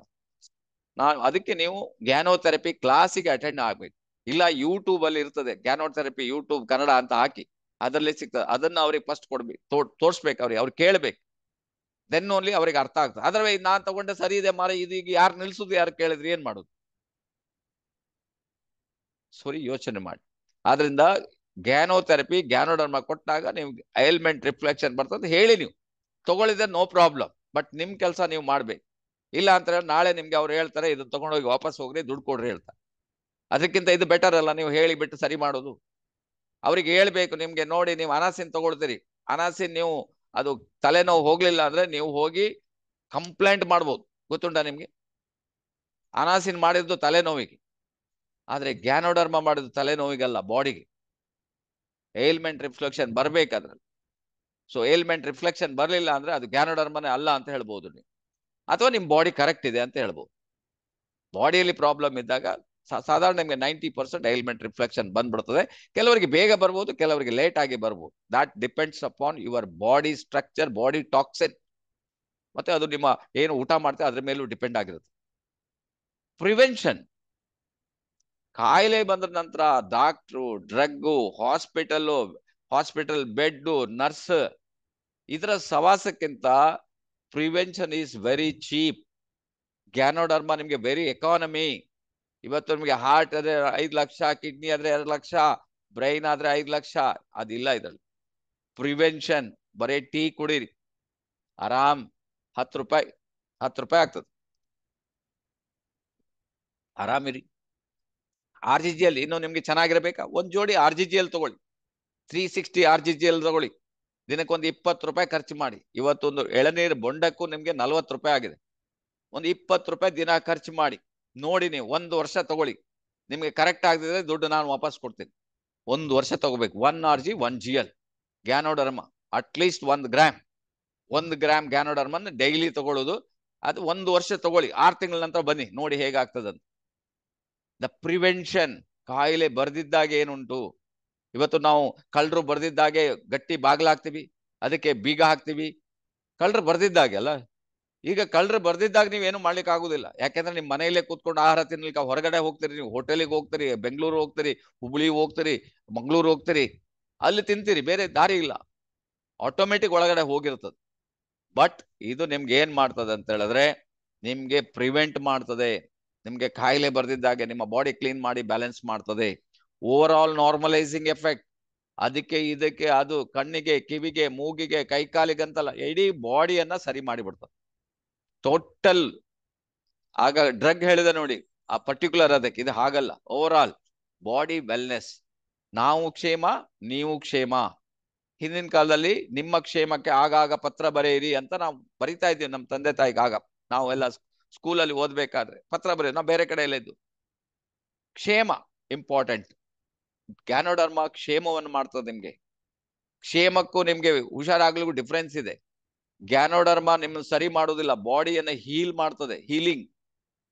ನಾನು, ಅದಕ್ಕೆ ನೀವು ಗ್ಯಾನೋಥೆರಪಿ ಕ್ಲಾಸಿಗೆ ಅಟೆಂಡ್ ಆಗ್ಬೇಕು. ಇಲ್ಲ ಯೂಟ್ಯೂಬ್ ಅಲ್ಲಿ ಇರ್ತದೆ. ಗ್ಯಾನೋಥೆರಪಿ ಯೂಟ್ಯೂಬ್ ಕನ್ನಡ ಅಂತ ಹಾಕಿ. ಅದರಲ್ಲಿ ಸಿಗ್ತದೆ. ಅದನ್ನ ಅವ್ರಿಗೆ ಫಸ್ಟ್ ಕೊಡ್ಬೇಕು. ತೋರ್ಸ್ಬೇಕು ಅವ್ರಿಗೆ. ಅವ್ರು ಕೇಳ್ಬೇಕು. ದೆನ್ ಓನ್ಲಿ ಅವರಿಗೆ ಅರ್ಥ ಆಗ್ತದೆ. ಅದರ್ವೈಸ್ ನಾನ್ ತಗೊಂಡೆ ಸರಿ ಇದೆ ಮಾರ ಇದೀಗ ಯಾರು ನಿಲ್ಸುದು, ಯಾರು ಕೇಳಿದ್ರೆ, ಏನ್ ಮಾಡುದು? ಸರಿ, ಯೋಚನೆ ಮಾಡಿ. ಆದ್ರಿಂದ ಗ್ಯಾನೋಥೆರಪಿ ಗ್ಯಾನೋಡರ್ಮ ಕೊಟ್ಟಾಗ ನಿಮ್ಗೆ ಐಲ್ಮೆಂಟ್ ರಿಫ್ಲೆಕ್ಷನ್ ಬರ್ತದೆ ಹೇಳಿ ನೀವು. ತಗೊಳ್ಳಿದ್ರೆ ನೋ ಪ್ರಾಬ್ಲಮ್ ಬಟ್ ನಿಮ್ ಕೆಲಸ ನೀವು ಮಾಡ್ಬೇಕು. ಇಲ್ಲ ಅಂತ ಹೇಳಿ ನಾಳೆ ನಿಮ್ಗೆ ಅವ್ರು ಹೇಳ್ತಾರೆ ಇದನ್ನ ತಗೊಂಡೋಗಿ ವಾಪಸ್ ಹೋಗ್ರಿ, ದುಡ್ಡು ಕೊಡ್ರಿ ಹೇಳ್ತಾರೆ ಅದಕ್ಕಿಂತ ಇದು ಬೆಟರ್ ಅಲ್ಲ, ನೀವು ಹೇಳಿ ಬಿಟ್ಟು ಸರಿ ಮಾಡೋದು. ಅವ್ರಿಗೆ ಹೇಳ್ಬೇಕು, ನಿಮ್ಗೆ ನೋಡಿ ನೀವು ಅನಾಸಿನ್ ತಗೊಳ್ತೀರಿ. ಅನಾಸಿನ್ ನೀವು ಅದು ತಲೆನೋವು ಹೋಗ್ಲಿಲ್ಲ ಅಂದ್ರೆ ನೀವು ಹೋಗಿ ಕಂಪ್ಲೇಂಟ್ ಮಾಡ್ಬೋದು. ಗೊತ್ತುಂಟ ನಿಮ್ಗೆ? ಅನಾಸಿನ್ ಮಾಡಿದ್ದು ತಲೆನೋವಿಗೆ. ಆದ್ರೆ ಗ್ಯಾನೋಡರ್ಮ ಮಾಡಿದ್ದು ತಲೆನೋವಿಗಲ್ಲ, ಬಾಡಿಗೆ. ಏಲ್ಮೆಂಟ್ ರಿಫ್ಲೆಕ್ಷನ್ ಬರ್ಬೇಕಾದ್ರಲ್ಲಿ. ಸೊ ಏಲ್ಮೆಂಟ್ ರಿಫ್ಲೆಕ್ಷನ್ ಬರಲಿಲ್ಲ ಅಂದ್ರೆ ಅದು ಗ್ಯಾನೋಡರ್ಮನೇ ಅಲ್ಲ ಅಂತ ಹೇಳ್ಬೋದು ನೀವು. ಅಥವಾ ನಿಮ್ ಬಾಡಿ ಕರೆಕ್ಟ್ ಇದೆ ಅಂತ ಹೇಳ್ಬೋದು. ಬಾಡಿಯಲ್ಲಿ ಪ್ರಾಬ್ಲಮ್ ಇದ್ದಾಗ ಸಾಧಾರಣ ನಿಮಗೆ ನೈಂಟಿ ಪರ್ಸೆಂಟ್ ಐಲ್ಮೆಂಟ್ ರಿಫ್ಲೆಕ್ಷನ್ ಬಂದ್ಬಿಡ್ತದೆ. ಕೆಲವರಿಗೆ ಬೇಗ ಬರ್ಬೋದು, ಕೆಲವರಿಗೆ ಲೇಟ್ ಆಗಿ ಬರ್ಬೋದು. That depends upon your body structure body toxin ಮತ್ತೆ ಅದು ನಿಮ್ಮ ಏನು ಊಟ ಮಾಡ್ತೀವಿ ಅದ್ರ ಮೇಲೂ ಡಿಪೆಂಡ್ ಆಗಿರುತ್ತೆ. ಪ್ರಿವೆನ್ಷನ್ ಕಾಯಿಲೆ ಬಂದ ನಂತರ doctor drug hospital hospital bed nurse ಇದರ ಸವಾಸಕ್ಕಿಂತ prevention is very cheap ganoderma ನಿಮಗೆ ವೆರಿ ಎಕಾನಮಿ ಇವತ್ತು ನಿಮ್ಗೆ ಹಾರ್ಟ್ ಆದ್ರೆ ಐದು ಲಕ್ಷ ಕಿಡ್ನಿ ಆದ್ರೆ ಎರಡು ಲಕ್ಷ ಬ್ರೈನ್ ಆದ್ರೆ ಐದು ಲಕ್ಷ, ಅದಿಲ್ಲ ಇದ್ರಲ್ಲಿ. ಪ್ರಿವೆನ್ಷನ್ ಬರೀ ಟೀ ಕುಡೀರಿ. ಆರಾಮ್, ಹತ್ತು ರೂಪಾಯಿ ಹತ್ತು ರೂಪಾಯಿ ಆಗ್ತದೆ. ಆರಾಮಿರಿ. ಆರ್ ಜಿ ಜಿ ಎಲ್ ಇನ್ನು ನಿಮ್ಗೆ ಚೆನ್ನಾಗಿರ್ಬೇಕಾ? ಒಂದ್ ಜೋಡಿ ಆರ್ ಜಿ ಜಿ ಎಲ್ ತಗೊಳ್ಳಿ. Three sixty R G G L ತಗೊಳ್ಳಿ. ದಿನಕ್ಕೊಂದು ಇಪ್ಪತ್ತು ರೂಪಾಯಿ ಖರ್ಚು ಮಾಡಿ. ಇವತ್ತೊಂದು ಎಳನೀರು, ಬೊಂಡಕ್ಕೂ ನಿಮ್ಗೆ ನಲ್ವತ್ತು ರೂಪಾಯಿ ಆಗಿದೆ. ಒಂದು ಇಪ್ಪತ್ತು ರೂಪಾಯಿ ದಿನ ಖರ್ಚು ಮಾಡಿ. ನೋಡಿ ನೀವು ಒಂದು ವರ್ಷ ತಗೊಳ್ಳಿ. ನಿಮಗೆ ಕರೆಕ್ಟ್ ಆಗದಿದ್ರೆ ದುಡ್ಡು ನಾನು ವಾಪಸ್ ಕೊಡ್ತೀನಿ. ಒಂದು ವರ್ಷ ತಗೋಬೇಕು. One R G one G L ganoderma at least ಒಂದು ಗ್ರಾಮ್ ಒಂದು ಗ್ರಾಮ್ ಗ್ಯಾನೋಡರ್ಮನ್ನು ಡೈಲಿ ತಗೊಳ್ಳೋದು ಅದು ಒಂದು ವರ್ಷ ತಗೊಳ್ಳಿ. ಆರು ತಿಂಗಳ ನಂತರ ಬನ್ನಿ. ನೋಡಿ ಹೇಗಾಗ್ತದಂತ ದ ಪ್ರಿವೆನ್ಷನ್ ಕಾಯಿಲೆ ಬರ್ದಿದ್ದಾಗ ಏನುಂಟು? ಇವತ್ತು ನಾವು ಕಳ್ಳರು ಬರ್ದಿದ್ದಾಗೆ ಗಟ್ಟಿ ಬಾಗ್ಲಾಗ್ತೀವಿ. ಅದಕ್ಕೆ ಬೀಗ ಹಾಕ್ತಿವಿ. ಕಳ್ಳರು ಬರ್ದಿದ್ದಾಗೆ ಅಲ್ಲ? ಈಗ ಕಳ್ಳರು ಬರ್ದಿದ್ದಾಗ ನೀವೇನು ಮಾಡ್ಲಿಕ್ಕೆ ಆಗುದಿಲ್ಲ. ಯಾಕೆಂದ್ರೆ ನಿಮ್ಮ ಮನೆಯಲ್ಲೇ ಕೂತ್ಕೊಂಡು ಆಹಾರ ತಿನ್ಲಿಕ್ಕೆ ಹೊರಗಡೆ ಹೋಗ್ತೀರಿ, ನೀವು ಹೋಟೆಲಿಗೆ ಹೋಗ್ತೀರಿ, ಬೆಂಗಳೂರು ಹೋಗ್ತೀರಿ ಹುಬ್ಳಿ ಹೋಗ್ತೀರಿ, ಮಂಗಳೂರು ಹೋಗ್ತೀರಿ, ಅಲ್ಲಿ ತಿಂತೀರಿ, ಬೇರೆ ದಾರಿ ಇಲ್ಲ. ಆಟೋಮೆಟಿಕ್ ಒಳಗಡೆ ಹೋಗಿರ್ತದೆ. ಬಟ್ ಇದು ನಿಮ್ಗೆ ಏನ್ ಮಾಡ್ತದೆ ಅಂತ ಹೇಳಿದ್ರೆ, ನಿಮ್ಗೆ ಪ್ರಿವೆಂಟ್ ಮಾಡ್ತದೆ. ನಿಮ್ಗೆ ಕಾಯಿಲೆ ಬರ್ದಿದ್ದಾಗೆ ನಿಮ್ಮ ಬಾಡಿ ಕ್ಲೀನ್ ಮಾಡಿ ಬ್ಯಾಲೆನ್ಸ್ ಮಾಡ್ತದೆ. ಓವರ್ ಆಲ್ ನಾರ್ಮಲೈಸಿಂಗ್ ಎಫೆಕ್ಟ್ ಅದಕ್ಕೆ ಇದಕ್ಕೆ ಅದು ಕಣ್ಣಿಗೆ, ಕಿವಿಗೆ, ಮೂಗಿಗೆ ಕೈಕಾಲಿಗಂತಲ್ಲ ಇಡೀ ಬಾಡಿಯನ್ನ ಸರಿ ಮಾಡಿಬಿಡ್ತದೆ. ಟೋಟಲ್ ಆಗ ಡ್ರಗ್ ಹೇಳಿದೆ ನೋಡಿ, ಆ ಪರ್ಟಿಕ್ಯುಲರ್ ಅದಕ್ಕೆ, ಇದು ಹಾಗಲ್ಲ. ಓವರ್ ಆಲ್ ಬಾಡಿ ವೆಲ್ನೆಸ್ ನಾವು ಕ್ಷೇಮ, ನೀವು ಕ್ಷೇಮ. ಹಿಂದಿನ ಕಾಲದಲ್ಲಿ ನಿಮ್ಮ ಕ್ಷೇಮಕ್ಕೆ ಆಗಾಗ ಪತ್ರ ಬರೆಯಿರಿ ಅಂತ ನಾವು ಬರಿತಾ ಇದ್ದೀವಿ. ನಮ್ಮ ತಂದೆ ತಾಯಿಗೆ ಆಗ. ನಾವು ಎಲ್ಲ ಸ್ಕೂಲಲ್ಲಿ ಓದ್ಬೇಕಾದ್ರೆ ಪತ್ರ ಬರೆಯ, ನಾವು ಬೇರೆ ಕಡೆ ಎಲ್ಲ ಇದ್ದು. ಕ್ಷೇಮ ಇಂಪಾರ್ಟೆಂಟ್ ಕ್ಯಾನೋಡರ್ಮ ಕ್ಷೇಮವನ್ನು ಮಾಡ್ತದೆ ನಿಮ್ಗೆ. ಕ್ಷೇಮಕ್ಕೂ ನಿಮ್ಗೆ ಹುಷಾರಾಗ್ಲಿಕ್ಕೂ ಡಿಫ್ರೆನ್ಸ್ ಇದೆ. ಗ್ಯಾನೋಡರ್ಮ ನಿಮ್ಮನ್ನು ಸರಿ ಮಾಡೋದಿಲ್ಲ ಬಾಡಿಯನ್ನ ಹೀಲ್ ಮಾಡ್ತದೆ. ಹೀಲಿಂಗ್.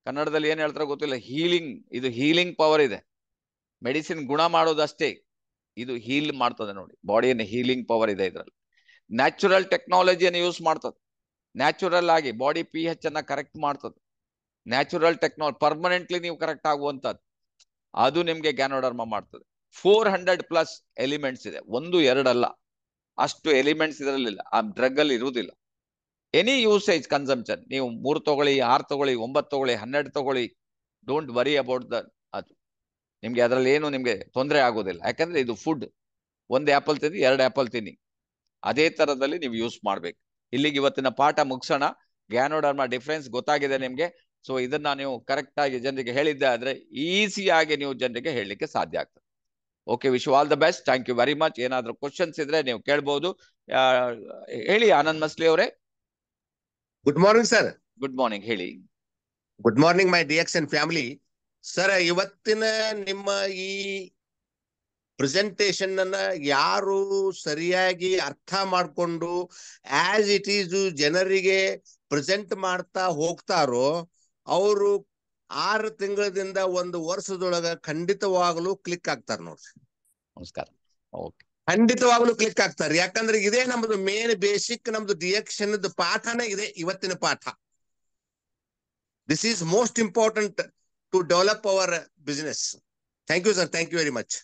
ಕನ್ನಡದಲ್ಲಿ ಏನ್ ಹೇಳ್ತಾರೆ ಗೊತ್ತಿಲ್ಲ. ಹೀಲಿಂಗ್. ಇದು ಹೀಲಿಂಗ್ ಪವರ್ ಇದೆ. ಮೆಡಿಸಿನ್ ಗುಣ ಮಾಡೋದಷ್ಟೇ ಇದು ಹೀಲ್ ಮಾಡ್ತದೆ ನೋಡಿ. ಬಾಡಿಯನ್ನ ಹೀಲಿಂಗ್ ಪವರ್ ಇದೆ ಇದರಲ್ಲಿ. ನ್ಯಾಚುರಲ್ ಟೆಕ್ನಾಲಜಿಯನ್ನು ಯೂಸ್ ಮಾಡ್ತದೆ. ನ್ಯಾಚುರಲ್ ಆಗಿ ಬಾಡಿ ಪಿ ಹೆಚ್ ಅನ್ನ ಕರೆಕ್ಟ್ ಮಾಡ್ತದೆ. ನ್ಯಾಚುರಲ್ ಟೆಕ್ನಾಲಜಿ ಪರ್ಮನೆಂಟ್ಲಿ ನೀವು ಕರೆಕ್ಟ್ ಆಗುವಂತದ್ದು ಅದು ನಿಮ್ಗೆ ಗ್ಯಾನೋಡರ್ಮ ಮಾಡ್ತದೆ. ಫೋರ್ ಹಂಡ್ರೆಡ್ ಪ್ಲಸ್ ಎಲಿಮೆಂಟ್ಸ್ ಇದೆ. ಒಂದು, ಎರಡಲ್ಲ. ಅಷ್ಟು ಎಲಿಮೆಂಟ್ಸ್ ಇದರಲ್ಲಿಲ್ಲ. ಆ ಡ್ರಗ್ ಅಲ್ಲಿ ಇರುವುದಿಲ್ಲ. ಎನಿ ಯೂಸೇಜ್ ಕನ್ಸಂಪ್ಷನ್ ನೀವು ಮೂರು ತಗೊಳ್ಳಿ, ಆರು ತಗೊಳ್ಳಿ, ಒಂಬತ್ತು ತಗೊಳ್ಳಿ, ಹನ್ನೆರಡು ತಗೊಳ್ಳಿ ಡೋಂಟ್ ವರಿ ಅಬೌಟ್ ದ ಅದು. ನಿಮ್ಗೆ ಅದರಲ್ಲಿ ಏನು ನಿಮ್ಗೆ ತೊಂದರೆ ಆಗೋದಿಲ್ಲ ಯಾಕಂದ್ರೆ ಇದು ಫುಡ್ ಒಂದು ಆಪಲ್ ತಿನ್ನಿ, ಎರಡು ಆಪಲ್ ತಿನ್ನಿ. ಅದೇ ತರದಲ್ಲಿ ನೀವು ಯೂಸ್ ಮಾಡ್ಬೇಕು. ಇಲ್ಲಿಗೆ ಇವತ್ತಿನ ಪಾಠ ಮುಗಿಸೋಣ. ಗ್ಯಾನೋಡರ್ಮ ಡಿಫ್ರೆನ್ಸ್ ಗೊತ್ತಾಗಿದೆ ನಿಮ್ಗೆ. ಸೊ ಇದನ್ನ ನೀವು ಕರೆಕ್ಟ್ ಆಗಿ ಜನರಿಗೆ ಹೇಳಿದ್ದೆ ಆದ್ರೆ ಈಸಿಯಾಗಿ ನೀವು ಜನರಿಗೆ ಹೇಳಲಿಕ್ಕೆ ಸಾಧ್ಯ ಆಗ್ತದೆ. Okay wish all the best thank you very much ಏನಾದ್ರೂ ಕ್ವಶನ್ಸ್ ಇದ್ರೆ ನೀವು ಕೇಳ್ಬೋದು. ಹೇಳಿ ಆನಂದ್ ಮಸ್ಲಿ ಅವರೇ. Good morning sir good morning ಹೇಳಿ. Good morning my D X and family sir ಇವತ್ತಿನ ನಿಮ್ಮ ಈ ಪ್ರೆಸೆಂಟೇಶನ್ ಅನ್ನ ಯಾರು ಸರಿಯಾಗಿ ಅರ್ಥ ಮಾಡ್ಕೊಂಡು ಆಸ್ ಇಟ್ ಈಸ್ ಜನರಿಗೆ ಪ್ರೆಸೆಂಟ್ ಮಾಡ್ತಾ ಹೋಗ್ತಾರೋ ಅವರು ಆರು ತಿಂಗಳದಿಂದ ಒಂದು ವರ್ಷದೊಳಗ ಖಂಡಿತವಾಗ್ಲೂ ಕ್ಲಿಕ್ ಆಗ್ತಾರ ನೋಡ್ರಿ. ನಮಸ್ಕಾರ. ಓಕೆ ಖಂಡಿತವಾಗ್ಲೂ ಕ್ಲಿಕ್ ಆಗ್ತಾರೆ. ಯಾಕಂದ್ರೆ ಇದೇ ನಮ್ದು ಮೇನ್ ಬೇಸಿಕ್ ನಮ್ದು ಡಿಯಕ್ಷನ್ ಪಾಠನೇ ಇದೆ ಇವತ್ತಿನ ಪಾಠ. This is most important to develop our business thank you sir thank you very much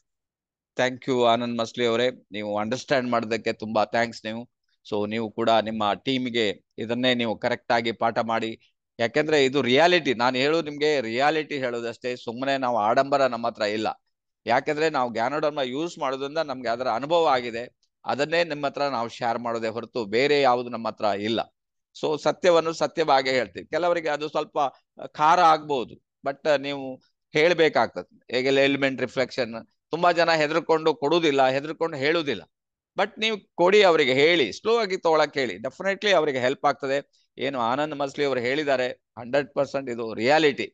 thank you Anand Masli ಅವರೇ. ನೀವು ಅಂಡರ್ಸ್ಟ್ಯಾಂಡ್ ಮಾಡೋದಕ್ಕೆ ತುಂಬಾ ಥ್ಯಾಂಕ್ಸ್ ನೀವು. ಸೊ ನೀವು ಕೂಡ ನಿಮ್ಮ ಟೀಮ್ಗೆ ಇದನ್ನೇ ನೀವು ಕರೆಕ್ಟ್ ಆಗಿ ಪಾಠ ಮಾಡಿ ಯಾಕೆಂದ್ರೆ ಇದು ರಿಯಾಲಿಟಿ ನಾನು ಹೇಳೋದು ನಿಮ್ಗೆ ರಿಯಾಲಿಟಿ ಹೇಳೋದಷ್ಟೇ ಸುಮ್ಮನೆ ನಾವು ಆಡಂಬರ ನಮ್ಮ ಹತ್ರ ಇಲ್ಲ. ಯಾಕೆಂದ್ರೆ ನಾವು ಜ್ಞಾನೋಡರ್ಮ ಯೂಸ್ ಮಾಡೋದ್ರಿಂದ ನಮ್ಗೆ ಅದರ ಅನುಭವ ಆಗಿದೆ. ಅದನ್ನೇ ನಿಮ್ಮ ಹತ್ರ ನಾವು ಶೇರ್ ಮಾಡೋದೇ ಹೊರತು ಬೇರೆ ಯಾವುದು ನಮ್ಮ ಹತ್ರ ಇಲ್ಲ. ಸೊ ಸತ್ಯವನ್ನು ಸತ್ಯವಾಗೇ ಹೇಳ್ತೀವಿ. ಕೆಲವರಿಗೆ ಅದು ಸ್ವಲ್ಪ ಖಾರ ಆಗ್ಬಹುದು ಬಟ್ ನೀವು ಹೇಳ್ಬೇಕಾಗ್ತದೆ. ಹೇಗೆ ಎಲಿಮೆಂಟ್ ರಿಫ್ಲೆಕ್ಷನ್ ತುಂಬಾ ಜನ ಹೆದರ್ಕೊಂಡು ಕೊಡುವುದಿಲ್ಲ, ಹೆದರ್ಕೊಂಡು ಹೇಳುವುದಿಲ್ಲ. ಬಟ್ ನೀವು ಕೊಡಿ ಅವರಿಗೆ, ಹೇಳಿ. ಸ್ಲೋ ಆಗಿ ತಗೊಳಕ್ ಹೇಳಿ. ಡೆಫಿನೆಟ್ಲಿ ಅವರಿಗೆ ಹೆಲ್ಪ್ ಆಗ್ತದೆ. ಏನು ಆನಂದ್ ಮಸ್ಲಿ ಅವರು ಹೇಳಿದ್ದಾರೆ, ಹಂಡ್ರೆಡ್ ಪರ್ಸೆಂಟ್ ಇದು ರಿಯಾಲಿಟಿ.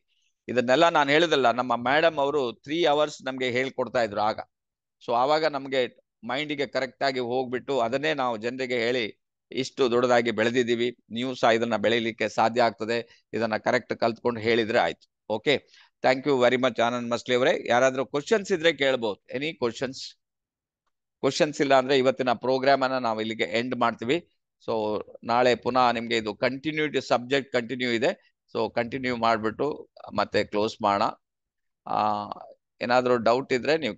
ಇದನ್ನೆಲ್ಲ ನಾನು ಹೇಳಿದಲ್ಲ, ನಮ್ಮ ಮೇಡಮ್ ಅವರು ತ್ರೀ ಅವರ್ಸ್ ನಮಗೆ ಹೇಳ್ಕೊಡ್ತಾ ಇದ್ರು ಆಗ. ಸೊ ಆವಾಗ ನಮಗೆ ಮೈಂಡಿಗೆ ಕರೆಕ್ಟಾಗಿ ಹೋಗ್ಬಿಟ್ಟು ಅದನ್ನೇ ನಾವು ಜನರಿಗೆ ಹೇಳಿ, ಇಷ್ಟು ದೊಡ್ಡದಾಗಿ ಬೆಳೆದಿದ್ದೀವಿ, ನೀವು ಸಹ ಇದನ್ನ ಬೆಳೀಲಿಕ್ಕೆ ಸಾಧ್ಯ ಆಗ್ತದೆ, ಇದನ್ನ ಕರೆಕ್ಟ್ ಕಲ್ತ್ಕೊಂಡು ಹೇಳಿದ್ರೆ ಆಯ್ತು. Okay thank you very much Anand Masli ಅವರೇ. ಯಾರಾದ್ರೂ ಕ್ವಶನ್ಸ್ ಇದ್ರೆ ಕೇಳ್ಬೋದು. ಎನಿ ಕ್ವಶನ್ಸ್ ಕ್ವಶನ್ಸ್ ಇಲ್ಲ ಅಂದ್ರೆ ಇವತ್ತಿನ ಪ್ರೋಗ್ರಾಮ್ ಅನ್ನ ನಾವು ಇಲ್ಲಿಗೆ ಎಂಡ್ ಮಾಡ್ತೀವಿ. ಸೊ ನಾಳೆ ಪುನಃ ನಿಮ್ಗೆ ಇದು ಕಂಟಿನ್ಯೂಟಿ ಸಬ್ಜೆಕ್ಟ್ ಕಂಟಿನ್ಯೂ ಇದೆ. ಸೊ ಕಂಟಿನ್ಯೂ ಮಾಡ್ಬಿಟ್ಟು ಮತ್ತೆ ಕ್ಲೋಸ್ ಮಾಡೋಣ. ಏನಾದ್ರೂ ಡೌಟ್ ಇದ್ರೆ ನೀವು